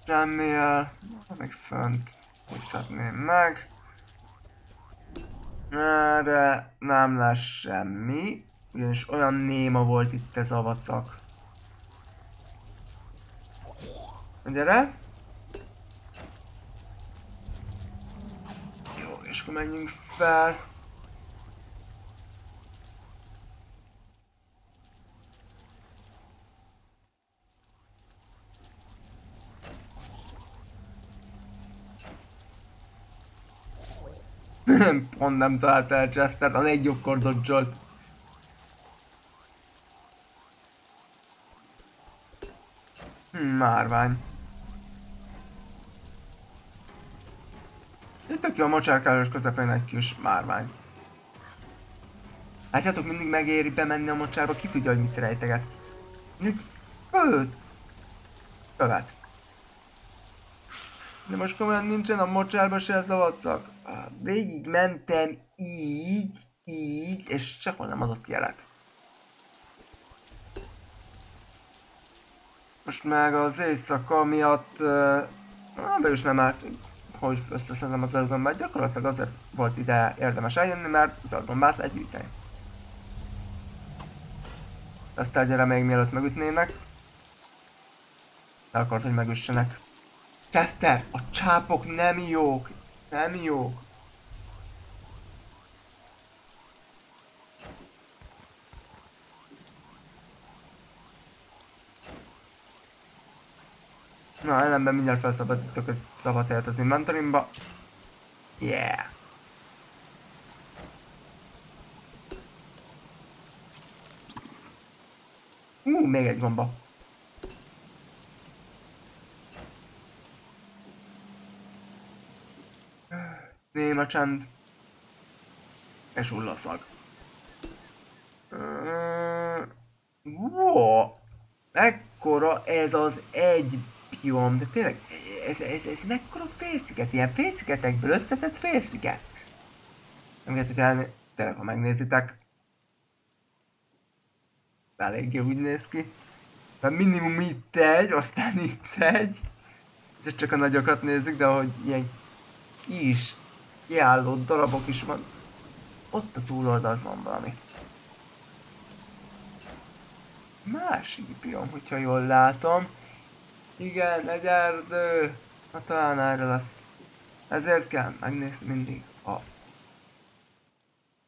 Semmiel, meg fönt, úgy szedném meg. Erre nem lesz semmi, ugyanis olyan néma volt itt ez a vacak. Gyere! Jó, és akkor menjünk fel. Pont nem talált el Chester, a legjobbkor dodge Hm, márvány. Itt aki a mocsárkálós közepén egy kis márvány. Látjátok, mindig megéri bemenni a mocsárba, ki tudja, hogy mit rejteget. Mondjuk, követ. Követ. De most komolyan nincsen a mocsárba se ez a vacak. Végig mentem így, így, és csak nem adott jelet. Most meg az éjszaka miatt, uh, is nem állt, hogy összeszedem az előgombát, gyakorlatilag azért volt ide érdemes eljönni, mert az előgombát lehet gyűjteni. Ezt gyere még mielőtt megütnének. Le akart, hogy megüssenek. Chester, a csápok nem jók. Nem jók. Na, ellenben mindjárt felszabadítok egy szabad helyet az inventorimba. Yeah! Hú, még egy gomba. Néma csend. És hullaszag. Wow. Ekkora ez az egy biom, de tényleg, ez, ez, ez mekkora félsziget? Ilyen félszigetekből összetett félsziget? Nem lehet, hogy elné... Tényleg, ha megnézitek, eléggé úgy néz ki. Mert minimum itt egy, aztán itt egy. Ez csak a nagyokat nézzük, de hogy ilyen kis kiálló darabok is van. Ott a túloldalt van valami. Másik biom, hogyha jól látom. Igen, egy erdő. Hát talán erre lesz. Ezért kell megnézni mindig a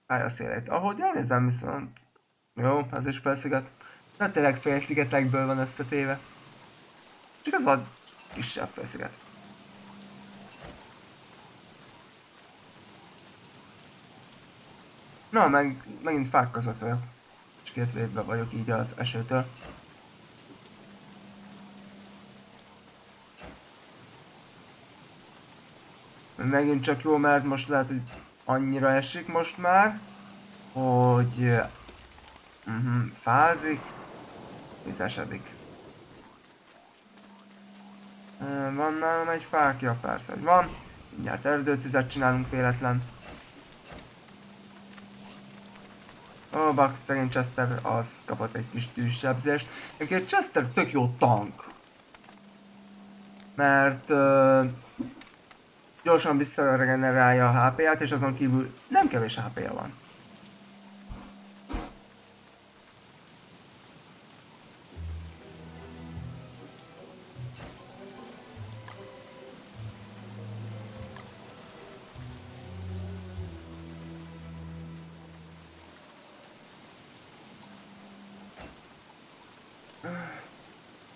pályaszéleit. Ahogy elnézem viszont... Jó, ez is felsziget. De tényleg félszigetekből van összetéve. Csak ez van kisebb félsziget. Na, meg, megint fák között vagyok. És két védve vagyok így az esőtől. Megint csak jó, mert most lehet, hogy annyira esik most már, hogy Uh-huh. Fázik. Vizesedik. Van nálam egy fákja? Persze, hogy van. Mindjárt erdőtüzet csinálunk véletlen. Ó, bak, szegény Chester, az kapott egy kis tűzsebzést. Egyébként Chester tök jó tank. Mert ö, gyorsan visszaregenerálja a HP-ját, és azon kívül nem kevés HP-ja van.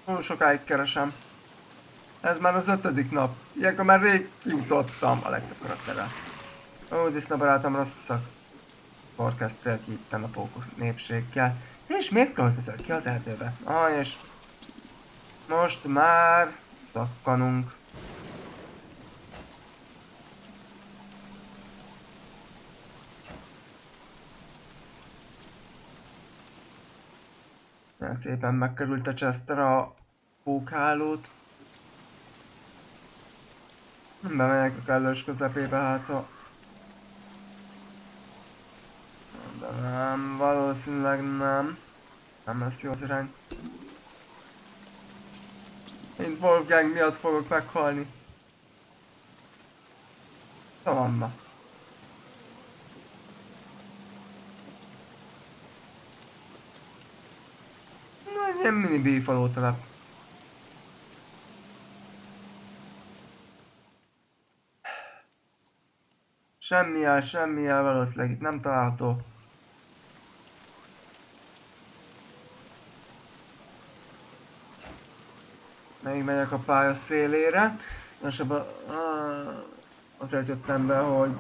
Túl sokáig keresem. Ez már az ötödik nap. Ilyenkor már rég kijutottam a legtöbb karakterrel. Ó, Disney barátom rossz szak. Forecastel ki itt a pókos népséggel. És miért költözöl ki az erdőbe? Ah, és most már szakkanunk. Nagyon szépen megkerült a Chester a pókhálót. Bemegyek a kellős közepébe, hát a... De nem, valószínűleg nem. Nem lesz jó az irány. Én Wolfgang miatt fogok meghalni. Szavanna. Ilyen mini bífaló telep. Semmilyen, semmilyen valószínűleg itt nem található. Még megyek a pálya szélére. Ah, azért jöttem be, hogy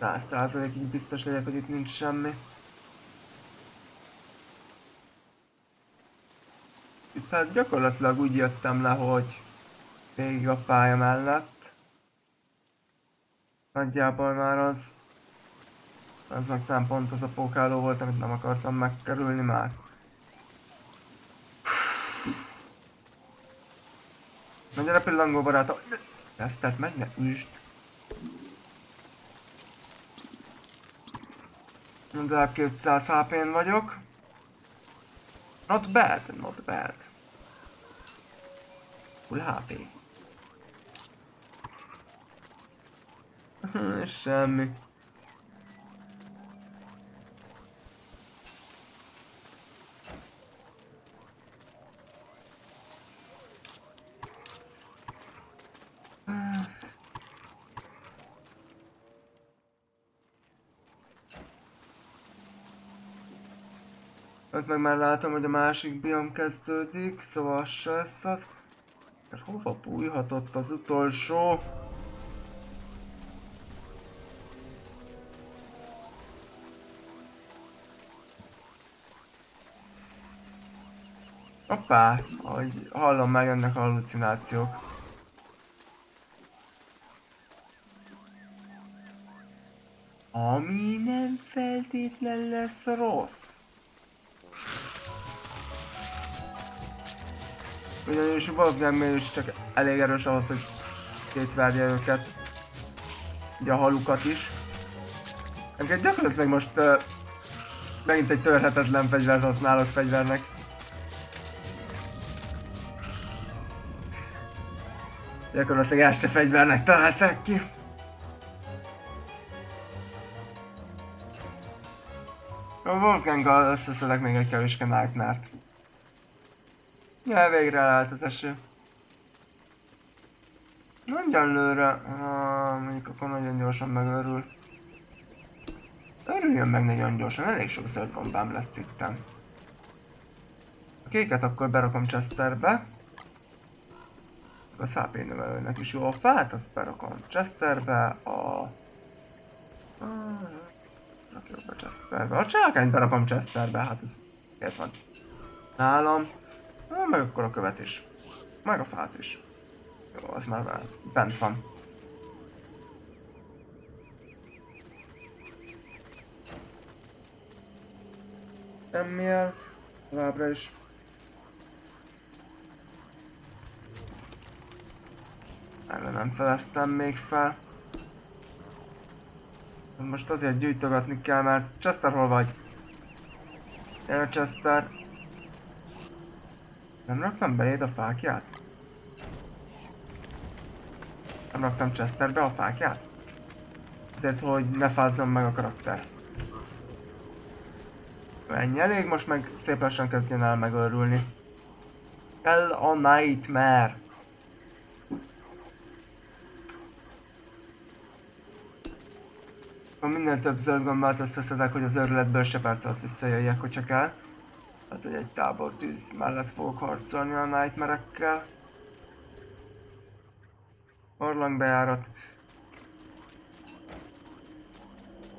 100%-ig biztos legyek, hogy itt nincs semmi. Hát gyakorlatilag úgy jöttem le, hogy végig a pálya mellett. Nagyjából már az... Az meg nem pont az a pókáló volt, amit nem akartam megkerülni már. Na gyere pillangó barátom! Ezt tett meg, ne üsd! Legalább 200 hp vagyok. Not bad, not bad. Full HP. Semmi. Ott meg már látom, hogy a másik biom kezdődik, szóval se lesz az. Mert hova bújhatott az utolsó? Hoppá, ahogy hallom meg ennek a hallucinációk. Ami nem feltétlen lesz rossz. Ugyanis Wolfgang is csak elég erős ahhoz, hogy szétverje őket. Ugye a halukat is. Egyébként gyakorlatilag most uh, megint egy törhetetlen fegyvert használok fegyvernek. Gyakorlatilag első fegyvernek találták ki. A Wolfganggal összeszedek még egy kevéske Nightmare-t. Ja, végre elállt az eső. Nagyon lőre, ah, mondjuk akkor nagyon gyorsan megörül. Örüljön meg nagyon gyorsan, elég sok zöld bombám lesz itten. A kéket akkor berakom Chesterbe. A HP növelőnek is jó. A fát azt berakom Chesterbe, a... Ah, Rakjuk be Chesterbe. A csákányt berakom Chesterbe, hát ez miért van nálam. Na, meg akkor a követ is. Meg a fát is. Jó, az már bent van. Semmiel. Továbbra is. Erre nem feleztem még fel. Most azért gyűjtögetni kell, mert Chester hol vagy? Gyere Chester. Nem raktam beléd a fákját? Nem raktam Chesterbe a fákját? Azért, hogy ne fázzon meg a karakter. Ennyi elég, most meg szép lassan kezdjen el megőrülni. Kell a Nightmare. Ha minél több zöld gombát összeszedek, hogy az őrületből se perc alatt visszajöjjek, hogyha kell. Hát, hogy egy tábortűz mellett fogok harcolni a nightmare-ekkel. Barlangbejárat.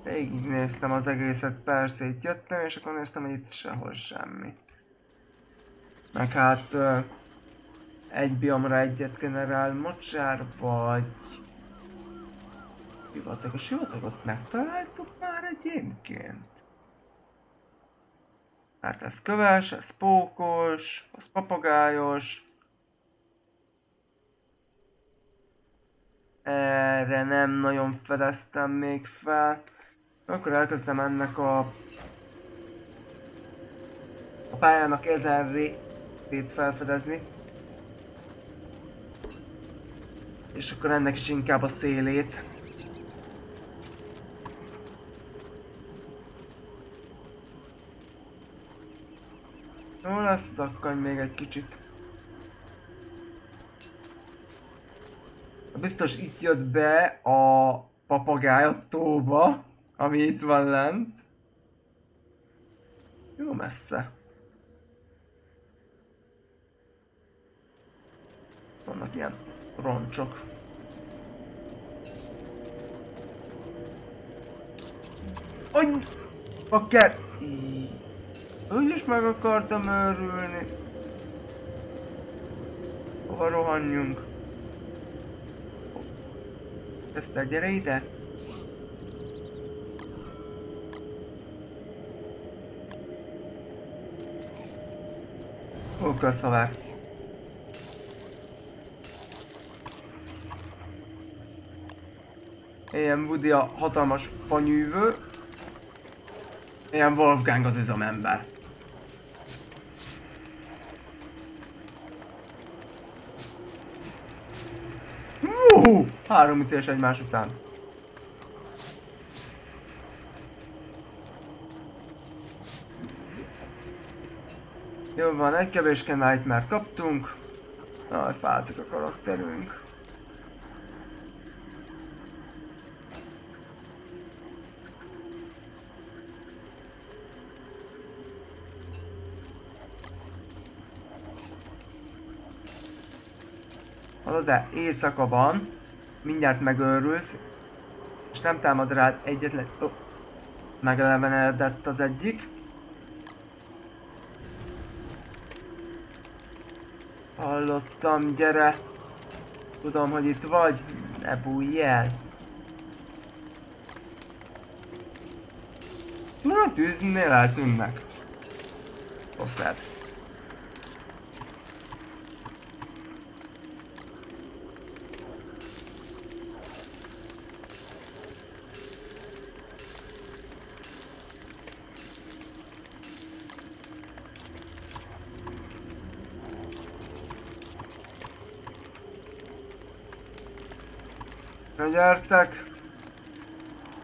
Végignéztem az egészet, persze itt jöttem, és akkor néztem, hogy itt sehol semmi. Meg hát egy biomra egyet generál mocsár, vagy sivatag. A sivatagot megtaláltuk már egyébként. Hát ez köves, ez pókos, az papagájos. Erre nem nagyon fedeztem még fel. Akkor elkezdem ennek a, a pályának ezer részét felfedezni. És akkor ennek is inkább a szélét. Jó lesz, zakkanj még egy kicsit. Biztos itt jött be a papagáj a tóba, ami itt van lent. Jó messze. Vannak ilyen roncsok. Hogy? Bakker! Úgyis meg akartam őrülni. Hova rohanjunk? Ezt gyere ide! Ó, köszhavár. Ilyen Woody a hatalmas fanyűvő. Ilyen Wolfgang az izomember. Hú, három ütés egymás után. Jó van, egy kevéske nightmare kaptunk. Na, fázik a karakterünk. Hallod, de éjszaka van, mindjárt megőrülsz, és nem támad rád egyetlen... Oh, megelevenedett az egyik. Hallottam, gyere! Tudom, hogy itt vagy, ne bújj el! Tudod, tűznél eltűnnek. Na gyertek!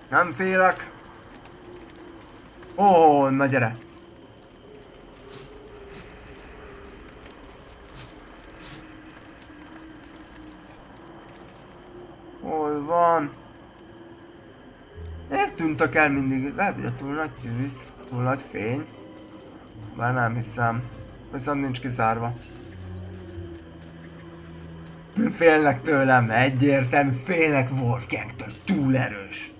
Nem félek! Ó, na gyere! Hol van? Miért tűntek el mindig? Lehet, hogy a túl nagy tűz, túl nagy fény. Bár nem hiszem. Viszont nincs kizárva. Félnek tőlem, egyértelmű, félnek Wolfgangtől, túl erős.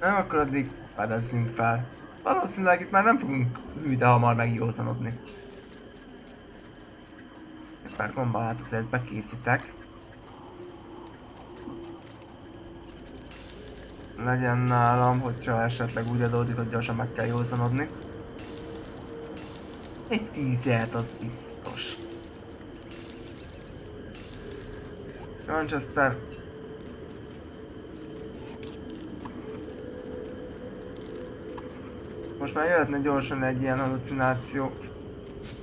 Nem, akkor addig fedezzünk fel. Valószínűleg itt már nem fogunk hűde hamar megjózanodni. Egy pár gombát azért bekészítek. legyen nálam, hogyha esetleg úgy adódik, hogy gyorsan meg kell józanodni. Egy tízért az biztos. Manchester. Most már jöhetne gyorsan egy ilyen halucináció.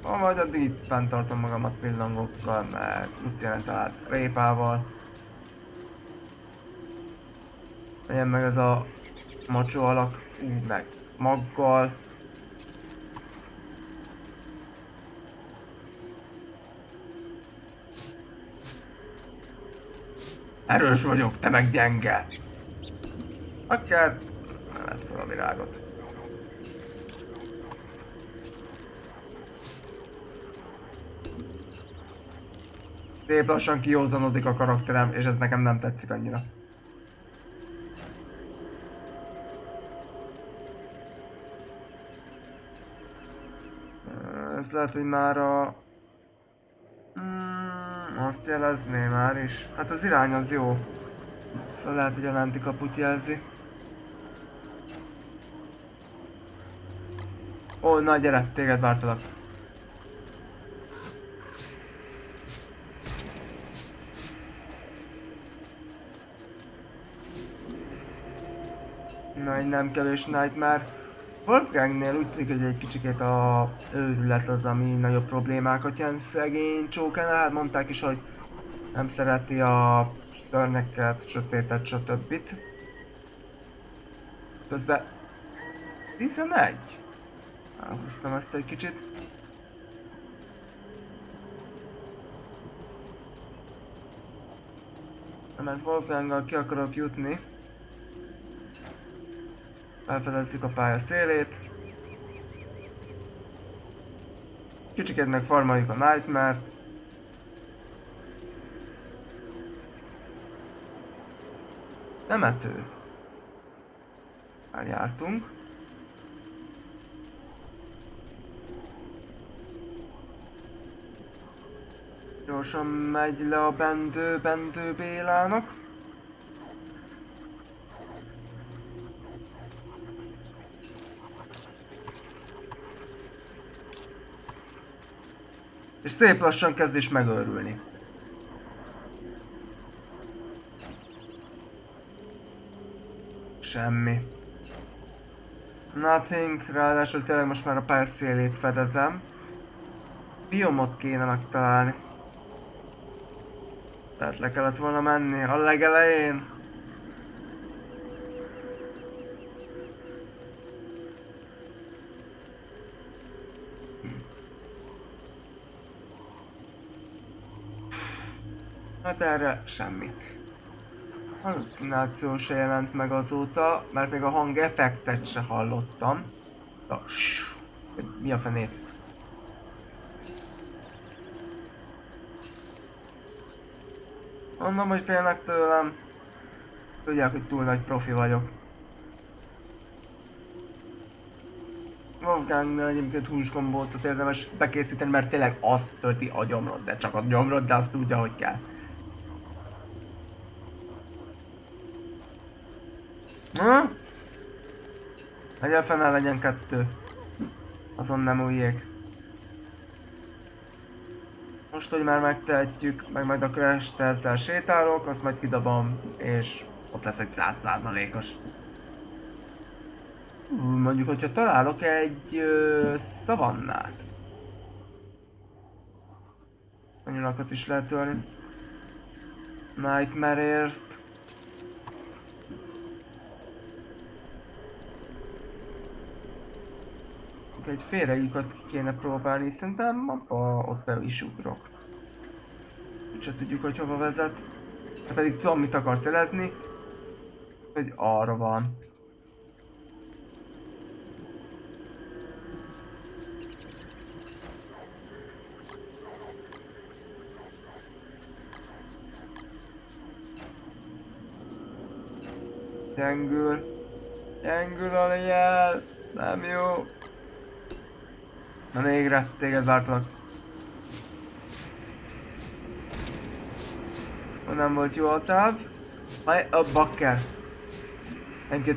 Ha majd addig itt fenntartom magamat pillangókkal, meg Lucián talált répával. Legyen meg ez a macsó alak, úgy meg maggal. Erős vagyok, te meg gyenge. Akár nem lehet fel a virágot. Szép lassan kiózanodik a karakterem, és ez nekem nem tetszik annyira. Ez lehet, hogy már a... Azt jelezné már is. Hát az irány az jó. Szóval lehet, hogy a lenti kaput jelzi. Ó, na gyere, téged vártalak. Na, egy nem kevés Nightmare. Wolfgangnél úgy tűnik, hogy egy kicsikét a őrület az, ami nagyobb problémákat jelent szegény csóken. Hát mondták is, hogy nem szereti a szörnyeket, sötétet, stb. Közben 11. Elhúztam ezt egy kicsit. Mert Wolfganggal ki akarok jutni. Elfedezzük a pálya szélét. Kicsiket meg farmaljuk a Nightmare-t. Temető. Eljártunk. Gyorsan megy le a bendő, bendő Bélának. És szép lassan kezd is megőrülni. Semmi. Nothing, ráadásul tényleg most már a pálya szélét fedezem. Biomot kéne megtalálni. Tehát le kellett volna menni a legelején. Hát erre semmit. Halucináció se jelent meg azóta, mert még a hang effektet se hallottam. Na, mi a fenét? Mondom, hogy félnek tőlem. Tudják, hogy túl nagy profi vagyok. Wolfgangnál egyébként húsgombócot érdemes bekészíteni, mert tényleg azt tölti a gyomrod, de csak a gyomrod, de azt tudja, hogy kell. Ha? Legyen fennáll legyen kettő. Azon nem újjék. Most, hogy már megtehetjük, meg majd a este ezzel sétálok, azt majd kidobom, és ott lesz egy százszázalékos. Mondjuk, hogyha találok egy ö, szavannát. Anyulakat is lehet ölni. Nightmare-ért. Egy félreíkat ki kéne próbálni, szerintem abba ott be is ugrok. Úgyse tudjuk, hogy hova vezet. De pedig tudom, mit akarsz jelezni. Hogy arra van. Gyengül. Gyengül a jel. Nem jó. Na végre, téged vártalak. Nem volt jó a táv. A bakker.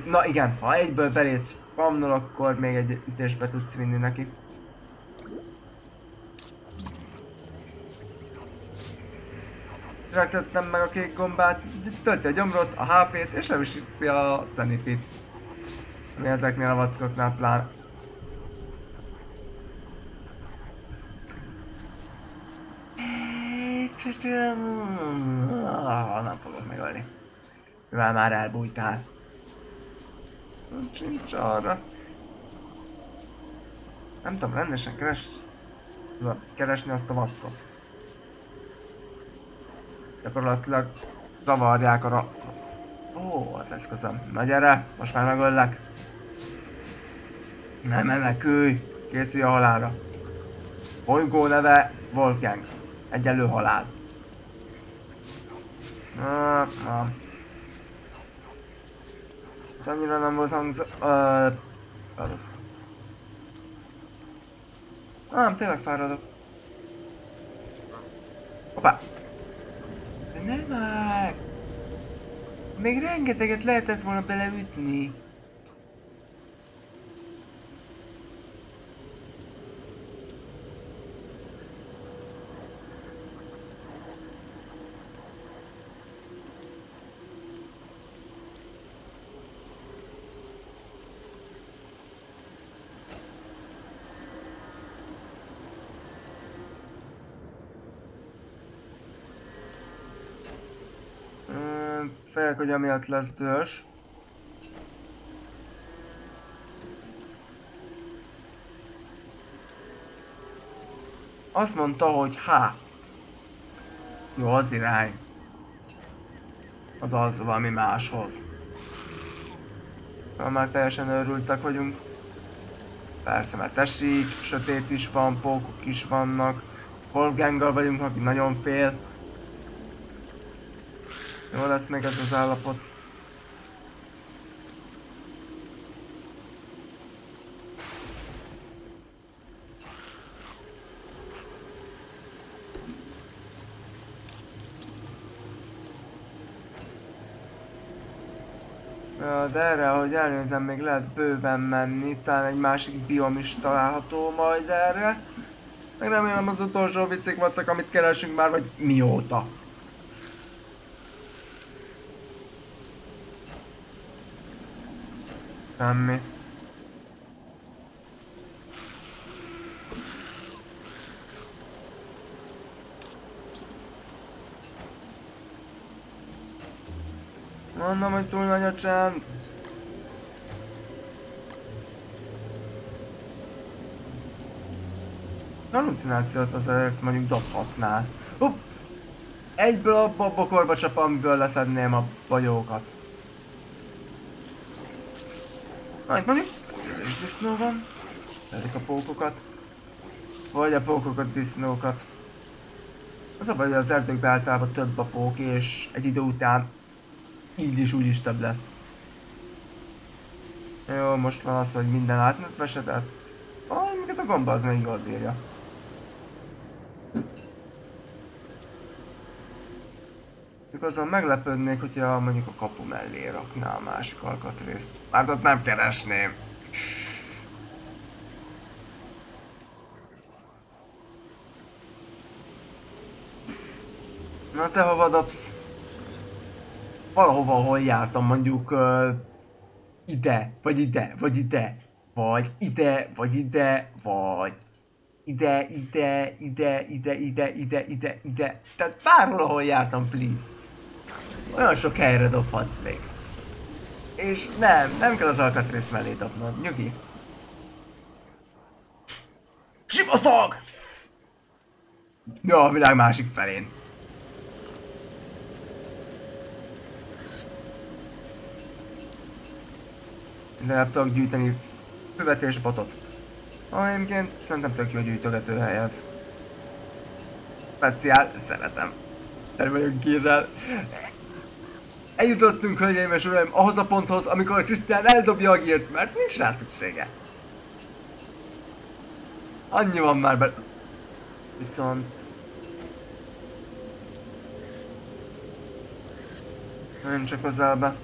Na igen, ha egyből belész spamnol, akkor még egy ütésbe tudsz vinni neki. Raktettem meg a kék gombát, tölti a gyomrot, a HP-t, és nem is a sanity Ami ezeknél a vackoknál plán. Nem fogok megölni. Mivel már elbújtál. Nincs arra. Nem tudom, rendesen keres... keresni azt a vackot. Gyakorlatilag zavarják a ra... Ó, az eszközöm. Na gyere, most már megöllek. Nem menekülj, készülj a halára. Bolygó neve Wolfgang. Egyelő halál. Na, na. Ez annyira nem volt hangzó... Uh, nem, tényleg fáradok. Hoppá! Nem már! Még rengeteget lehetett volna beleütni. Félek, hogy amiatt lesz dős. Azt mondta, hogy há. Jó, az irány. Az az valami máshoz. Már teljesen őrültek vagyunk. Persze, mert tessék, sötét is van, pókok is vannak. Wolfganggal vagyunk, aki nagyon fél. Jó lesz még ez az állapot. De erre, ahogy elnézem, még lehet bőven menni, talán egy másik biom is található majd erre. Meg remélem az utolsó viccik vacak, amit keresünk már, vagy mióta. Semmi. Mondom, hogy túl nagy a csend. Hallucinációt azért mondjuk dobhatnál. Hopp! Egyből abba a bokorba csap, amiből leszedném a bajókat. Majd mondjuk, is disznó van. Szeretik a pókokat. Vagy a pókokat disznókat. Az a baj, hogy az erdőkben általában több a pók, és egy idő után így is úgy is több lesz. Jó, most van az, hogy minden átnőtt tehát... Ah, minket a gomba az még jól bírja. Igazán meglepődnék, hogyha mondjuk a kapu mellé rakná a másik alkatrészt. Hát ott nem keresném. Na te hova dobsz? Valahova, hol jártam, mondjuk uh, ide, vagy ide, vagy ide, vagy ide, vagy ide, vagy ide, ide, ide, ide, ide, ide, ide, ide. Tehát bárhol, ahol jártam, please. Olyan sok helyre dobhatsz még. És nem, nem kell az alkatrész mellé dobnod, nyugi. Sivatag! Jó, a világ másik felén. De nem tudok gyűjteni füvet és botot. Egyébként szerintem tök jó gyűjtögető hely ez. Speciál, szeretem. Tele vagyok gírrel. Eljutottunk, hölgyeim és uraim, ahhoz a ponthoz, amikor Krisztián eldobja a gírt, mert nincs rá szüksége. Annyi van már be... Viszont... Nem csak közelbe.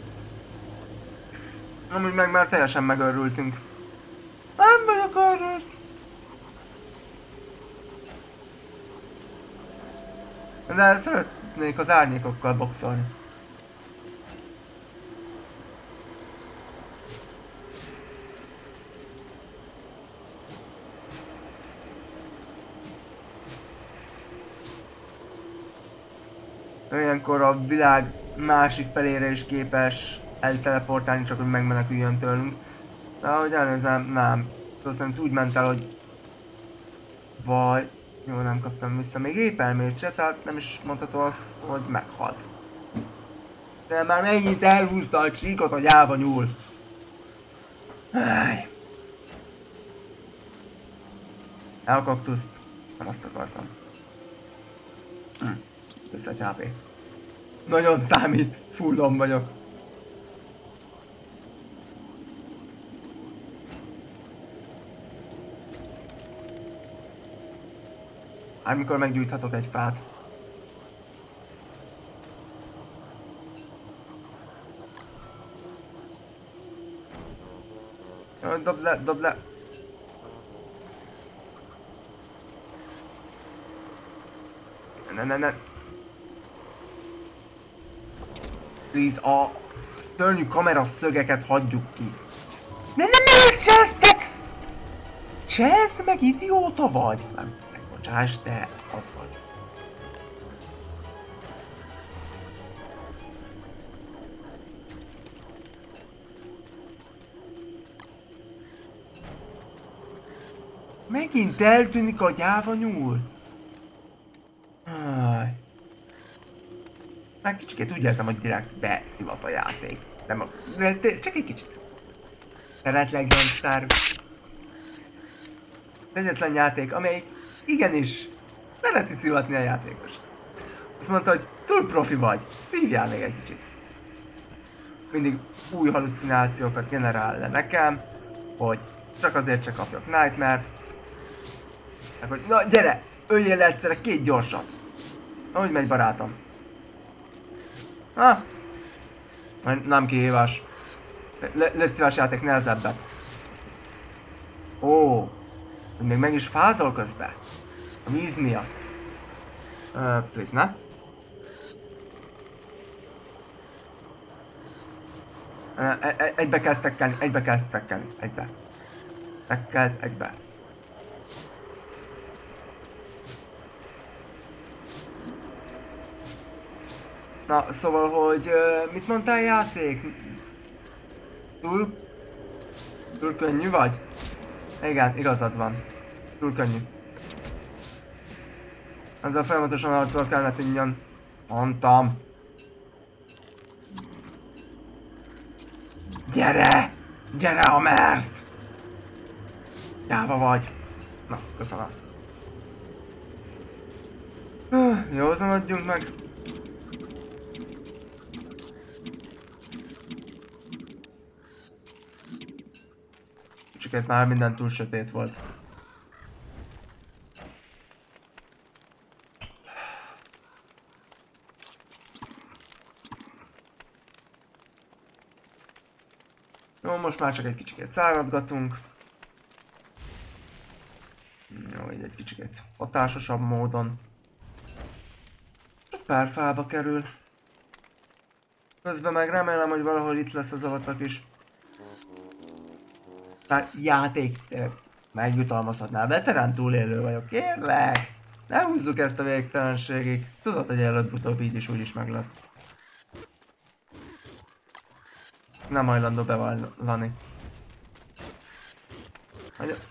Amúgy meg már teljesen megörültünk. Nem vagyok örült. De szeretnék az árnyékokkal boxolni. Olyankor a világ másik felére is képes elteleportálni, csak hogy megmeneküljön tőlünk. De ahogy elnézem, nem. Szóval szerintem úgy ment el, hogy... Vagy... Jó, nem kaptam vissza. Még épp elmét se, tehát nem is mondható azt, hogy meghalt. De már mennyit elhúzta a csíkot, hogy állva nyúl. Áj. El a kaktuszt. Nem azt akartam. Hm. Össze. Nagyon számít. Fullon vagyok. Bármikor meggyújthatok egy fát. Jó, Dob le, dob le. Ne, ne, ne. Please, a szörnyű kameraszögeket hagyjuk ki. Ne, ne, ne, csesztek! Cseszd meg, idióta vagy? Nem, megbocsáss, de az vagy. Megint eltűnik a gyáva nyúl. Már kicsit úgy érzem, hogy direkt beszivat a játék. Nem a... De, de, csak egy kicsit. Szeretlek Gunstar. Egyetlen játék, amelyik igenis szereti szivatni a játékos. Azt mondta, hogy túl profi vagy, szívjál még egy kicsit. Mindig új halucinációkat generál le nekem, hogy csak azért csak kapjak Nightmare-t. Meg hogy, na gyere, öljél le egyszerre két gyorsat. Ahogy megy barátom. Ha? Nem kihívás. Le, légy szíves játék nehezebbet. Ó, hogy még meg is fázol közben. A víz miatt. Uh, please? Uh, e- e- egybe kell stekkelni, egybe kell stekkelni, egybe. Stekkelt, egybe. Na, szóval, hogy mit mondtál játék? Túl... Túl könnyű vagy? Igen, igazad van. Túl könnyű. Ezzel folyamatosan harcol kellett ingyen. Mondtam. Gyere! Gyere, ha mersz! Jáva vagy. Na, köszönöm. Öh, Józanodjunk meg. Kicsikét már minden túl sötét volt. Jó, most már csak egy kicsikét száradgatunk. Jó, így egy kicsikét hatásosabb módon. Csak pár fába kerül. Közben meg remélem, hogy valahol itt lesz az avatak is. Tehát játék, tényleg megjutalmazhatnál. Veterán túlélő vagyok, kérlek! Ne húzzuk ezt a végtelenségig. Tudod, hogy előbb-utóbb így is úgyis meg lesz. Nem hajlandó bevallani. Hogy...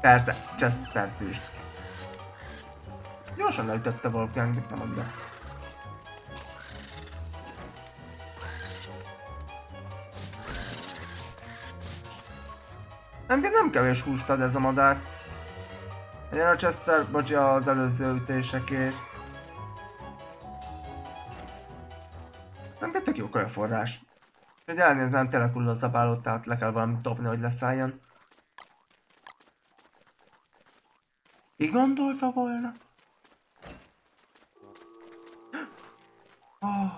Persze, Chester füst. Gyorsan leütötte Wolfgang, nem adja. Nem, nem kevés húst ad ez a madár. Legyen a Chester, bocsi az előző ütésekért. Jó kajaforrás. Hogy elnézem, tényleg hull a zabálót, tehát le kell valamit dobni, hogy leszálljon. Ki gondolta volna? Oh.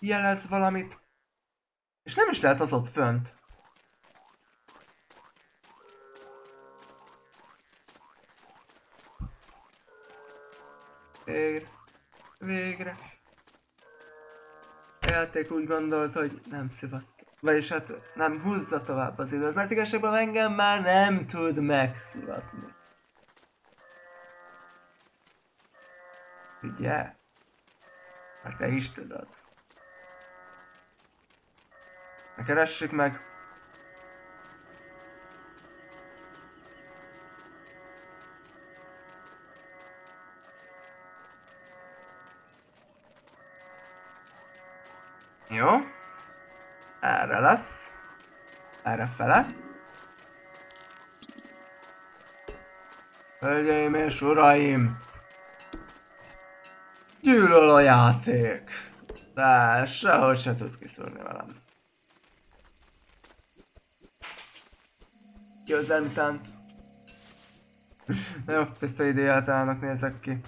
Jelez valamit. És nem is lehet az ott fönt. Végre. Végre. Játék úgy gondolt, hogy nem szivat. Vagyis hát nem húzza tovább az időt, mert igazságban engem már nem tud megszivatni. Ugye? Hát te is tudod. Na keressük meg. Jó. Erre lesz. Erre fele. Hölgyeim és uraim! Gyűlöl a játék! De sehogy se tud kiszúrni velem. Győzelmi tánc. Na jó, tiszta idéjátának nézek ki.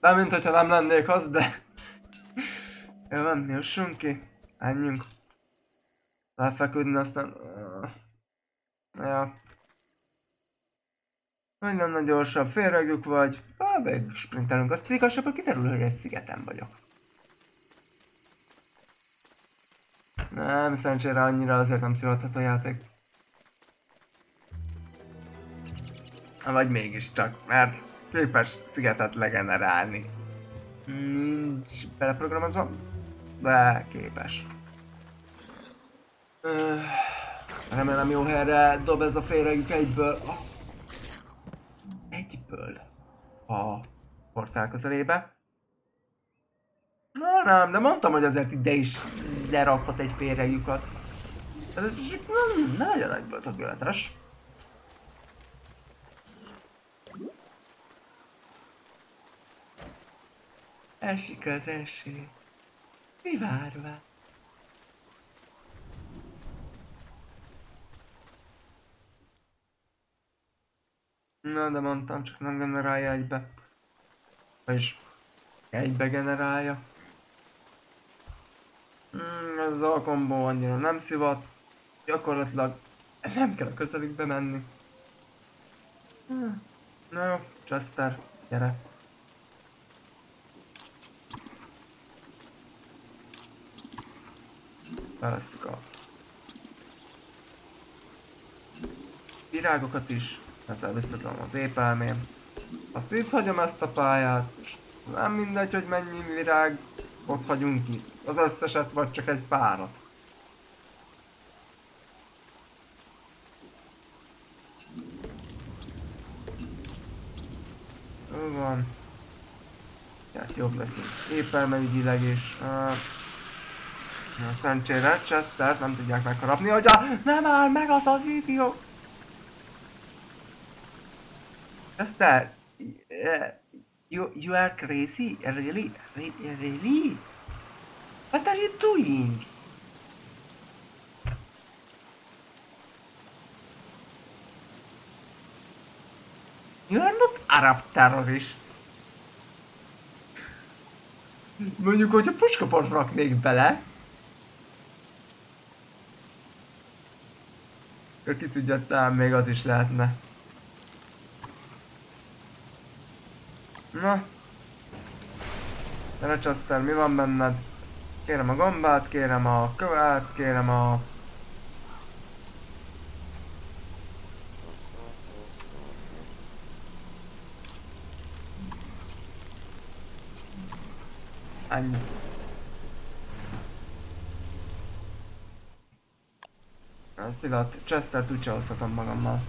Nem, mint hogyha nem lennék az, de... Jó van, jussunk ki. Menjünk. Lefeküdni, aztán... Ja. Lenne gyorsabb, félregjük vagy, ah, végig sprintelünk, azt igazságban kiderül, hogy egy szigeten vagyok. Nem, szerencsére annyira azért nem szívhatható a játék. Vagy mégiscsak, mert képes szigetet legenerálni. Nincs beleprogramozva, de képes. Öh, remélem jó helyre dob ez a félregjük egyből. Egyből a portál közelébe. Na nem, de mondtam, hogy azért ide is lerakhat egy félrejükat. Ez nem, ne legyen egyből tökéletes. Esik az eső. Mi várva? Na, de mondtam, csak nem generálja egybe. Vagyis egybe generálja. Hmm, ez az alkombó annyira nem szivat. Gyakorlatilag nem kell a közelükbe menni. Hmm. Na jó, Chester, gyere. Belesszük a virágokat is. Ezzel visszatom az épelmém. Azt itt hagyom ezt a pályát, és nem mindegy, hogy mennyi virág ott hagyunk itt. Az összeset vagy csak egy párat. Jó van. Hát jobb lesz épelme ügyileg is. Uh, szerencsére Chester nem tudják megharapni, hogy a... Nem áll meg az a! Just that. Uh, you you are crazy, really, really. What are you doing? You are not Arab terrorist. Mondjuk, hogyha puskaport raknék bele, ki tudja, talán még az is lehetne. Na. Telecsaszter, mi van benned? Kérem a gombát, kérem a követ, kérem a... Ennyi. Pillanat, Chester-t úgy magammal.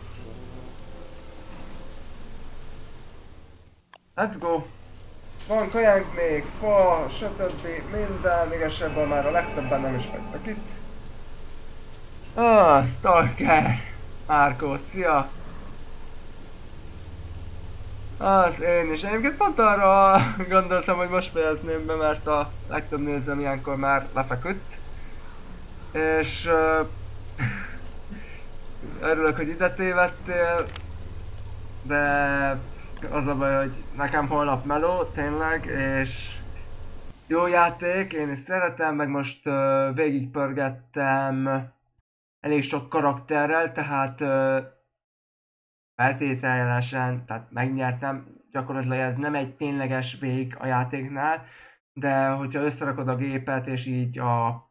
Let's go! Van kajánk még, fa, stb. minden, igazából már a legtöbben nem is vagytok itt. Ah, Stalker! Márkó, szia! Az én is. Egyébként pont arra gondoltam, hogy most fejezném be, mert a legtöbb nézőm ilyenkor már lefeküdt. És... Uh, örülök, hogy ide tévedtél. De az a baj, hogy nekem holnap meló, tényleg, és jó játék, én is szeretem, meg most uh, végigpörgettem elég sok karakterrel, tehát uh, feltételesen, tehát megnyertem, gyakorlatilag ez nem egy tényleges vég a játéknál, de hogyha összerakod a gépet és így a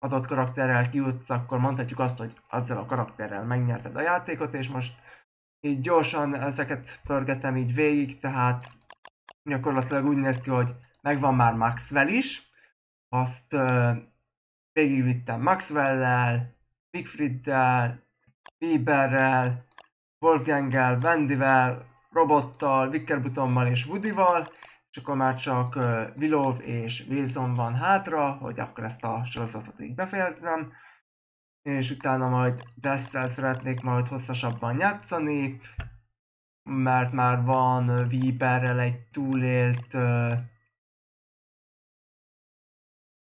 adott karakterrel kijutsz, akkor mondhatjuk azt, hogy azzal a karakterrel megnyerted a játékot, és most így gyorsan ezeket pörgetem így végig, tehát gyakorlatilag úgy néz ki, hogy megvan már Maxwell is, azt uh, végigvittem Maxwell-lel, Bigfrieddel, Bieberrel, Wolfganggel, Wendyvel, Robottal, Wickerbutommal és Woodyval, és akkor már csak Willow és Wilson van hátra, hogy akkor ezt a sorozatot így befejezzem. És utána majd Dessel szeretnék majd hosszasabban játszani, mert már van Weberrel egy túlélt uh,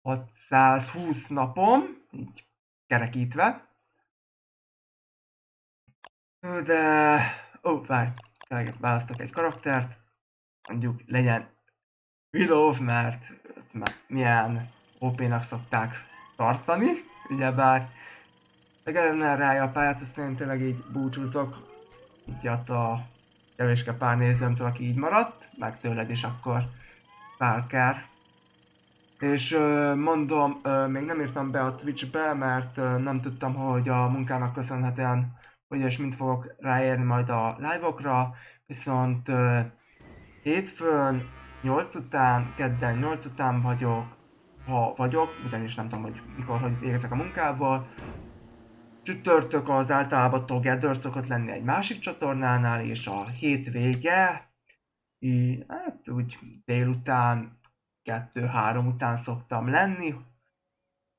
620 napom, így kerekítve. De... Ó, oh, várj, választok egy karaktert, mondjuk legyen Willow, mert milyen OP-nak szokták tartani, ugyebár legyen rá a pályát, azt én tényleg így búcsúzok, jött a kevéske pár nézőmtől, aki így maradt, meg tőled is akkor Parker. És mondom, még nem írtam be a Twitchbe, mert nem tudtam, hogy a munkának köszönhetően hogy és mint fogok ráérni majd a live-okra, viszont hétfőn 8 után, kedden 8 után vagyok, ha vagyok, ugyanis nem tudom, hogy mikor, hogy érkezek a munkából. Csütörtök az általában Together szokott lenni egy másik csatornánál, és a hétvége, í, hát úgy délután, 2-3 után szoktam lenni.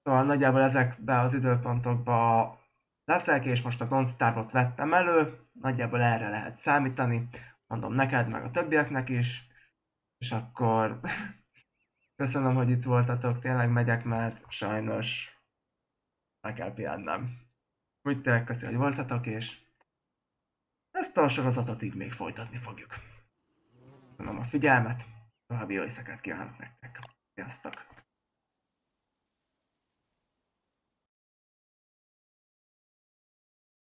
Szóval nagyjából ezekbe az időpontokba leszek, és most a Don't vettem elő, nagyjából erre lehet számítani, mondom neked, meg a többieknek is, és akkor köszönöm, hogy itt voltatok, tényleg megyek, mert sajnos meg kell pihennem. Úgy tényleg köszönöm, hogy voltatok, és ezt a sorozatot így még folytatni fogjuk. Köszönöm a figyelmet, további jó éjszakát kívánok nektek. Sziasztok!